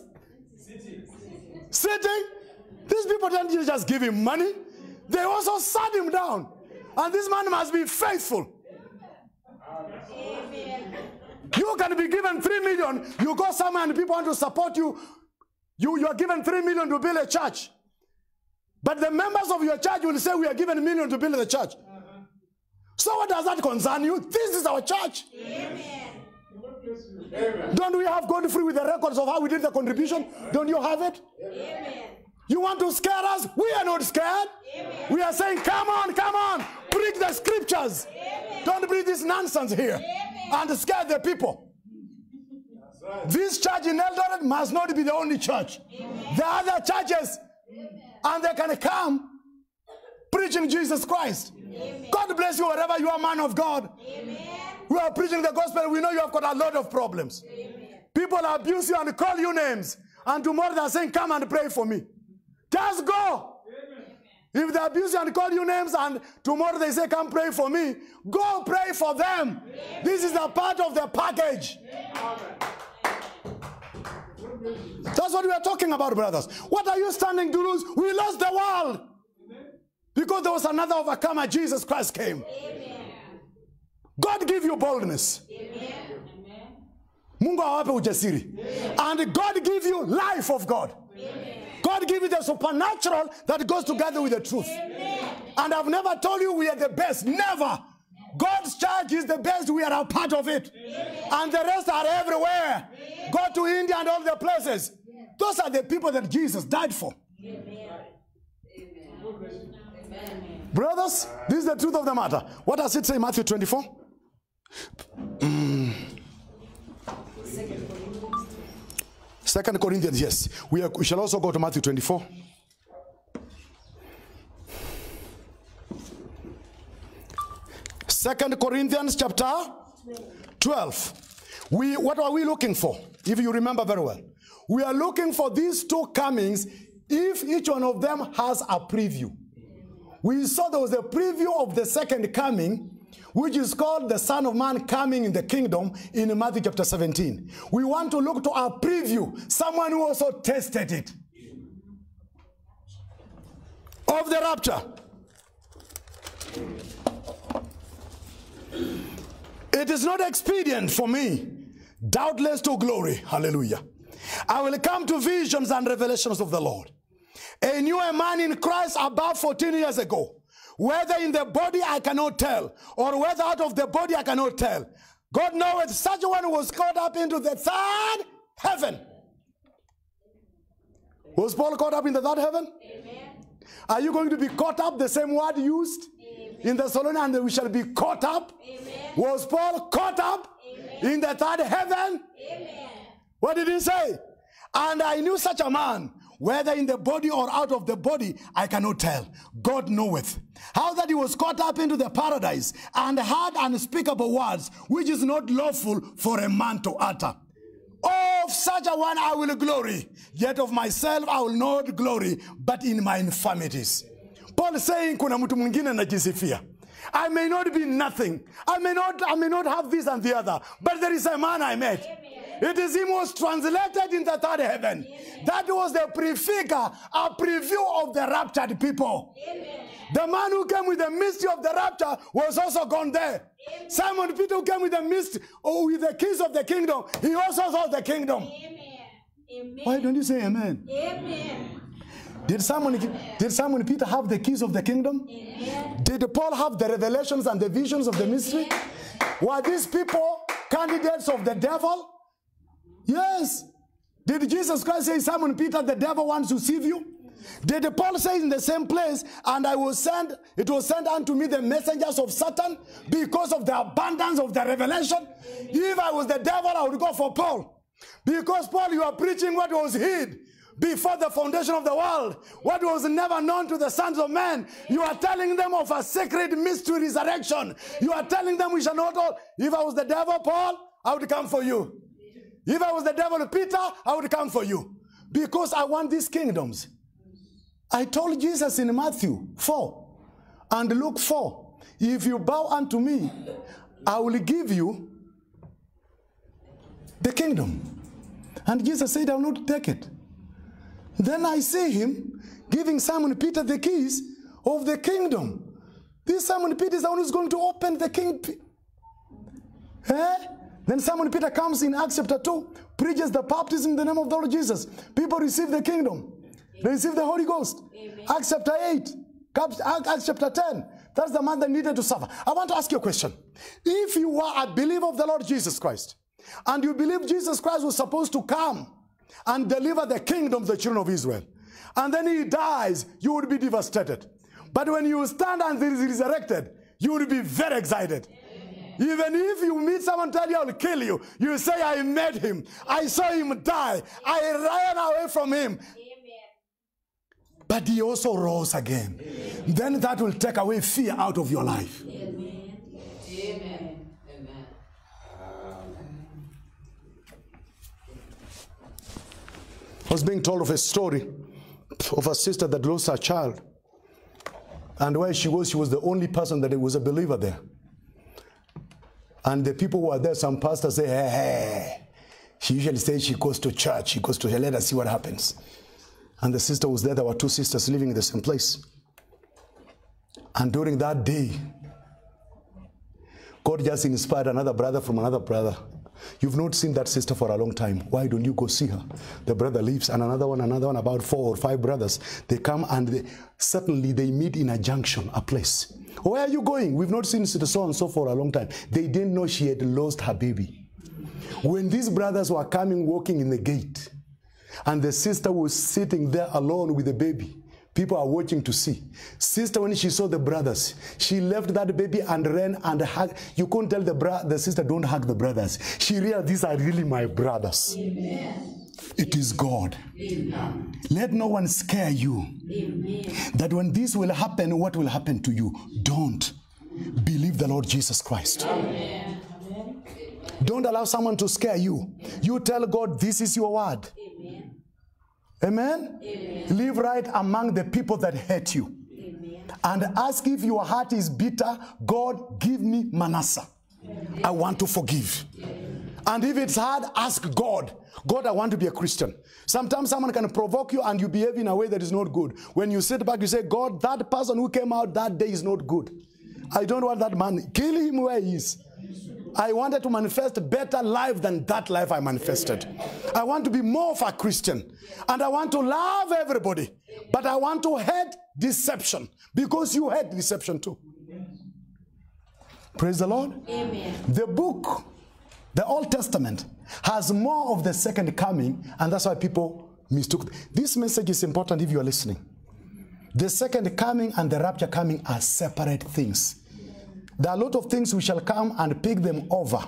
sitting. These people didn't just give him money, they also sat him down. And this man must be faithful. You can be given three million. You go somewhere and people want to support you. You, you are given three million to build a church. But the members of your church will say, We are given a million to build the church. So, what does that concern you? This is our church. Amen. Don't we have gone through with the records of how we did the contribution? Don't you have it? Amen. You want to scare us? We are not scared. We are saying, Come on, come on, preach the scriptures. Don't bring this nonsense here and scare the people. This church in Eldoret must not be the only church. There are other churches, and they can come preaching Jesus Christ. God bless you wherever you are, man of God. We are preaching the gospel. We know you have got a lot of problems. People abuse you and call you names. And tomorrow they're saying, Come and pray for me. Just go. If they abuse you and call you names, and tomorrow they say, Come pray for me, go pray for them. This is a part of the package. That's what we are talking about, brothers. What are you standing to lose? We lost the world. Because there was another overcomer, Jesus Christ came. God give you boldness. Mungu awape ujasiri. And God give you life of God. God give you the supernatural that goes together with the truth. And I've never told you we are the best. Never. God's church is the best. We are a part of it. And the rest are everywhere. Go to India and all the places. Those are the people that Jesus died for. Brothers, this is the truth of the matter. What does it say, Matthew 24? Mm. Second Corinthians, yes. We, are, we shall also go to Matthew 24. Second Corinthians chapter 12. We, what are we looking for? If you remember very well. We are looking for these two comings if each one of them has a preview. We saw there was a preview of the second coming, which is called the Son of Man coming in the kingdom in Matthew chapter 17. We want to look to a preview, someone who also tested it, of the rapture. It is not expedient for me, doubtless to glory. Hallelujah. I will come to visions and revelations of the Lord. I knew a man in Christ about 14 years ago. Whether in the body I cannot tell, or whether out of the body I cannot tell. God knoweth such a one was caught up into the third heaven. Was Paul caught up in the third heaven? Are you going to be caught up? The same word used in the Solomon, and we shall be caught up. Was Paul caught up in the third heaven? What did he say? And I knew such a man, whether in the body or out of the body, I cannot tell. God knoweth. How that he was caught up into the paradise and had unspeakable words, which is not lawful for a man to utter. Of such a one I will glory, yet of myself I will not glory, but in my infirmities. Paul is saying kuna mtu mwingine najisifia. I may not be nothing. I may not I may not have this and the other, but there is a man I met. It is him who was translated in the third heaven. That was the prefigure, a preview of the raptured people. The man who came with the mystery of the rapture was also gone there. Simon Peter who came with the mystery, or oh, with the keys of the kingdom, he also saw the kingdom. Amen. Why don't you say amen? Amen. Did Simon, did Simon Peter have the keys of the kingdom? Did Paul have the revelations and the visions of the mystery? Were these people candidates of the devil? Yes. Did Jesus Christ say, Simon Peter, the devil wants to deceive you? Did Paul say in the same place, and I will send, it will send unto me the messengers of Satan because of the abundance of the revelation? If I was the devil, I would go for Paul. Because Paul, you are preaching what was hid before the foundation of the world, what was never known to the sons of men. You are telling them of a sacred mystery resurrection. You are telling them we shall not all. If I was the devil, Paul, I would come for you. If I was the devil, Peter, I would come for you. because I want these kingdoms. I told Jesus in Matthew 4 and Luke 4 if you bow unto me, I will give you the kingdom. And Jesus said, I will not take it. Then I see him giving Simon Peter the keys of the kingdom. This Simon Peter is the one who's going to open the king. Eh? Then Simon Peter comes in Acts chapter 2, preaches the baptism in the name of the Lord Jesus. People receive the kingdom. They receive the Holy Ghost. Acts chapter 8, Acts Acts chapter 10. That's the man that needed to suffer. I want to ask you a question. If you are a believer of the Lord Jesus Christ, and you believe Jesus Christ was supposed to come and deliver the kingdom of the children of Israel, and then he dies, you would be devastated. But when you stand and he is resurrected, you will be very excited. Even if you meet someone tell you I'll kill you, you say I met him. I saw him die. I ran away from him. But he also rose again. Then that will take away fear out of your life. Amen. Amen. I was being told of a story of a sister that lost her child. And where she was, she was the only person that was a believer there. And the people who were there, some pastors say, hey, hey. She usually says she goes to church. She goes to let us see what happens. And the sister was there. There were two sisters living in the same place. And during that day, God just inspired another brother from another brother. You've not seen that sister for a long time. Why don't you go see her? The brother leaves, and another one, another one, about four or five brothers. They come and they, suddenly they meet in a junction, a place. Where are you going? We've not seen sister so and so for a long time. They didn't know she had lost her baby. When these brothers were coming walking in the gate, and the sister was sitting there alone with the baby. People are watching to see. Sister, when she saw the brothers, she left that baby and ran and hugged. You couldn't tell the, bro- the sister, don't hug the brothers. She realized these are really my brothers. It is God. Let no one scare you. That when this will happen, what will happen to you? Don't. Believe the Lord Jesus Christ. Don't allow someone to scare you. You tell God, this is your word. Amen? Live right among the people that hate you. And ask if your heart is bitter, God, give me Manasseh. I want to forgive. And if it's hard, ask God. God, I want to be a Christian. Sometimes someone can provoke you and you behave in a way that is not good. When you sit back, you say, God, that person who came out that day is not good. I don't want that man. Kill him where he is. I wanted to manifest a better life than that life I manifested. I want to be more of a Christian. And I want to love everybody. But I want to hate deception because you hate deception too. Praise the Lord. Amen. The book, the Old Testament, has more of the second coming, and that's why people mistook. This message is important if you are listening. The second coming and the rapture coming are separate things. There are a lot of things we shall come and pick them over.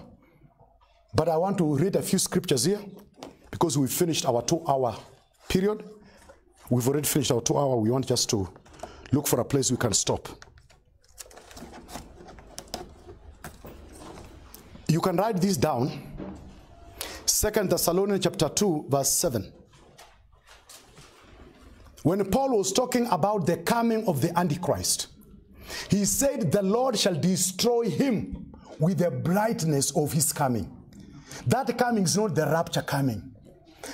But I want to read a few scriptures here because we finished our two hour period. We've already finished our two hour. We want just to look for a place we can stop. You can write this down. Second Thessalonians chapter 2, verse 7. When Paul was talking about the coming of the Antichrist, he said, The Lord shall destroy him with the brightness of his coming. That coming is not the rapture coming.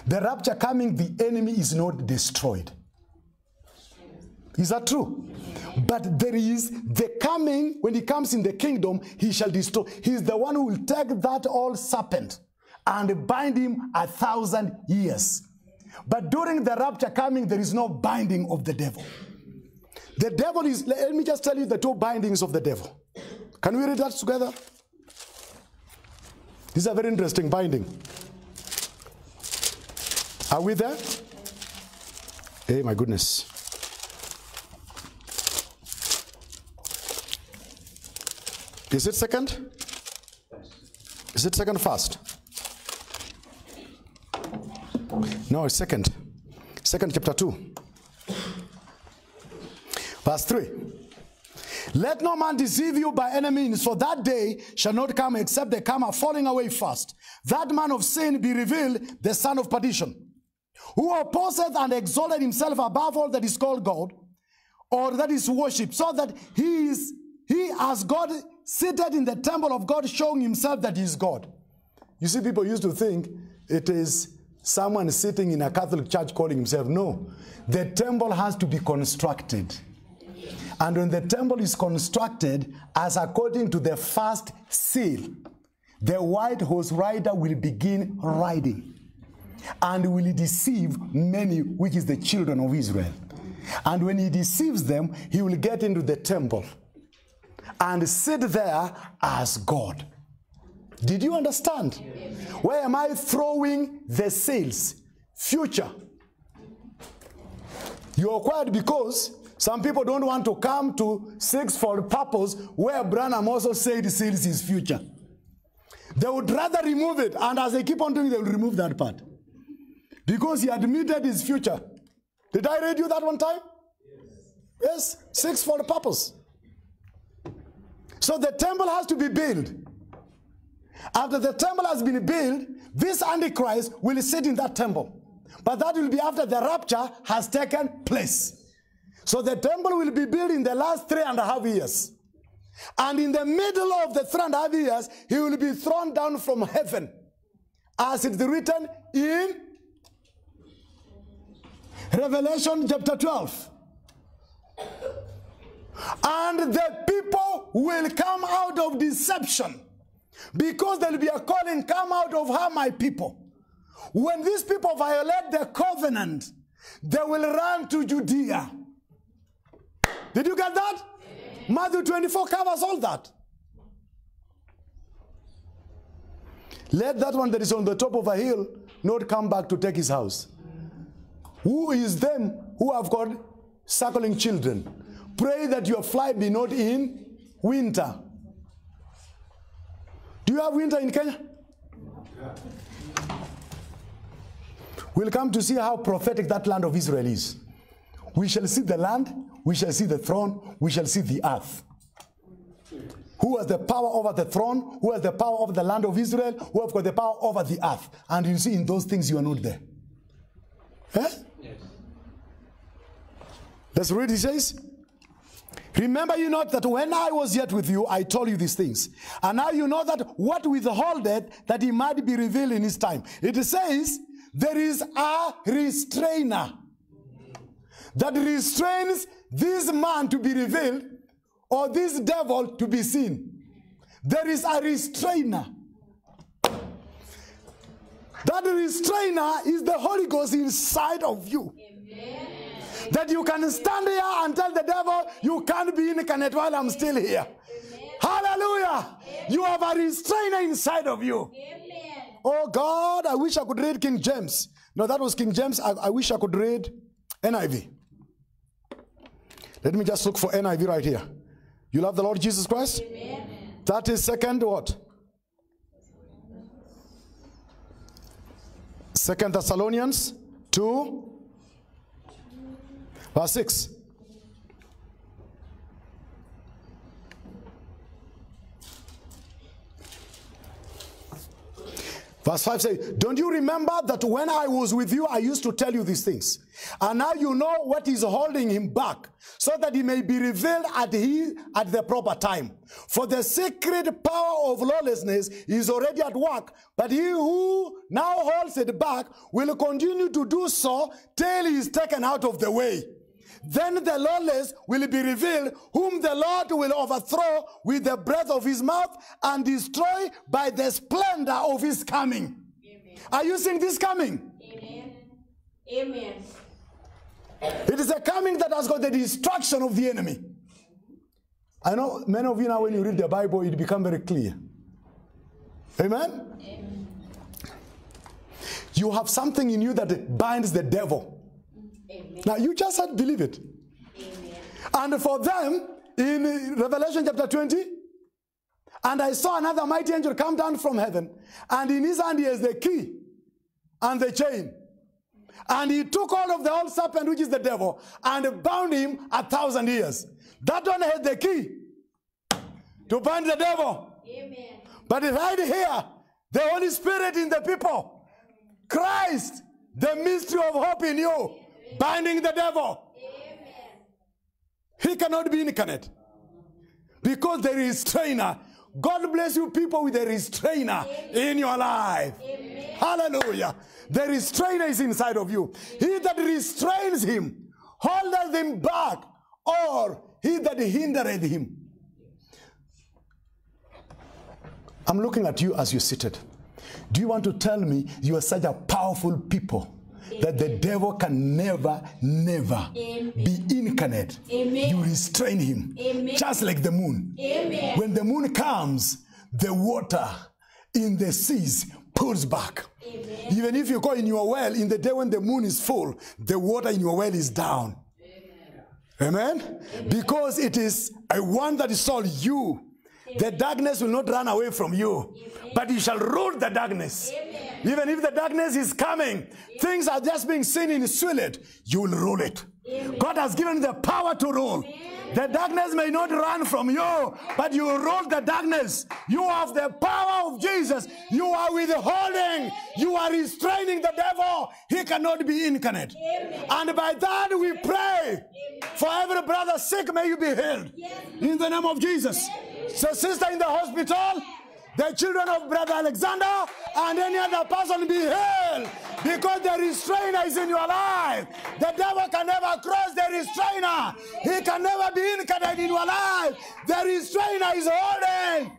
The rapture coming, the enemy is not destroyed. Is that true? But there is the coming, when he comes in the kingdom, he shall destroy. He's the one who will take that old serpent and bind him a thousand years. But during the rapture coming, there is no binding of the devil. The devil is, let me just tell you the two bindings of the devil. Can we read that together? These are very interesting binding. Are we there? Hey, my goodness. Is it second? Is it second fast? No, it's second. Second chapter 2. Verse 3. Let no man deceive you by any means, for that day shall not come except they come a falling away fast. That man of sin be revealed, the son of perdition, who opposeth and exalted himself above all that is called God, or that is worshipped, so that he is he as God seated in the temple of God, showing himself that he is God. You see, people used to think it is someone sitting in a Catholic church calling himself. No, the temple has to be constructed. And when the temple is constructed, as according to the first seal, the white horse rider will begin riding and will deceive many, which is the children of Israel. And when he deceives them, he will get into the temple and sit there as God. Did you understand? Where am I throwing the seals? Future. You're quiet because some people don't want to come to six for purpose where Branham also said sails is future. They would rather remove it, and as they keep on doing, they will remove that part. Because he admitted his future. Did I read you that one time? Yes, six for purpose. So the temple has to be built. After the temple has been built, this Antichrist will sit in that temple. But that will be after the rapture has taken place. So the temple will be built in the last three and a half years. And in the middle of the three and a half years, he will be thrown down from heaven. As it's written in Revelation chapter 12. And the people will come out of deception because there will be a calling, come out of her, my people. When these people violate the covenant, they will run to Judea. Did you get that? Matthew 24 covers all that. Let that one that is on the top of a hill not come back to take his house. Who is them who have got suckling children? Pray that your fly be not in winter. Do you have winter in Kenya? We'll come to see how prophetic that land of Israel is. We shall see the land, we shall see the throne, we shall see the earth. Who has the power over the throne? Who has the power over the land of Israel? Who have got the power over the earth? And you see, in those things, you are not there. Eh? Let's read. He says, Remember you not that when I was yet with you, I told you these things. And now you know that what withholdeth, that he might be revealed in his time. It says, there is a restrainer that restrains this man to be revealed or this devil to be seen. There is a restrainer. That restrainer is the Holy Ghost inside of you. That you can stand here and tell the devil, you can't be incarnate while I'm still here. Hallelujah. You have a restrainer inside of you. Amen. Oh God, I wish I could read King James. No, that was King James. I, I wish I could read NIV. Let me just look for NIV right here. You love the Lord Jesus Christ? Amen. That is second what? Second Thessalonians 2 verse 6. Verse 5 says, Don't you remember that when I was with you, I used to tell you these things? And now you know what is holding him back, so that he may be revealed at he at the proper time. For the secret power of lawlessness is already at work, but he who now holds it back will continue to do so till he is taken out of the way. Then the lawless will be revealed, whom the Lord will overthrow with the breath of his mouth and destroy by the splendor of his coming. Are you seeing this coming? Amen. Amen. It is a coming that has got the destruction of the enemy. I know many of you now, when you read the Bible, it becomes very clear. Amen? You have something in you that binds the devil. Amen. Now, you just to believe it. Amen. And for them, in Revelation chapter 20, and I saw another mighty angel come down from heaven, and in his hand he has the key and the chain. And he took hold of the old serpent, which is the devil, and bound him a thousand years. That one had the key to bind the devil. Amen. But right here, the Holy Spirit in the people, Christ The mystery of hope in you, binding the devil. He cannot be incarnate because there is restrainer. God bless you, people, with a restrainer in your life. Hallelujah. The restrainer is inside of you. He that restrains him, holdeth him back, or he that hindereth him. I'm looking at you as you're seated. Do you want to tell me you are such a powerful people that the devil can never, never be incarnate? Amen. You restrain him, Amen. just like the moon. Amen. When the moon comes, the water in the seas pulls back. Even if you go in your well, in the day when the moon is full, the water in your well is down. Amen? Because it is a one that is all you. The darkness will not run away from you, but you shall rule the darkness. Even if the darkness is coming, things are just being seen in solid, you will rule it. God has given the power to rule. The darkness may not run from you, but you rule the darkness. You have the power of Jesus. You are withholding. You are restraining the devil. He cannot be incarnate. And by that we pray for every brother sick, may you be healed. In the name of Jesus. So, sister in the hospital, the children of Brother Alexander, and any other person be healed. Because the restrainer is in your life. The devil can never cross the restrainer. He can never be incarnate in your life. The restrainer is holding.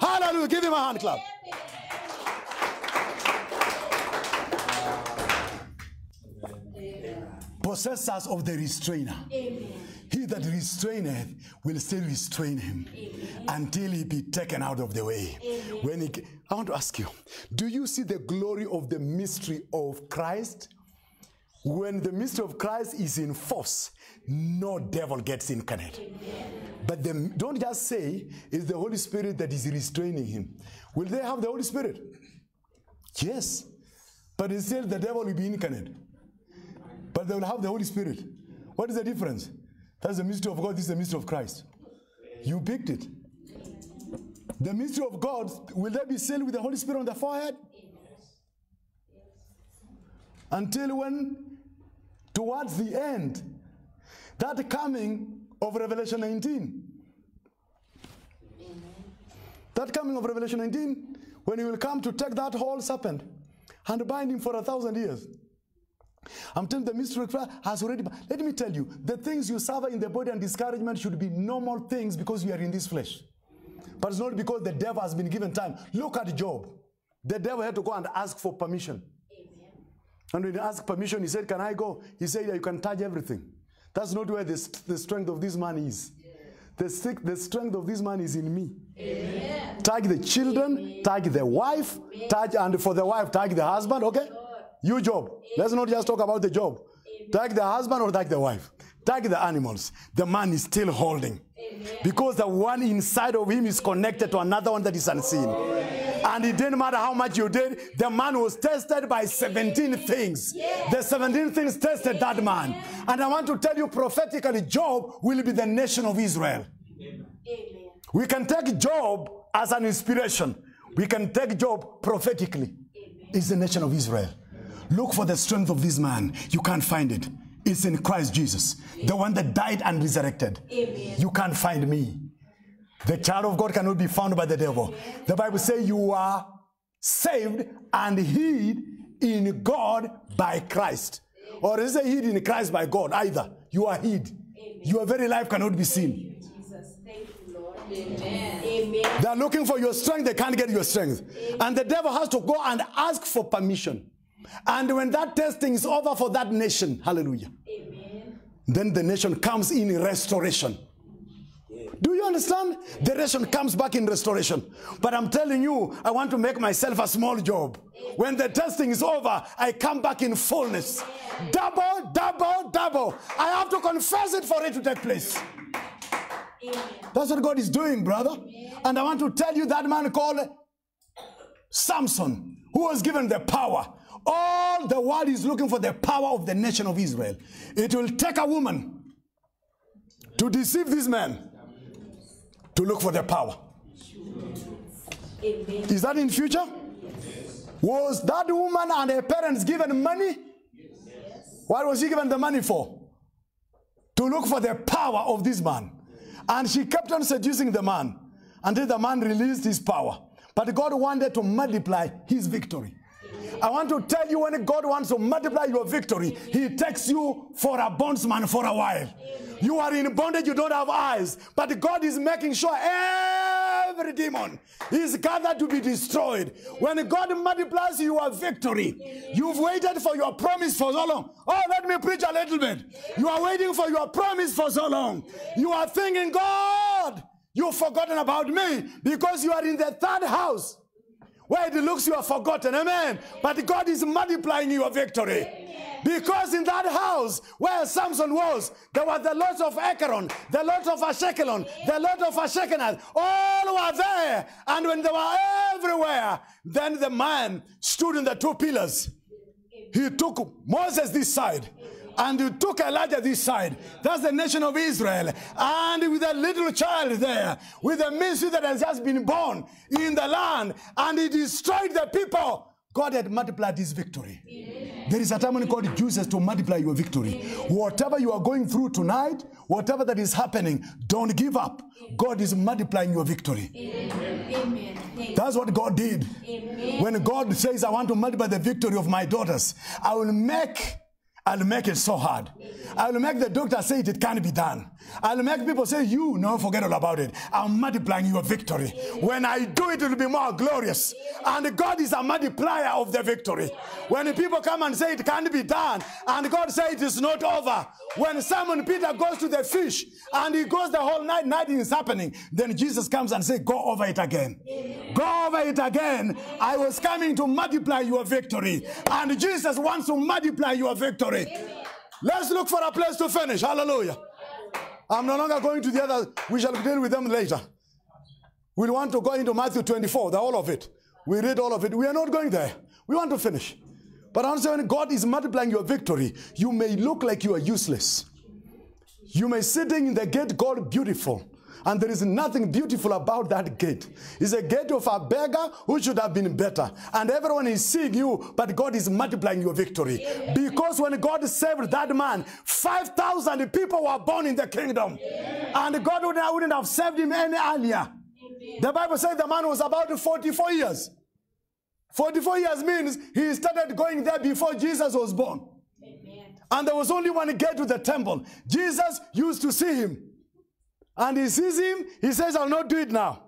Hallelujah. Give him a hand clap. Possessors of the restrainer. He that restraineth will still restrain him until he be taken out of the way. When he, I want to ask you, do you see the glory of the mystery of Christ? When the mystery of Christ is in force, no devil gets incarnate. But the, don't just say it's the Holy Spirit that is restraining him. Will they have the Holy Spirit? Yes. But instead, the devil will be incarnate. But they will have the Holy Spirit. What is the difference? That's the mystery of God, this is the mystery of Christ. You picked it. The mystery of God, will they be sealed with the Holy Spirit on the forehead? Until when, towards the end, that coming of Revelation 19. That coming of Revelation 19, when he will come to take that whole serpent and bind him for a thousand years. I'm telling the mystery of has already. Let me tell you, the things you suffer in the body and discouragement should be normal things because you are in this flesh. But it's not because the devil has been given time. Look at Job. The devil had to go and ask for permission. And when he asked permission, he said, Can I go? He said, yeah, You can touch everything. That's not where the, the strength of this man is. The, stick, the strength of this man is in me. Tag the children, tag the wife, tag, and for the wife, tag the husband, okay? You job. Let's not just talk about the job. Tag the husband or tag the wife. Tag the animals. The man is still holding. Because the one inside of him is connected to another one that is unseen. And it didn't matter how much you did, the man was tested by 17 things. The 17 things tested that man. And I want to tell you prophetically, Job will be the nation of Israel. We can take Job as an inspiration. We can take Job prophetically. It's the nation of Israel. Look for the strength of this man. You can't find it. It's in Christ Jesus, the one that died and resurrected. You can't find me. The child of God cannot be found by the devil. The Bible says you are saved and hid in God by Christ. Or is it hid in Christ by God? Either. You are hid. Your very life cannot be seen. Jesus. Thank you, Lord. Amen. Amen. They are looking for your strength, they can't get your strength. And the devil has to go and ask for permission. And when that testing is over for that nation, hallelujah, Amen. then the nation comes in restoration. Do you understand? The nation comes back in restoration. But I'm telling you, I want to make myself a small job. When the testing is over, I come back in fullness. Double, double, double. I have to confess it for it to take place. That's what God is doing, brother. And I want to tell you that man called Samson, who was given the power. All the world is looking for the power of the nation of Israel. It will take a woman to deceive this man to look for the power. Is that in future? Was that woman and her parents given money What was she given the money for? To look for the power of this man. And she kept on seducing the man until the man released his power. But God wanted to multiply his victory. I want to tell you when God wants to multiply your victory, He takes you for a bondsman for a while. You are in bondage, you don't have eyes, but God is making sure every demon is gathered to be destroyed. When God multiplies your victory, you've waited for your promise for so long. Oh, let me preach a little bit. You are waiting for your promise for so long. You are thinking, God, you've forgotten about me because you are in the third house where it looks you are forgotten. Amen. But God is multiplying your victory. Because in that house where Samson was, there were the lords of Ekron, the lords of Ashkelon, the lords of Ashekenath. All were there. And when they were everywhere, then the man stood in the two pillars. He took Moses this side and he took Elijah this side. That's the nation of Israel. And with a little child there, with a ministry that has just been born in the land, and he destroyed the people. God had multiplied his victory. There is a time when God uses to multiply your victory. Whatever you are going through tonight, whatever that is happening, don't give up. God is multiplying your victory. Amen. That's what God did. Amen. When God says, I want to multiply the victory of my daughters, I will make I'll make it so hard. I'll make the doctor say it, it can't be done. I'll make people say, You, no, forget all about it. I'm multiplying your victory. When I do it, it will be more glorious. And God is a multiplier of the victory. When people come and say it can't be done, and God say it is not over. When Simon Peter goes to the fish and he goes the whole night, nothing is happening, then Jesus comes and say, Go over it again. Go over it again. I was coming to multiply your victory. And Jesus wants to multiply your victory. Let's look for a place to finish. Hallelujah. I'm no longer going to the other. We shall deal with them later. We want to go into Matthew 24, the whole of it. We read all of it. We are not going there. We want to finish. But understand when God is multiplying your victory, you may look like you are useless. You may sitting in the gate called beautiful. And there is nothing beautiful about that gate. It's a gate of a beggar who should have been better. And everyone is seeing you, but God is multiplying your victory. Because when God saved that man, 5,000 people were born in the kingdom. And God wouldn't, have saved him any earlier. The Bible says the man was about 44 years. 44 years means he started going there before Jesus was born. Amen. And there was only one gate to the temple. Jesus used to see him. And he sees him, he says, I'll not do it now.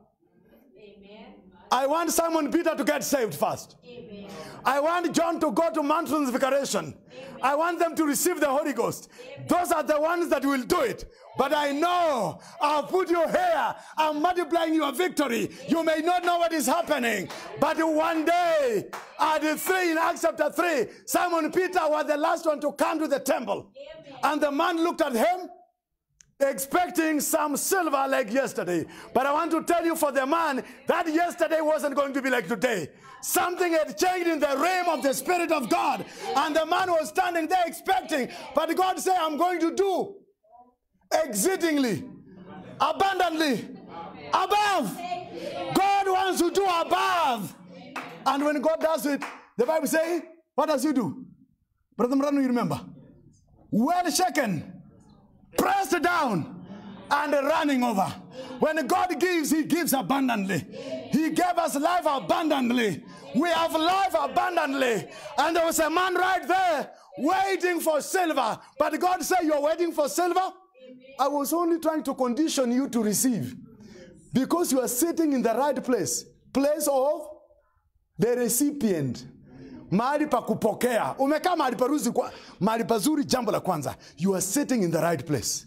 Amen. I want Simon Peter to get saved first. Amen. I want John to go to Mount Transfiguration. I want them to receive the Holy Ghost. Those are the ones that will do it. But I know I'll put you here. I'm multiplying your victory. You may not know what is happening, but one day at the three in Acts chapter 3, Simon Peter was the last one to come to the temple. And the man looked at him expecting some silver like yesterday. But I want to tell you for the man that yesterday wasn't going to be like today. Something had changed in the realm of the Spirit of God. And the man was standing there expecting. But God said, I'm going to do exceedingly, abundantly, above. God wants to do above. And when God does it, the Bible says, what does he do? Brother Murano, you remember? Well shaken, pressed down, and running over. When God gives, He gives abundantly. He gave us life abundantly. We have life abundantly. And there was a man right there waiting for silver. But God said, You're waiting for silver? I was only trying to condition you to receive. Because you are sitting in the right place. Place of the recipient mahali pa kupokea. Umekaa mahali paruzi kwa mahali pazuri jambo la kwanza. You are sitting in the right place.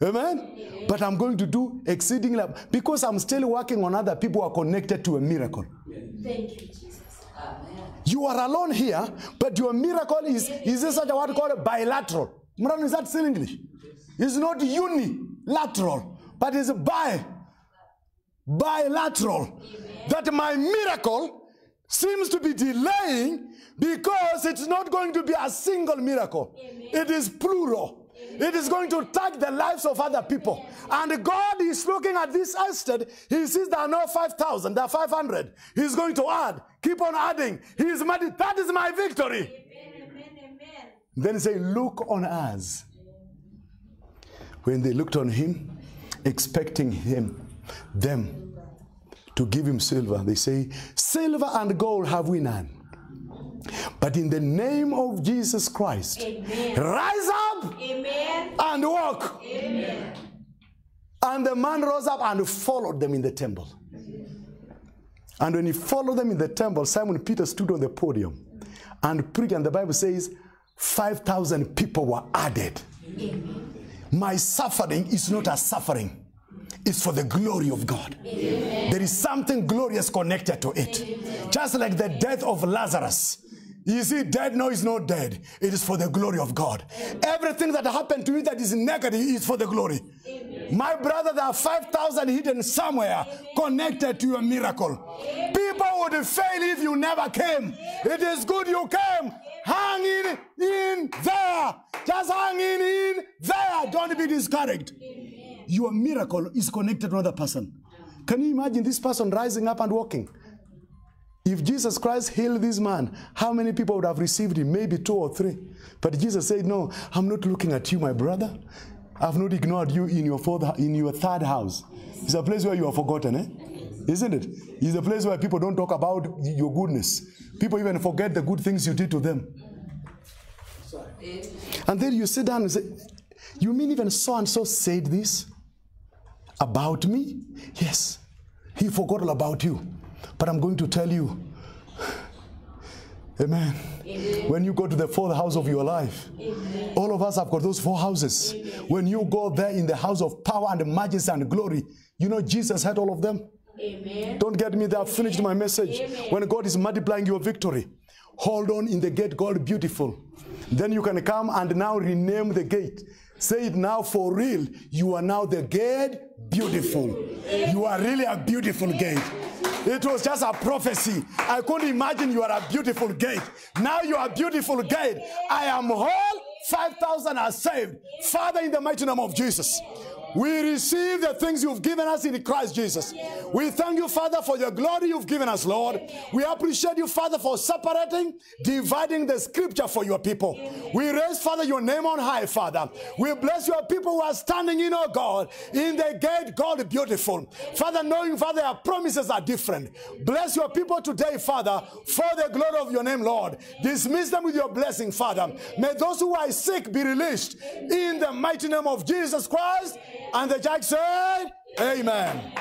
Amen? But i'm going to do exceedingly because i'm still working on other people who are connected to a miracle. Thank you, Jesus. Amen. you are alone here but your miracle is is this such a word called bilateral. Mrano, is that still english? It's not unilateral but it's bi bilateral. That my miracle seems to be delaying because it's not going to be a single miracle. It is plural. It is going to touch the lives of other people. And God is looking at this estate. He sees there are no 5,000, there are 500. He's going to add, keep on adding. He is mighty. That is my victory. Amen, amen, amen. Then he say, Look on us. When they looked on him, expecting him, them to give him silver, they say, Silver and gold have we none. But in the name of Jesus Christ, Amen. rise up Amen. and walk. And the man rose up and followed them in the temple. And when he followed them in the temple, Simon Peter stood on the podium and preached. And the Bible says, 5,000 people were added. My suffering is not a suffering, it's for the glory of God. There is something glorious connected to it. Just like the death of Lazarus. Is he dead? No, he's not dead. It is for the glory of God. Everything that happened to you that is negative is for the glory. My brother, there are 5,000 hidden somewhere connected to your miracle. People would fail if you never came. It is good you came. Hang in, in there. Just hang in, in there. Don't be discouraged. Your miracle is connected to another person. Can you imagine this person rising up and walking? If Jesus Christ healed this man, how many people would have received him? Maybe two or three. But Jesus said, No, I'm not looking at you, my brother. I've not ignored you in your fourth, in your third house. It's a place where you are forgotten, eh? Isn't it? It's a place where people don't talk about your goodness. People even forget the good things you did to them. And then you sit down and say, You mean even so and so said this about me? Yes. He forgot all about you. But I'm going to tell you, [SIGHS] Amen. When you go to the fourth house of your life, all of us have got those four houses. When you go there in the house of power and majesty and glory, you know Jesus had all of them. Amen. Don't get me there. I've finished my message. When God is multiplying your victory, hold on in the gate called beautiful. Then you can come and now rename the gate. Say it now for real. You are now the gate beautiful. You are really a beautiful gate. It was just a prophecy. I couldn't imagine you are a beautiful gate. Now you are a beautiful gate. I am whole. 5,000 are saved. Father, in the mighty name of Jesus. We receive the things you've given us in Christ Jesus. We thank you, Father, for your glory you've given us, Lord. We appreciate you, Father, for separating, dividing the scripture for your people. We raise, Father, your name on high, Father. We bless your people who are standing in, oh God, in the gate, God beautiful. Father, knowing, Father, our promises are different. Bless your people today, Father, for the glory of your name, Lord. Dismiss them with your blessing, Father. May those who are sick be released in the mighty name of Jesus Christ. And the judge said, Amen.